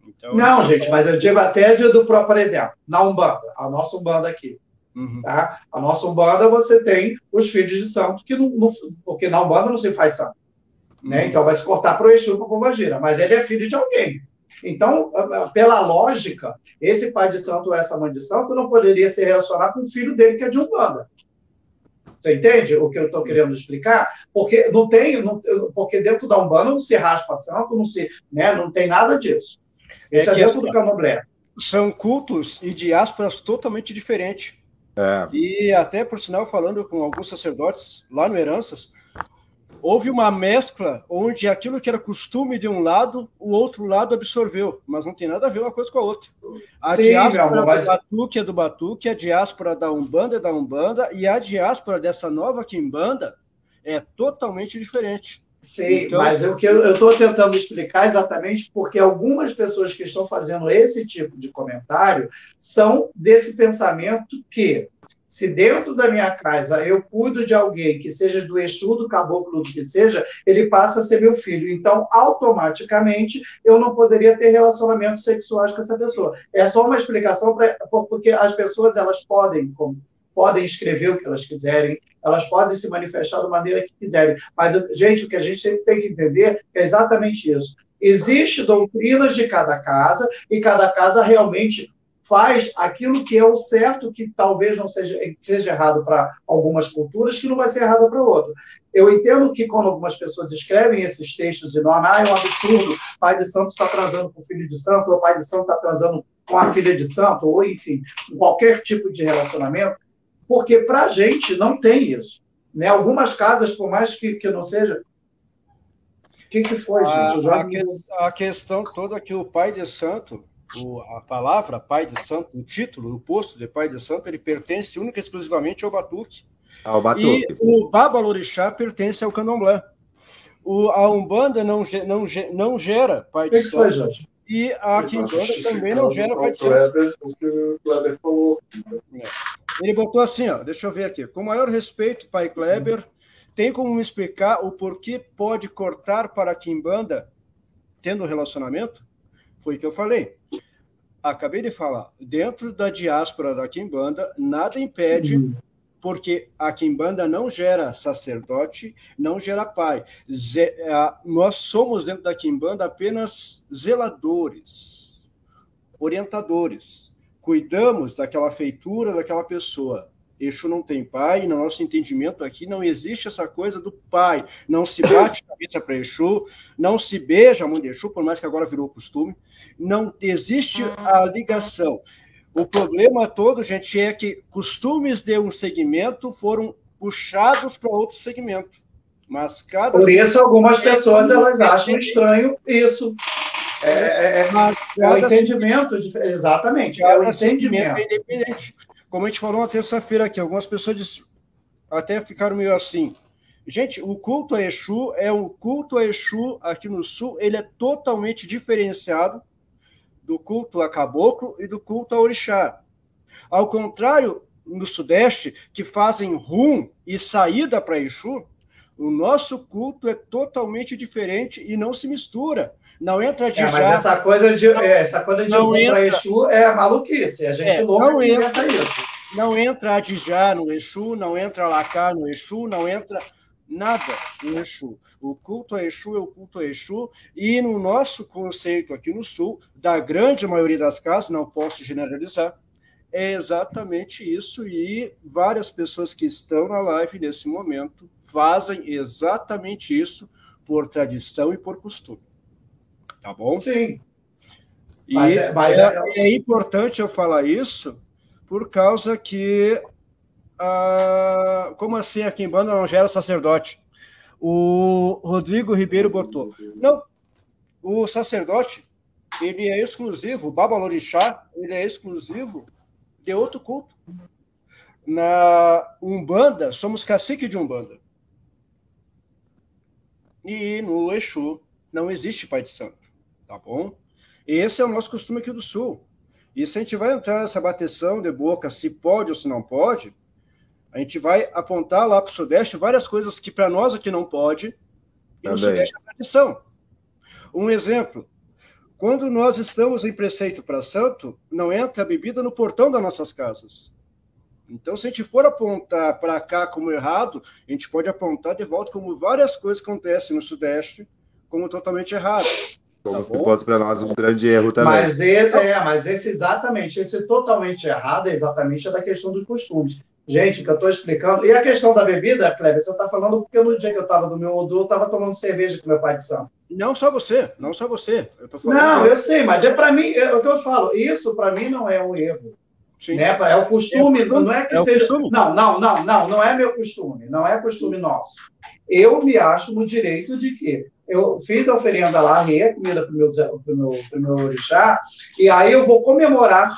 Então, não, gente, mas eu digo até de, do próprio, por exemplo, na Umbanda, a nossa Umbanda aqui. Uhum. Tá? A nossa Umbanda, você tem os filhos de santo, que não, não porque na Umbanda não se faz santo. Né? Uhum. Né? Então vai se cortar para o Exu, para o Pombagira, mas ele é filho de alguém. Então, pela lógica, esse pai de santo ou essa mãe de santo não poderia se relacionar com o filho dele, que é de Umbanda. Você entende o que eu estou querendo explicar? Porque não tem, não, porque dentro da Umbanda não se raspa santo, não se, né, não tem nada disso. Esse é, é dentro assim, do candomblé. São cultos e diásporas totalmente diferentes. É. E até, por sinal, falando com alguns sacerdotes lá no Heranças, houve uma mescla onde aquilo que era costume de um lado, o outro lado absorveu, mas não tem nada a ver uma coisa com a outra. A Sim, diáspora amor, mas... do Batuque é do Batuque, a diáspora da Umbanda é da Umbanda, e a diáspora dessa nova Quimbanda é totalmente diferente. Sim, então... mas o que eu estou tentando explicar exatamente porque algumas pessoas que estão fazendo esse tipo de comentário são desse pensamento que se dentro da minha casa eu cuido de alguém que seja do Exu, do caboclo, do que seja, ele passa a ser meu filho. Então, automaticamente, eu não poderia ter relacionamentos sexuais com essa pessoa. É só uma explicação, pra, porque as pessoas elas podem, como podem escrever o que elas quiserem, elas podem se manifestar da maneira que quiserem. Mas, gente, o que a gente tem que entender é exatamente isso. Existem doutrinas de cada casa e cada casa realmente faz aquilo que é o certo, que talvez não seja, seja errado para algumas culturas, que não vai ser errado para outra. Eu entendo que quando algumas pessoas escrevem esses textos e não, ah, é um absurdo, pai de santo está transando com filho de santo, ou pai de santo está transando com a filha de santo, ou enfim, qualquer tipo de relacionamento, porque para a gente não tem isso. Né? Algumas casas, por mais que, que não seja. O que, que foi, gente? A, a, que, a, questão toda é que o pai de santo, o, a palavra pai de santo, o título, o posto de pai de santo, ele pertence única e exclusivamente ao batuque. Ao batuque. E o babalorixá pertence ao candomblé. O, a Umbanda não, não, não gera pai de santo. Foi, e a Kimbanda também não gera pai de santo. O que o Kleber falou. É. Ele botou assim, ó, deixa eu ver aqui. Com maior respeito, pai Kleber, tem como me explicar o porquê pode cortar para a Kimbanda tendo relacionamento? Foi o que eu falei. Acabei de falar. Dentro da diáspora da Kimbanda, nada impede, uhum. porque a Kimbanda não gera sacerdote, não gera pai. nós somos, dentro da Kimbanda, apenas zeladores, orientadores cuidamos daquela feitura daquela pessoa. Exu não tem pai, no nosso entendimento aqui não existe essa coisa do pai. Não se bate cabeça para Exu, não se beija a mão de Exu, por mais que agora virou costume. Não existe a ligação. O problema todo, gente, é que costumes de um segmento foram puxados para outro segmento. Mas cada Por isso, algumas pessoas elas acham estranho isso. É, é, é, é o entendimento, de, exatamente, é o entendimento. É independente. Como a gente falou na terça-feira aqui, algumas pessoas até ficaram meio assim. Gente, o culto a Exu é um culto a Exu aqui no Sul, ele é totalmente diferenciado do culto a Caboclo e do culto a Orixá. Ao contrário, no Sudeste, que fazem rum e saída para Exu, O nosso culto é totalmente diferente e não se mistura. Não entra de é, já. Mas essa coisa de, não, é, essa coisa de não entra, Exu é maluquice. A gente é, louca não entra, isso. Não entra já no Exu, não entra Lacá no Exu, não entra nada no Exu. O culto a Exu é o culto a Exu, e no nosso conceito aqui no Sul, da grande maioria das casas, não posso generalizar, é exatamente isso, e várias pessoas que estão na live nesse momento fazem exatamente isso por tradição e por costume. Tá bom? Sim. E mas é, mas é, é, é importante eu falar isso por causa que ah, como assim aqui em banda não gera sacerdote? O Rodrigo Ribeiro botou. Não, o sacerdote, ele é exclusivo, o Babalorixá, ele é exclusivo de outro culto. Na Umbanda, somos cacique de Umbanda. E no Exu não existe pai de santo, tá bom? Esse é o nosso costume aqui do Sul. E se a gente vai entrar nessa bateção de boca, se pode ou se não pode, a gente vai apontar lá para o Sudeste várias coisas que para nós aqui não pode, e no Sudeste é tradição. Um exemplo, quando nós estamos em preceito para santo, não entra a bebida no portão das nossas casas. Então, se a gente for apontar para cá como errado, a gente pode apontar de volta como várias coisas acontecem no Sudeste como totalmente errado. Como tá se fosse para nós um grande erro também. Mas esse, é, mas esse exatamente, esse totalmente errado é exatamente a da questão dos costumes. Gente, que eu estou explicando. E a questão da bebida, Kleber, você está falando porque no dia que eu estava no meu odor, eu estava tomando cerveja com meu pai de santo. Não só você, não só você. Eu não, eu sei, mas é para mim, é o que eu falo, isso para mim não é um erro. Sim. Né? É o costume, é o costume. não é que é seja. Costume. Não, não, não, não, não é meu costume, não é costume nosso. Eu me acho no direito de que eu fiz a oferenda lá, rei a comida para o meu, meu, meu orixá, e aí eu vou comemorar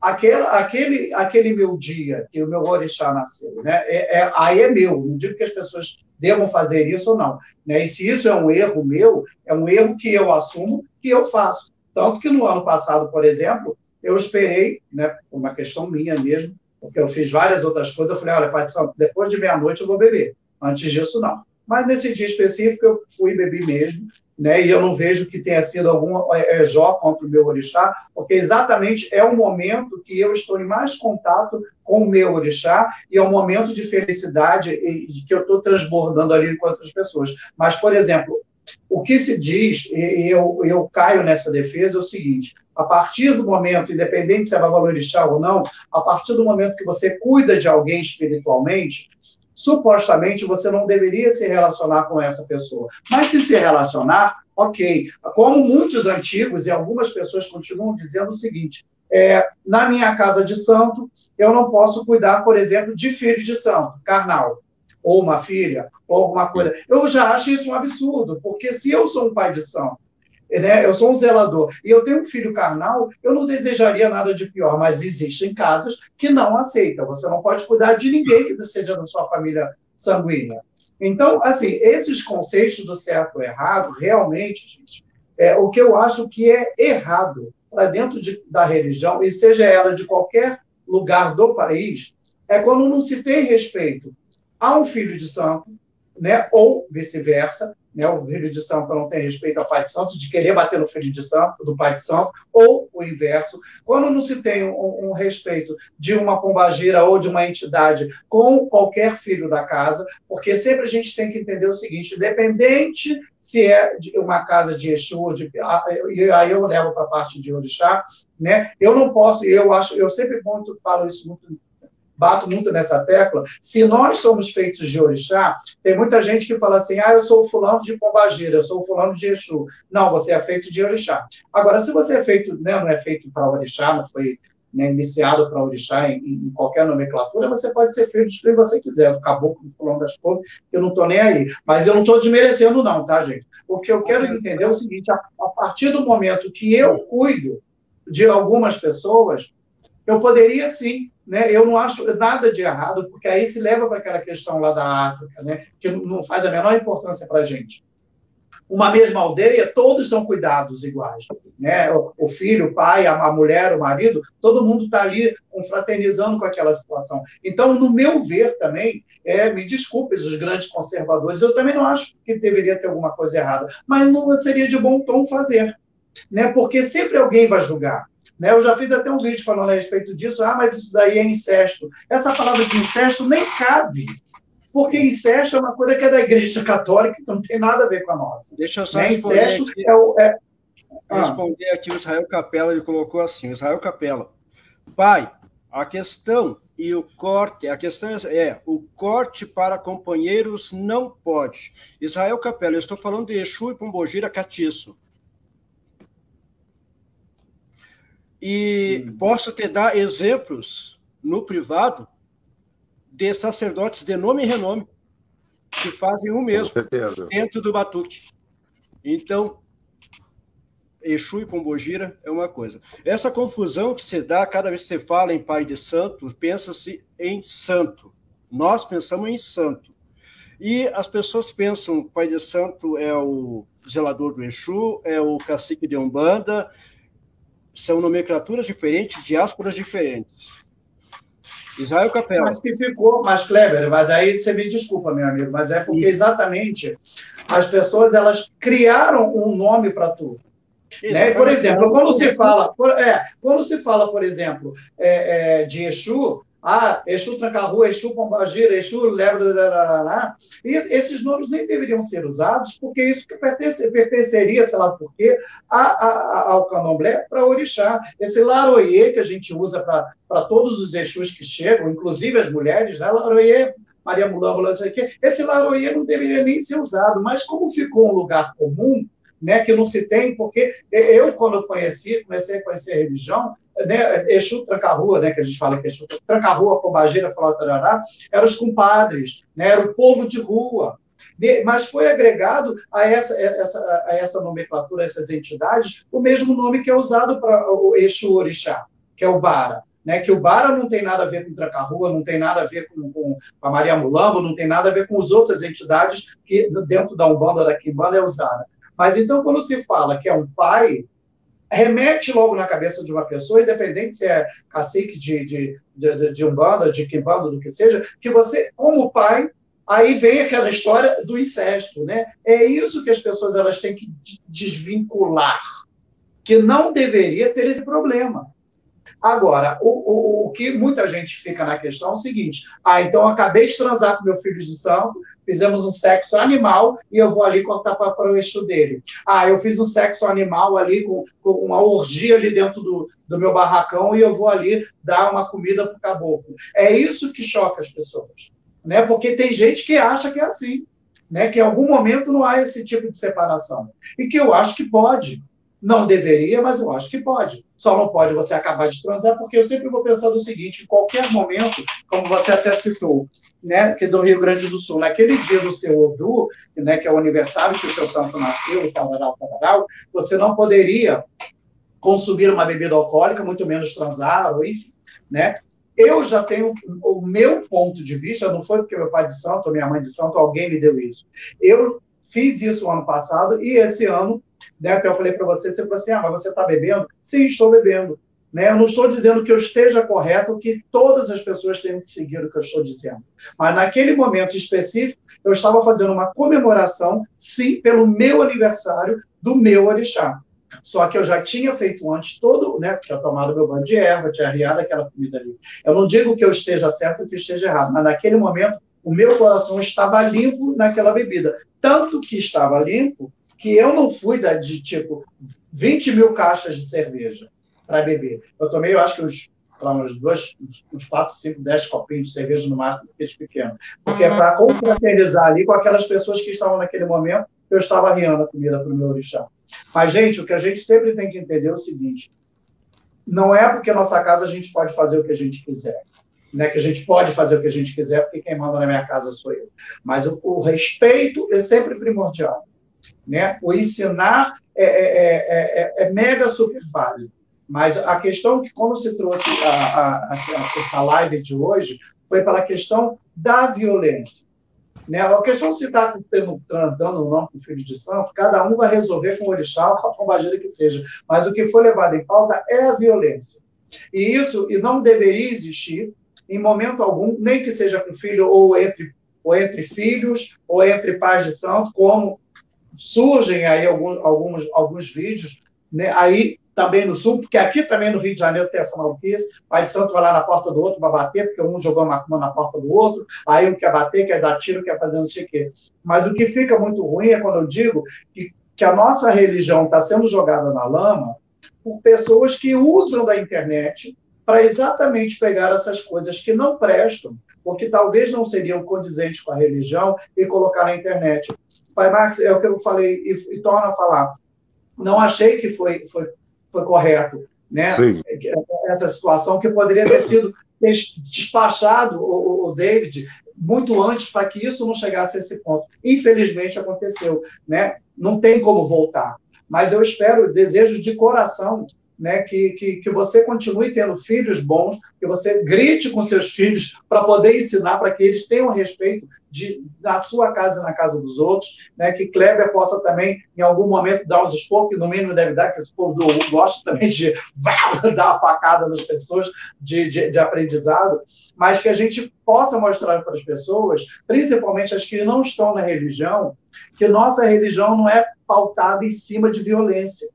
aquele, aquele, aquele meu dia que o meu orixá nasceu, né? É, é, aí é meu, não digo que as pessoas devam fazer isso ou não. Né? E se isso é um erro meu, é um erro que eu assumo, que eu faço. Tanto que no ano passado, por exemplo, eu esperei, né, uma questão minha mesmo, porque eu fiz várias outras coisas, eu falei, olha, Pai de Santo, depois de meia-noite eu vou beber. Antes disso, não. Mas nesse dia específico eu fui beber mesmo, né? E eu não vejo que tenha sido algum é, é, jó contra o meu orixá, porque exatamente é o momento que eu estou em mais contato com o meu orixá e é um momento de felicidade e, que eu estou transbordando ali com outras pessoas. Mas, por exemplo, o que se diz, e eu, eu caio nessa defesa, é o seguinte: a partir do momento, independente se é orixá ou não, a partir do momento que você cuida de alguém espiritualmente, supostamente você não deveria se relacionar com essa pessoa. Mas se se relacionar, ok. Como muitos antigos e algumas pessoas continuam dizendo o seguinte: é, na minha casa de santo, eu não posso cuidar, por exemplo, de filhos de santo, carnal, ou uma filha, ou alguma coisa. Eu já acho isso um absurdo, porque se eu sou um pai de santo, né? Eu sou um zelador e eu tenho um filho carnal, eu não desejaria nada de pior, mas existem casas que não aceitam. Você não pode cuidar de ninguém que seja da sua família sanguínea. Então, assim, esses conceitos do certo ou errado, realmente, gente, é o que eu acho que é errado para dentro de, da religião, e seja ela de qualquer lugar do país, é quando não se tem respeito a um filho de santo, né, ou vice-versa, né, o filho de santo não tem respeito ao pai de santo, de querer bater no filho de santo, do pai de santo, ou o inverso. Quando não se tem um, um respeito de uma pombagira ou de uma entidade com qualquer filho da casa, porque sempre a gente tem que entender o seguinte, independente se é uma casa de Exu, de, e aí eu levo para a parte de Orixá, né? Eu não posso, eu acho, eu sempre muito falo isso muito bato muito nessa tecla, se nós somos feitos de orixá, tem muita gente que fala assim, ah, eu sou o fulano de Pombagira, eu sou o fulano de Exu. Não, você é feito de orixá. Agora, se você é feito, né, não é feito para orixá, não foi né, iniciado para orixá em, em, qualquer nomenclatura, você pode ser feito de quem você quiser, do caboclo, do fulano das cores, eu não estou nem aí. Mas eu não estou desmerecendo não, tá, gente? O que eu quero entender o seguinte, a, a partir do momento que eu cuido de algumas pessoas, eu poderia sim né, eu não acho nada de errado, porque aí se leva para aquela questão lá da África, né, que não faz a menor importância para a gente. uma mesma aldeia, todos são cuidados iguais. Né? O, filho, o pai, a, mulher, o marido, todo mundo está ali confraternizando com aquela situação. Então, no meu ver também, é, me desculpe os grandes conservadores, eu também não acho que deveria ter alguma coisa errada, mas não seria de bom tom fazer, né? porque sempre alguém vai julgar. Né? Eu já fiz até um vídeo falando a respeito disso, ah, mas isso daí é incesto. Essa palavra de incesto nem cabe porque incesto é uma coisa que é da Igreja Católica, que não tem nada a ver com a nossa. Deixa eu só né? responder incesto aqui, é o, é... Ah. responder aqui o Israel Capela, ele colocou assim, Israel Capela, pai, a questão e o corte, a questão é, é, o corte para companheiros não pode. Israel Capela, eu estou falando de Exu e Pombogira Catiço. E hum. posso te dar exemplos no privado de sacerdotes de nome e renome que fazem o mesmo dentro do batuque. Então, Exu e Pombogira é uma coisa. Essa confusão que se dá cada vez que você fala em pai de santo, pensa-se em santo. Nós pensamos em santo. E as pessoas pensam que pai de santo é o zelador do Exu, é o cacique de Umbanda, são nomenclaturas diferentes, diásporas diferentes. Israel Capela. Mas que ficou, mas Kleber, mas aí você me desculpa, meu amigo, mas é porque exatamente as pessoas elas criaram um nome para tu. Né? Por exemplo, quando se fala, por, é, quando se fala, por exemplo, é, é, de Exu, ah, Exu Tranca-Rua, Exu Pombagira, Exu Lebra, e esses nomes nem deveriam ser usados, porque isso que pertence, pertenceria, sei lá por quê, a, a, ao candomblé para orixá. Esse laroie que a gente usa para todos os Exus que chegam, inclusive as mulheres, né? laroie, Maria Mulamba, esse laroie não deveria nem ser usado, mas como ficou um lugar comum, né, que não se tem, porque eu, quando conheci, comecei a conhecer a religião, né, Exu Tranca-Rua, né, que a gente fala que Exu Tranca-Rua, Pombagira, Falatarará, eram os compadres, né, era o povo de rua. Mas foi agregado a essa, essa, a essa nomenclatura, a essas entidades, o mesmo nome que é usado para o Exu Orixá, que é o Bara. Né, que o Bara não tem nada a ver com Tranca-Rua, não tem nada a ver com, com a Maria Mulambo, não tem nada a ver com as outras entidades que dentro da Umbanda, da Quimbanda, é usada. Mas então, quando se fala que é um pai, remete logo na cabeça de uma pessoa, independente se é cacique de, de, de, de Umbanda, de Kimbanda, do que seja, que você, como pai, aí vem aquela história do incesto, né? É isso que as pessoas elas têm que desvincular, que não deveria ter esse problema. Agora, o, o, o que muita gente fica na questão é o seguinte: ah, então acabei de transar com meu filho de santo, fizemos um sexo animal e eu vou ali cortar para o eixo dele. Ah, eu fiz um sexo animal ali com, com uma orgia ali dentro do, do meu barracão e eu vou ali dar uma comida para o caboclo. É isso que choca as pessoas, né? Porque tem gente que acha que é assim, né? Que em algum momento não há esse tipo de separação e que eu acho que pode. Não deveria, mas eu acho que pode. Só não pode você acabar de transar, porque eu sempre vou pensar do seguinte: em qualquer momento, como você até citou, né, que é do Rio Grande do Sul, naquele dia do seu Odu, né, que é o aniversário que o seu santo nasceu, tal, tal, tal, tal, você não poderia consumir uma bebida alcoólica, muito menos transar, ou enfim, né? Eu já tenho o meu ponto de vista, não foi porque meu pai de santo, minha mãe de santo, alguém me deu isso. Eu fiz isso ano passado e esse ano né? Até eu falei para você, você falou assim, ah, mas você está bebendo? Sim, estou bebendo. Né? Eu não estou dizendo que eu esteja correto, que todas as pessoas tenham que seguir o que eu estou dizendo. Mas naquele momento específico, eu estava fazendo uma comemoração, sim, pelo meu aniversário do meu orixá. Só que eu já tinha feito antes todo, né? Tinha tomado meu banho de erva, tinha arriado aquela comida ali. Eu não digo que eu esteja certo ou que esteja errado, mas naquele momento o meu coração estava limpo naquela bebida. Tanto que estava limpo que eu não fui da, de tipo 20 mil caixas de cerveja para beber. Eu tomei, eu acho que uns, uns dois, uns 4, 5, 10 copinhos de cerveja no máximo, aqueles pequenos. Porque é para confraternizar ali com aquelas pessoas que estavam naquele momento, eu estava arriando a comida para o meu orixá. Mas, gente, o que a gente sempre tem que entender é o seguinte: não é porque nossa casa a gente pode fazer o que a gente quiser. Né, que a gente pode fazer o que a gente quiser, porque quem manda na minha casa sou eu. Mas o, o respeito é sempre primordial. Né? O ensinar é, é, é, é mega super válido. Mas a questão que, quando se trouxe a, a, a, essa live de hoje, foi pela questão da violência. Né? A questão se está tratando ou não com filho de santo, cada um vai resolver com o orixá ou com a pombagira que seja. Mas o que foi levado em pauta é a violência. E isso e não deveria existir em momento algum, nem que seja com filho ou entre, ou entre filhos, ou entre pais de santo, como surgem aí alguns, alguns, alguns vídeos, né? aí também no Sul, porque aqui também no Rio de Janeiro tem essa maluquice, pai de santo vai lá na porta do outro para bater, porque um jogou uma mão na porta do outro, aí um quer bater, quer dar tiro, quer fazer não sei o quê. Mas o que fica muito ruim é quando eu digo que, que a nossa religião está sendo jogada na lama por pessoas que usam da internet para exatamente pegar essas coisas que não prestam, ou que talvez não seriam condizentes com a religião, e colocar na internet. Pai Max, é o que eu falei e, e torno a falar. Não achei que foi, foi foi correto, né? Sim. Essa situação que poderia ter sido despachado o, o David muito antes para que isso não chegasse a esse ponto. Infelizmente aconteceu, né? Não tem como voltar. Mas eu espero, desejo de coração né, que, que, que você continue tendo filhos bons, que você grite com seus filhos para poder ensinar, para que eles tenham respeito de, na sua casa e na casa dos outros, né, que Kleber possa também, em algum momento, dar uns esporros, que no mínimo deve dar, que esse povo do, gosta também de dar uma facada nas pessoas de, de, de aprendizado, mas que a gente possa mostrar para as pessoas, principalmente as que não estão na religião, que nossa religião não é pautada em cima de violência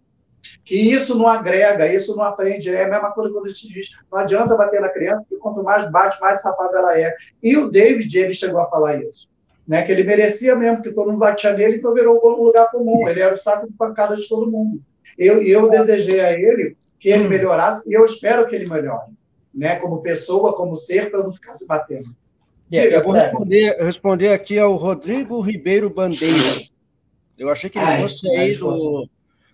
que isso não agrega, isso não aprende. É a mesma coisa quando a gente diz, não adianta bater na criança, porque quanto mais bate, mais safada ela é. E o David, ele chegou a falar isso. Né, que ele merecia mesmo, que todo mundo batia nele, então virou um lugar comum. Ele era o saco de pancada de todo mundo. Eu, eu desejei a ele que ele melhorasse, e eu espero que ele melhore, né, como pessoa, como ser, para não ficar se batendo. Diga, eu vou responder, responder aqui ao Rodrigo Ribeiro Bandeira. Eu achei que ele Ai, fosse aí do,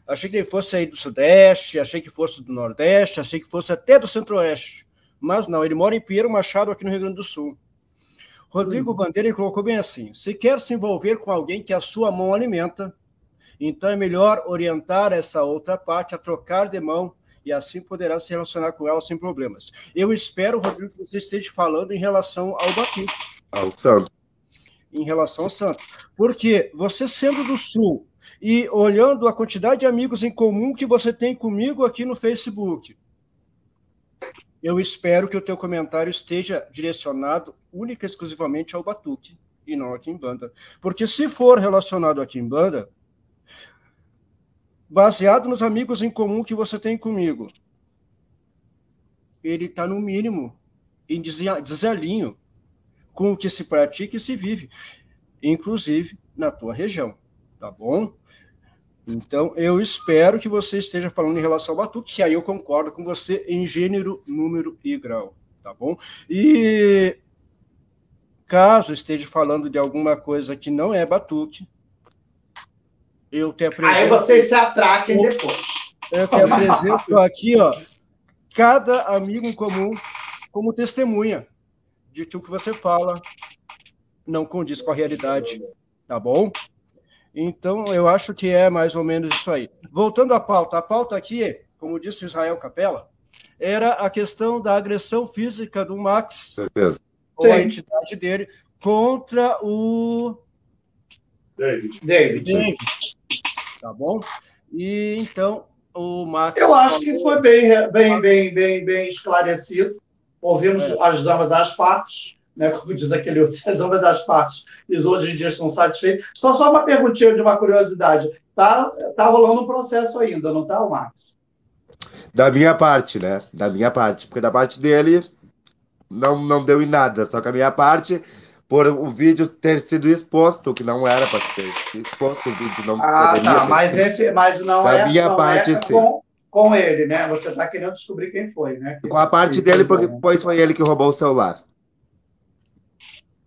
Achei que ele fosse aí do Sudeste, achei que fosse do Nordeste, achei que fosse até do Centro-Oeste. Mas não, ele mora em Pinheiro Machado, aqui no Rio Grande do Sul. Rodrigo hum. Bandeira colocou bem assim: se quer se envolver com alguém que a sua mão alimenta, então é melhor orientar essa outra parte a trocar de mão e assim poderá se relacionar com ela sem problemas. Eu espero, Rodrigo, que você esteja falando em relação ao Batista. Ao santo. Em relação ao santo. Porque você sendo do Sul, e olhando a quantidade de amigos em comum que você tem comigo aqui no Facebook. Eu espero que o teu comentário esteja direcionado única e exclusivamente ao Batuque e não aqui em banda. Porque se for relacionado aqui em banda, baseado nos amigos em comum que você tem comigo, ele está no mínimo em desalinho com o que se pratica e se vive, inclusive na tua região, tá bom? Então, eu espero que você esteja falando em relação ao batuque, que aí eu concordo com você em gênero, número e grau, tá bom? E caso esteja falando de alguma coisa que não é batuque, eu te apresento... Aí vocês se atraquem depois. Eu te apresento aqui, ó, cada amigo em comum como testemunha de que o que você fala não condiz com a realidade, tá bom? Então, eu acho que é mais ou menos isso aí. Voltando à pauta, a pauta aqui, como disse Israel Capella, era a questão da agressão física do Max, Certeza. ou a entidade dele, contra o David. David. David. Tá bom? E então o Max. Eu acho falou... que foi bem, bem, bem, bem, bem esclarecido. Ouvimos é. as damas as partes né, como diz aquele outro, as ambas das partes, e hoje em dia estão satisfeitos. Só, só uma perguntinha de uma curiosidade. Tá, tá rolando um processo ainda, não tá, Max? Da minha parte, né? Da minha parte. Porque da parte dele não, não deu em nada. Só que a minha parte, por o vídeo ter sido exposto, que não era para ser exposto, o vídeo não ah, tá, mas esse, mas não da é. minha não parte, é sim. Com, com ele, né? Você está querendo descobrir quem foi, né? Com a parte dele, porque depois foi ele que roubou o celular.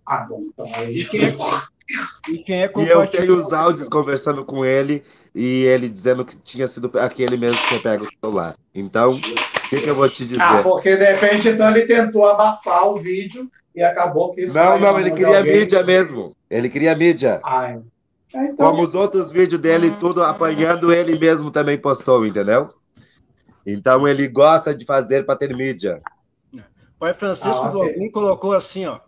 Ah, bom, então aí. E quem é, e quem é E eu tenho os áudios conversando com ele e ele dizendo que tinha sido aquele mesmo que pega o celular. Então, o que, que, eu vou te dizer? Ah, porque de repente então ele tentou abafar o vídeo e acabou que isso. Não, não, ele queria alguém. mídia mesmo. Ele queria mídia. Ai. É, então... Como os outros vídeos dele, tudo apanhando, ele mesmo também postou, entendeu? Então ele gosta de fazer para ter mídia. Pai Francisco ah, okay. do Algum colocou assim, ó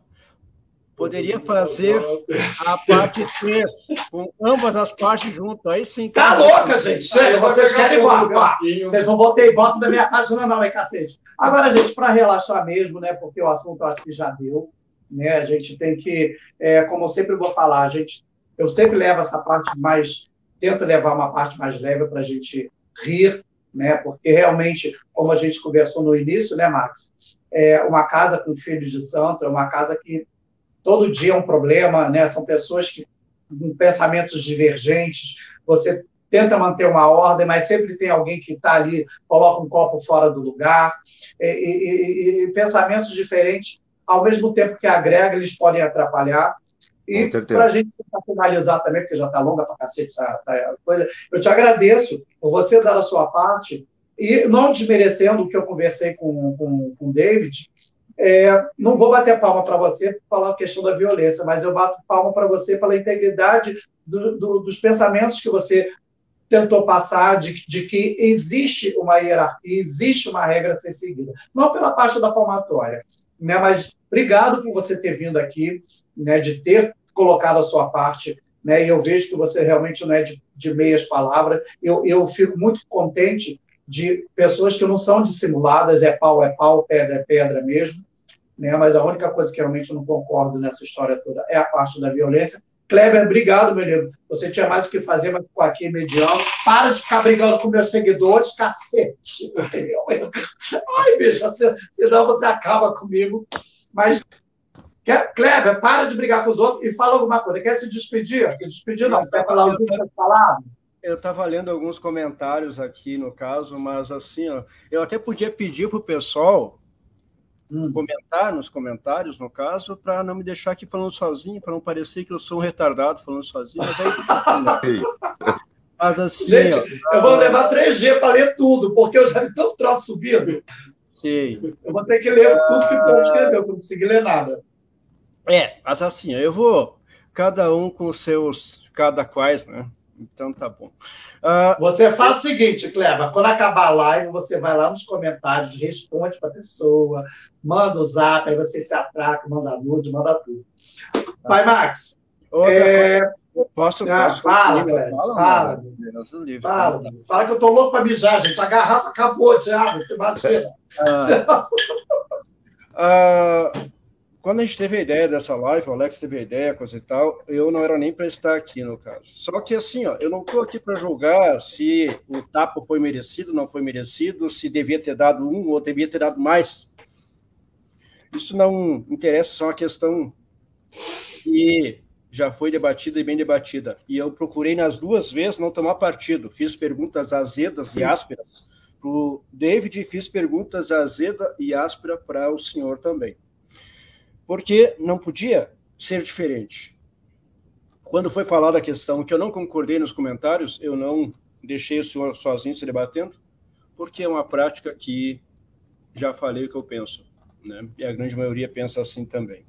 Poderia fazer a parte 3, com ambas as partes juntas. Aí sim. Tá louca, gente. Sério, vocês querem igual. Vocês não botei voto na minha página, não, é cacete. Agora, gente, para relaxar mesmo, né? Porque o assunto acho que já deu. Né? A gente tem que, é, como eu sempre vou falar, a gente, eu sempre levo essa parte mais, tento levar uma parte mais leve para a gente rir, né? Porque realmente, como a gente conversou no início, né, Max? É uma casa com filhos de santo é uma casa que todo dia é um problema, né? São pessoas que com pensamentos divergentes. Você tenta manter uma ordem, mas sempre tem alguém que está ali, coloca um copo fora do lugar. E, e, e, pensamentos diferentes, ao mesmo tempo que agrega, eles podem atrapalhar. E para a gente finalizar também, porque já está longa para cacete essa, coisa, eu te agradeço por você dar a sua parte e não desmerecendo o que eu conversei com, com, com o David, é, não vou bater palma para você por falar a questão da violência, mas eu bato palma para você pela integridade do, do, dos pensamentos que você tentou passar de, de, que existe uma hierarquia, existe uma regra a ser seguida. Não pela parte da palmatória, né, mas obrigado por você ter vindo aqui, né, de ter colocado a sua parte, né, e eu vejo que você realmente não é de, de meias palavras. Eu, eu fico muito contente de pessoas que não são dissimuladas, é pau, é pau, pedra é pedra mesmo, né? mas a única coisa que realmente eu não concordo nessa história toda é a parte da violência. Kleber, obrigado, meu amigo. Você tinha mais o que fazer, mas ficou aqui mediano. Para de ficar brigando com meus seguidores, cacete. Ai, bicho, senão você acaba comigo. Mas, Kleber, para de brigar com os outros e fala alguma coisa. Quer se despedir? Se despedir, não. Quer falar as últimas palavras? Eu estava lendo alguns comentários aqui, no caso, mas assim, ó, eu até podia pedir para o pessoal hum. comentar nos comentários, no caso, para não me deixar aqui falando sozinho, para não parecer que eu sou um retardado falando sozinho. Mas, aí, mas assim. Gente, ó, eu vou levar 3G para ler tudo, porque eu já vi tanto troço subindo. Sim. Eu vou ter que ler tudo que o povo escreveu, não conseguir ler nada. É, mas assim, eu vou, cada um com seus, cada quais, né? Então tá bom. Uh, você faz o seguinte, Cleva, quando acabar a live, você vai lá nos comentários, responde para a pessoa, manda o zap, aí você se atraca, manda nude, manda tudo. Vai, Max. É... Posso, ah, posso? Fala, Cleva. Fala, fala. Fala, fala que eu tô louco para mijar, gente. A garrafa acabou de água, imagina. Ah, uh, quando a gente teve a ideia dessa live, o Alex teve a ideia, coisa e tal, eu não era nem para estar aqui no caso. Só que assim, ó, eu não estou aqui para julgar se o tapa foi merecido, não foi merecido, se devia ter dado um ou devia ter dado mais. Isso não interessa, isso é uma questão que já foi debatida e bem debatida. E eu procurei nas duas vezes não tomar partido. Fiz perguntas azedas e ásperas para o David e fiz perguntas azeda e áspera para o senhor também porque não podia ser diferente. Quando foi falada a questão que eu não concordei nos comentários, eu não deixei o senhor sozinho se debatendo, porque é uma prática que já falei o que eu penso, né? e a grande maioria pensa assim também.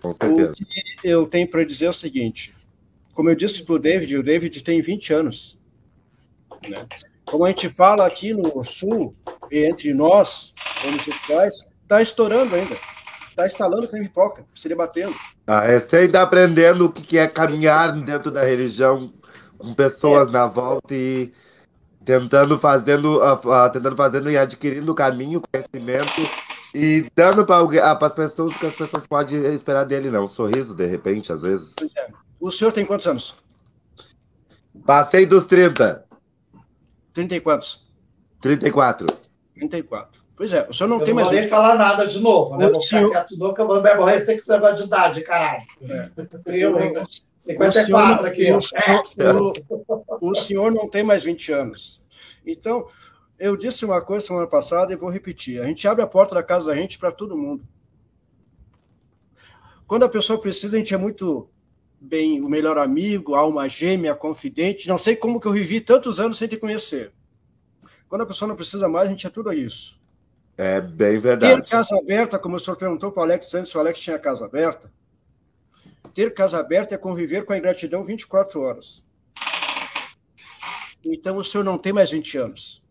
O que eu tenho para dizer é o seguinte: como eu disse para o David, o David tem 20 anos. Né? Como a gente fala aqui no Sul, entre nós, homossexuais, está estourando ainda está instalando nem pipoca, se debatendo. Ah, é, você ainda aprendendo o que é caminhar dentro da religião com pessoas é. na volta e tentando fazendo, uh, uh, tentando fazendo e adquirindo o caminho, conhecimento e dando para as pessoas o que as pessoas podem esperar dele, não. Um sorriso, de repente, às vezes. É. O senhor tem quantos anos? Passei dos 30. 30 e quantos? 34. 34. Pois é, o senhor não eu tem mais. Não vou nem falar nada de novo, né? O vou senhor... ficar quieto de que eu vou me aborrecer esse negócio de idade, caralho. É. Eu, hein? 54 aqui. O senhor, o, o senhor não tem mais 20 anos. Então, eu disse uma coisa semana passada e vou repetir. A gente abre a porta da casa da gente para todo mundo. Quando a pessoa precisa, a gente é muito bem o melhor amigo, alma gêmea, confidente. Não sei como que eu vivi tantos anos sem te conhecer. Quando a pessoa não precisa mais, a gente é tudo isso. É bem verdade. Ter casa aberta, como o senhor perguntou para o Alex antes, se o Alex tinha casa aberta. Ter casa aberta é conviver com a ingratidão 24 horas. Então o senhor não tem mais 20 anos.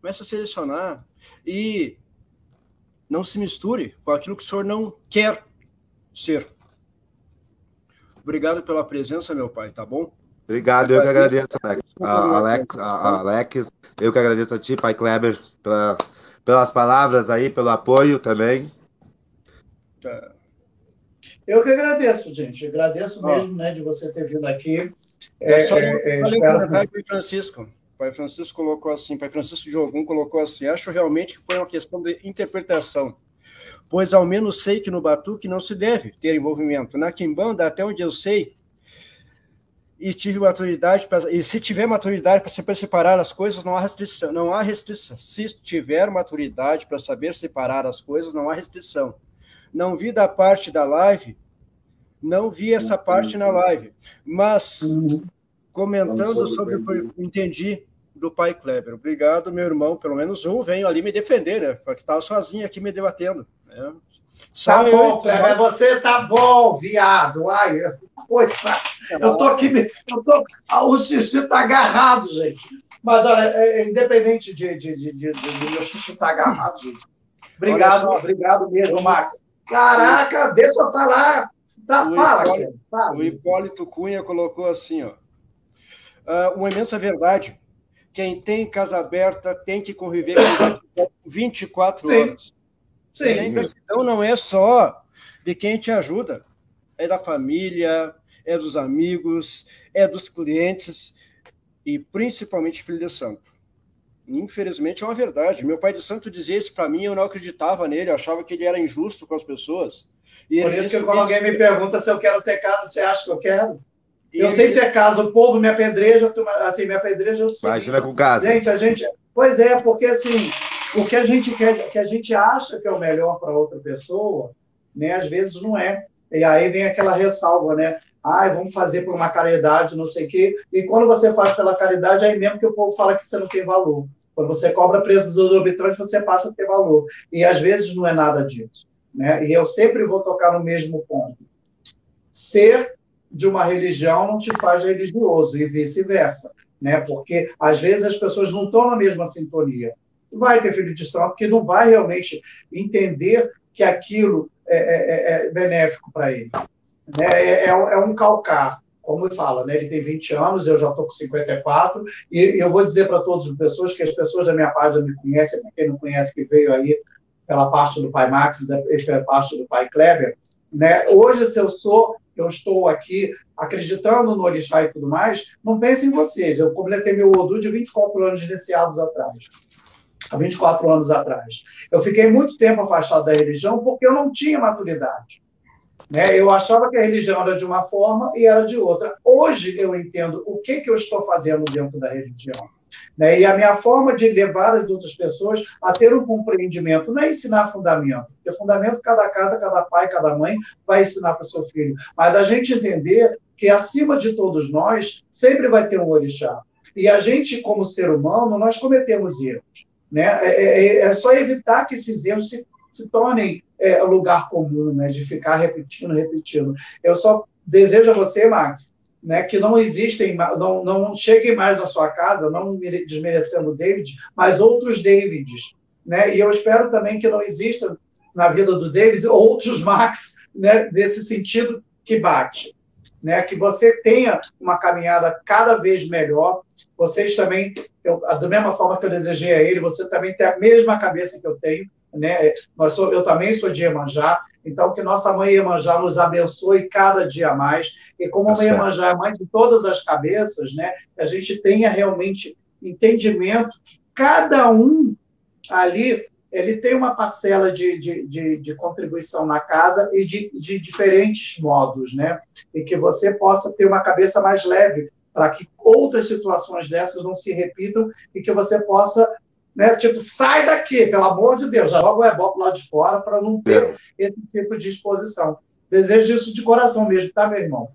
Começa a selecionar e não se misture com aquilo que o senhor não quer ser. Obrigado pela presença, meu pai, tá bom? Obrigado, eu que agradeço, Alex. A, Alex, a, a Alex, eu que agradeço a ti, pai Kleber, pela, pelas palavras aí, pelo apoio também. Tá. Eu que agradeço, gente. Agradeço mesmo, né, de você ter vindo aqui. É, é, só é, um comentário que... Francisco. Pai Francisco colocou assim, Pai Francisco de Ogum colocou assim, acho realmente que foi uma questão de interpretação, pois ao menos sei que no batuque não se deve ter envolvimento. Na quimbanda, até onde eu sei, e tive maturidade pra, e se tiver maturidade para separar as coisas não há restrição não há restrição. Se tiver maturidade para saber separar as coisas não há restrição. Não vi da parte da live não vi essa parte na live mas comentando sobre o que eu entendi do pai Kleber. Obrigado meu irmão. Pelo menos um veio ali me defender né? Porque estava sozinho aqui me debatendo né? Só tá bom, Kleber, você tá bom, viado. Ai, coisa. Eu tô aqui, eu tô, o xixi tá agarrado, gente. Mas, olha, é, é, independente de, de, de, de, de meu xixi tá agarrado, gente. Obrigado, obrigado mesmo, Max. Caraca, deixa eu falar. Tá, o fala, Hipólito, fala. O Hipólito Cunha colocou assim, ó. Uh, uma imensa verdade. Quem tem casa aberta tem que conviver com 24 Sim. horas. Sim. E a não é só de quem te ajuda, é da família, é dos amigos, é dos clientes e principalmente filho de santo. Infelizmente é uma verdade. Meu pai de santo dizia isso para mim, eu não acreditava nele, eu achava que ele era injusto com as pessoas. E Por isso que quando alguém me pergunta se eu quero ter casa, você acha que eu quero? eu sei disse... ter casa, o povo me apedreja, assim, me apedreja. Imagina com casa. Gente, a gente. Pois é, porque assim, o que a gente quer, que a gente acha que é o melhor para outra pessoa, né, às vezes não é. E aí vem aquela ressalva, né? Ai, vamos fazer por uma caridade, não sei o quê. E quando você faz pela caridade, aí mesmo que o povo fala que você não tem valor. Quando você cobra preços exorbitantes, você passa a ter valor. E às vezes não é nada disso. Né? E eu sempre vou tocar no mesmo ponto. Ser de uma religião não te faz religioso, e vice-versa. Né? Porque às vezes as pessoas não estão na mesma sintonia vai ter filho de santo que não vai realmente entender que aquilo é, é, é, é benéfico para ele. Né? É, é, é, um calcar, como fala, né? ele tem 20 anos, eu já estou com 54, e eu vou dizer para todas as pessoas que as pessoas da minha página me conhecem, quem não conhece que veio aí pela parte do pai Max, pela parte do pai Kleber, né? Hoje, se eu sou, eu estou aqui acreditando no Orixá e tudo mais, não pense em vocês. Eu completei meu Odu de 24 anos iniciados atrás há 24 anos atrás. Eu fiquei muito tempo afastado da religião porque eu não tinha maturidade. Né? Eu achava que a religião era de uma forma e era de outra. Hoje eu entendo o que, que eu estou fazendo dentro da religião. Né? E a minha forma de levar as outras pessoas a ter um compreendimento, não é ensinar fundamento, porque fundamento cada casa, cada pai, cada mãe vai ensinar para o seu filho, mas a gente entender que acima de todos nós sempre vai ter um orixá. E a gente, como ser humano, nós cometemos erros. Né? É, é, é, só evitar que esses erros se, se tornem é, lugar comum, né? de ficar repetindo, repetindo. Eu só desejo a você, Max, né, que não existem, não, não cheguem mais na sua casa, não desmerecendo o David, mas outros Davids. Né? E eu espero também que não exista na vida do David outros Max né, desse sentido que bate né, que você tenha uma caminhada cada vez melhor. Vocês também, eu, da mesma forma que eu desejei a ele, você também tem a mesma cabeça que eu tenho. Né? Nós sou, eu também sou de Iemanjá, então que nossa mãe Iemanjá nos abençoe cada dia mais. E como a mãe tá Iemanjá é mãe de todas as cabeças, né, a gente tenha realmente entendimento que cada um ali ele tem uma parcela de, de, de, de, contribuição na casa e de, de diferentes modos, né? E que você possa ter uma cabeça mais leve para que outras situações dessas não se repitam e que você possa, né? Tipo, sai daqui, pelo amor de Deus, já logo é bom lá de fora para não ter é. esse tipo de exposição. Desejo isso de coração mesmo, tá, meu irmão?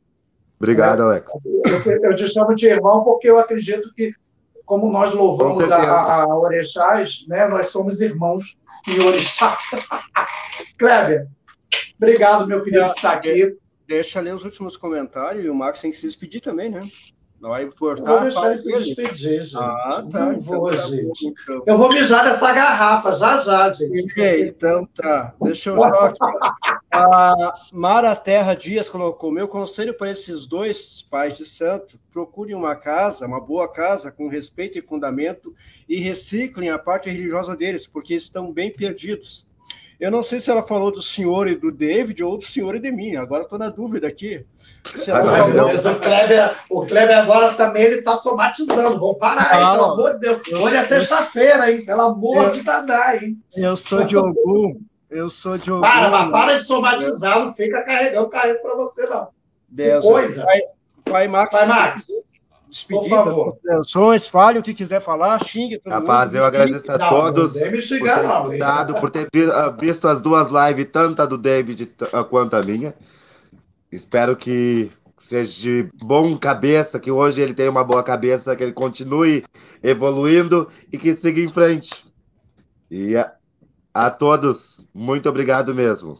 Obrigado, Alex. Eu, eu te chamo de irmão porque eu acredito que como nós louvamos a, a Orixás, né, nós somos irmãos em Orixá. Kleber, obrigado, meu querido, por estar aqui. Deixa ler os últimos comentários e o Max tem que se despedir também, né? Não vai cortar. Eu vou deixar ele se despedir, gente. Ah, tá. Não então vou, tá gente. bom, então. Eu vou mijar nessa garrafa, já já, gente. Ok, então tá. Deixa eu só aqui. A Mara Terra Dias colocou: meu conselho para esses dois pais de santo: procurem uma casa, uma boa casa, com respeito e fundamento, e reciclem a parte religiosa deles, porque estão bem perdidos. Eu não sei se ela falou do senhor e do David ou do senhor e de mim. Agora estou na dúvida aqui. Se ela Ai, Ai, meu falou- Deus, o Kleber, o Kleber agora também ele tá somatizando. Vamos parar aí, Ah, pelo amor de Deus. Hoje é sexta-feira, hein? Pelo amor Eu- de Dadá, hein? Eu sou de Ogum. Eu sou de Ogum. Para, mas para de somatizar, não fica carregando carrego para você, não. Deus. coisa. Pai, pai Max. Vai, Max. Despedidas, Por favor. considerações, fale o que quiser falar, xingue todo Rapaz, mundo. eu agradeço a Não, todos não me por xingar, ter não, por ter vi- visto as duas lives, tanto a do David ah, quanto a minha. Espero que seja de bom cabeça, que hoje ele tenha uma boa cabeça, que ele continue evoluindo e que siga em frente. E a, a todos, muito obrigado mesmo.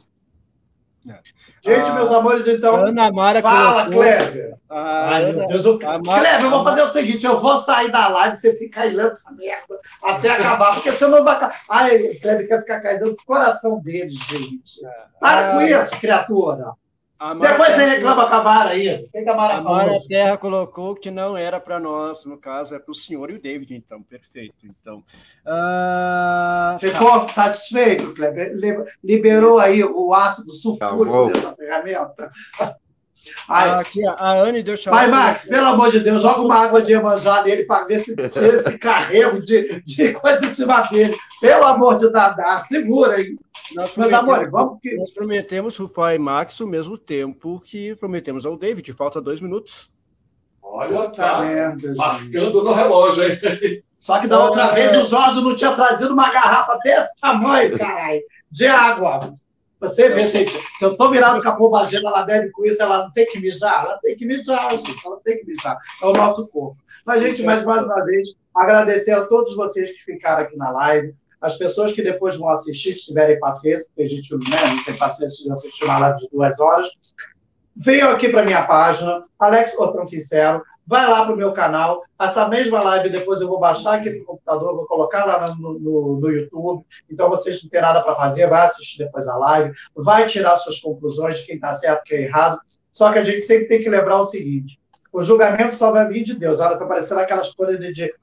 Gente, Ah, meus amores, então. Ana Mara Fala, colocou- Kleber. a Ai, meu Deus. Eu... a Mar- Kleber, eu vou fazer o seguinte: eu vou sair da live você fica aí lendo essa merda até acabar, porque senão vai. ca- Ai, Kleber quer ficar caindo no coração dele, gente. Para Ah, com isso, criatura. Mara Depois você reclama com a Mara aí. O que a Mara A? Mara Terra colocou que não era para nós, no caso, é para o senhor e o David, então, perfeito. Então, ah, Ficou satisfeito, Kleber? Li- Liberou aí o ácido sulfúrico dessa ferramenta? Ah, Ai, aqui a Anne deixa Pai Max, pelo amor de Deus, joga uma água de Iemanjá nele para ver se tira esse carrego de, de coisa em cima dele. Pelo amor de Dadá, segura aí. Nós prometemos, amores, vamos que. nós prometemos para o pai Max o mesmo tempo que prometemos ao David, falta dois minutos. Olha, tá merda, marcando no relógio, hein? Só que da outra Ah. vez o Jorge não tinha trazido uma garrafa desse tamanho, caralho, de água. Você vê, gente, se eu tô virado com a pombageira, ela bebe com isso, ela não tem que mijar? Ela tem que mijar, gente, ela tem que mijar. É o nosso corpo. Mas, gente, mais, mais uma vez, agradecer a todos vocês que ficaram aqui na live, as pessoas que depois vão assistir, se tiverem paciência, porque a gente né, não tem paciência de assistir uma live de duas horas, venham aqui para minha página, Alex Otran Sincero, vai lá para o meu canal. Essa mesma live depois eu vou baixar aqui no computador, vou colocar lá no, no, no YouTube. Então vocês não têm nada para fazer, vai assistir depois a live, vai tirar suas conclusões de quem está certo quem é errado. Só que a gente sempre tem que lembrar o seguinte: o julgamento só vai vir de Deus. Olha, está parecendo aquelas coisas de, de,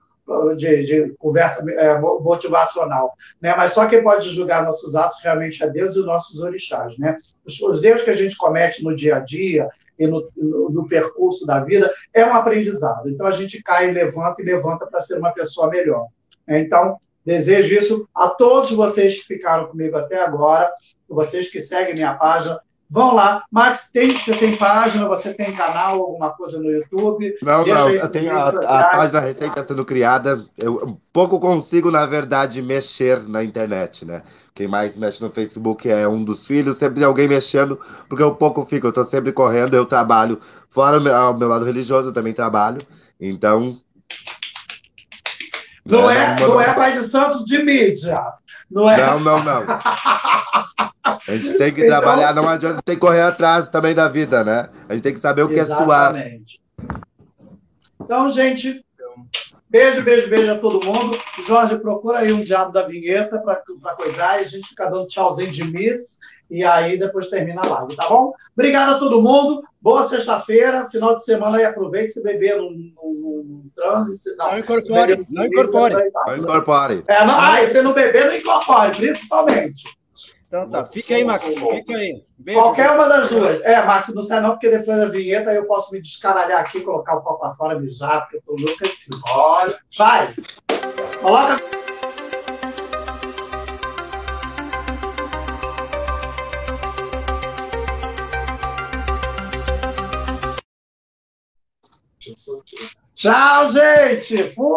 de, de conversa é, motivacional. Né? Mas só quem pode julgar nossos atos realmente é Deus e os nossos orixás. Né? Os, os erros que a gente comete no dia a dia, e no, no, no, percurso da vida, é um aprendizado. Então a gente cai e levanta e levanta para ser uma pessoa melhor. Então, desejo isso a todos vocês que ficaram comigo até agora, vocês que seguem minha página. Vão lá. Max, tem, você tem página, você tem canal, alguma coisa no YouTube? Não, Deixa não, eu tenho a, a página Receita sendo criada. Eu pouco consigo, na verdade, mexer na internet, né? Quem mais mexe no Facebook é um dos filhos, sempre tem alguém mexendo, porque eu pouco fico, eu tô sempre correndo, eu trabalho. Fora o meu, meu lado religioso, eu também trabalho. Então. Não né, é, não é pai de santo de mídia. Não é. Não, não, não. A gente tem que Então- trabalhar, não adianta ter que correr atrás também da vida, né? A gente tem que saber o que é suar. Exatamente. Então, gente, beijo, beijo, beijo a todo mundo. Jorge, procura aí um diabo da vinheta para coisar e a gente fica dando tchauzinho de miss e aí depois termina a live, tá bom? Obrigado a todo mundo. Boa sexta-feira, final de semana aí aproveite se beber no, no, no trânsito. Não, Não incorpore, não trânsito, incorpore. Não incorpore. É, não, ah, e se não beber, não incorpore, principalmente. Então tá, fica aí, Max, fica aí. Beijo. Qualquer uma das duas. É, Marcos, não sai não, porque depois da vinheta eu posso me descaralhar aqui, colocar o pau pra fora, mijar, porque eu tô louco assim. Olha, Vai! Coloca. Tchau, gente! Fui!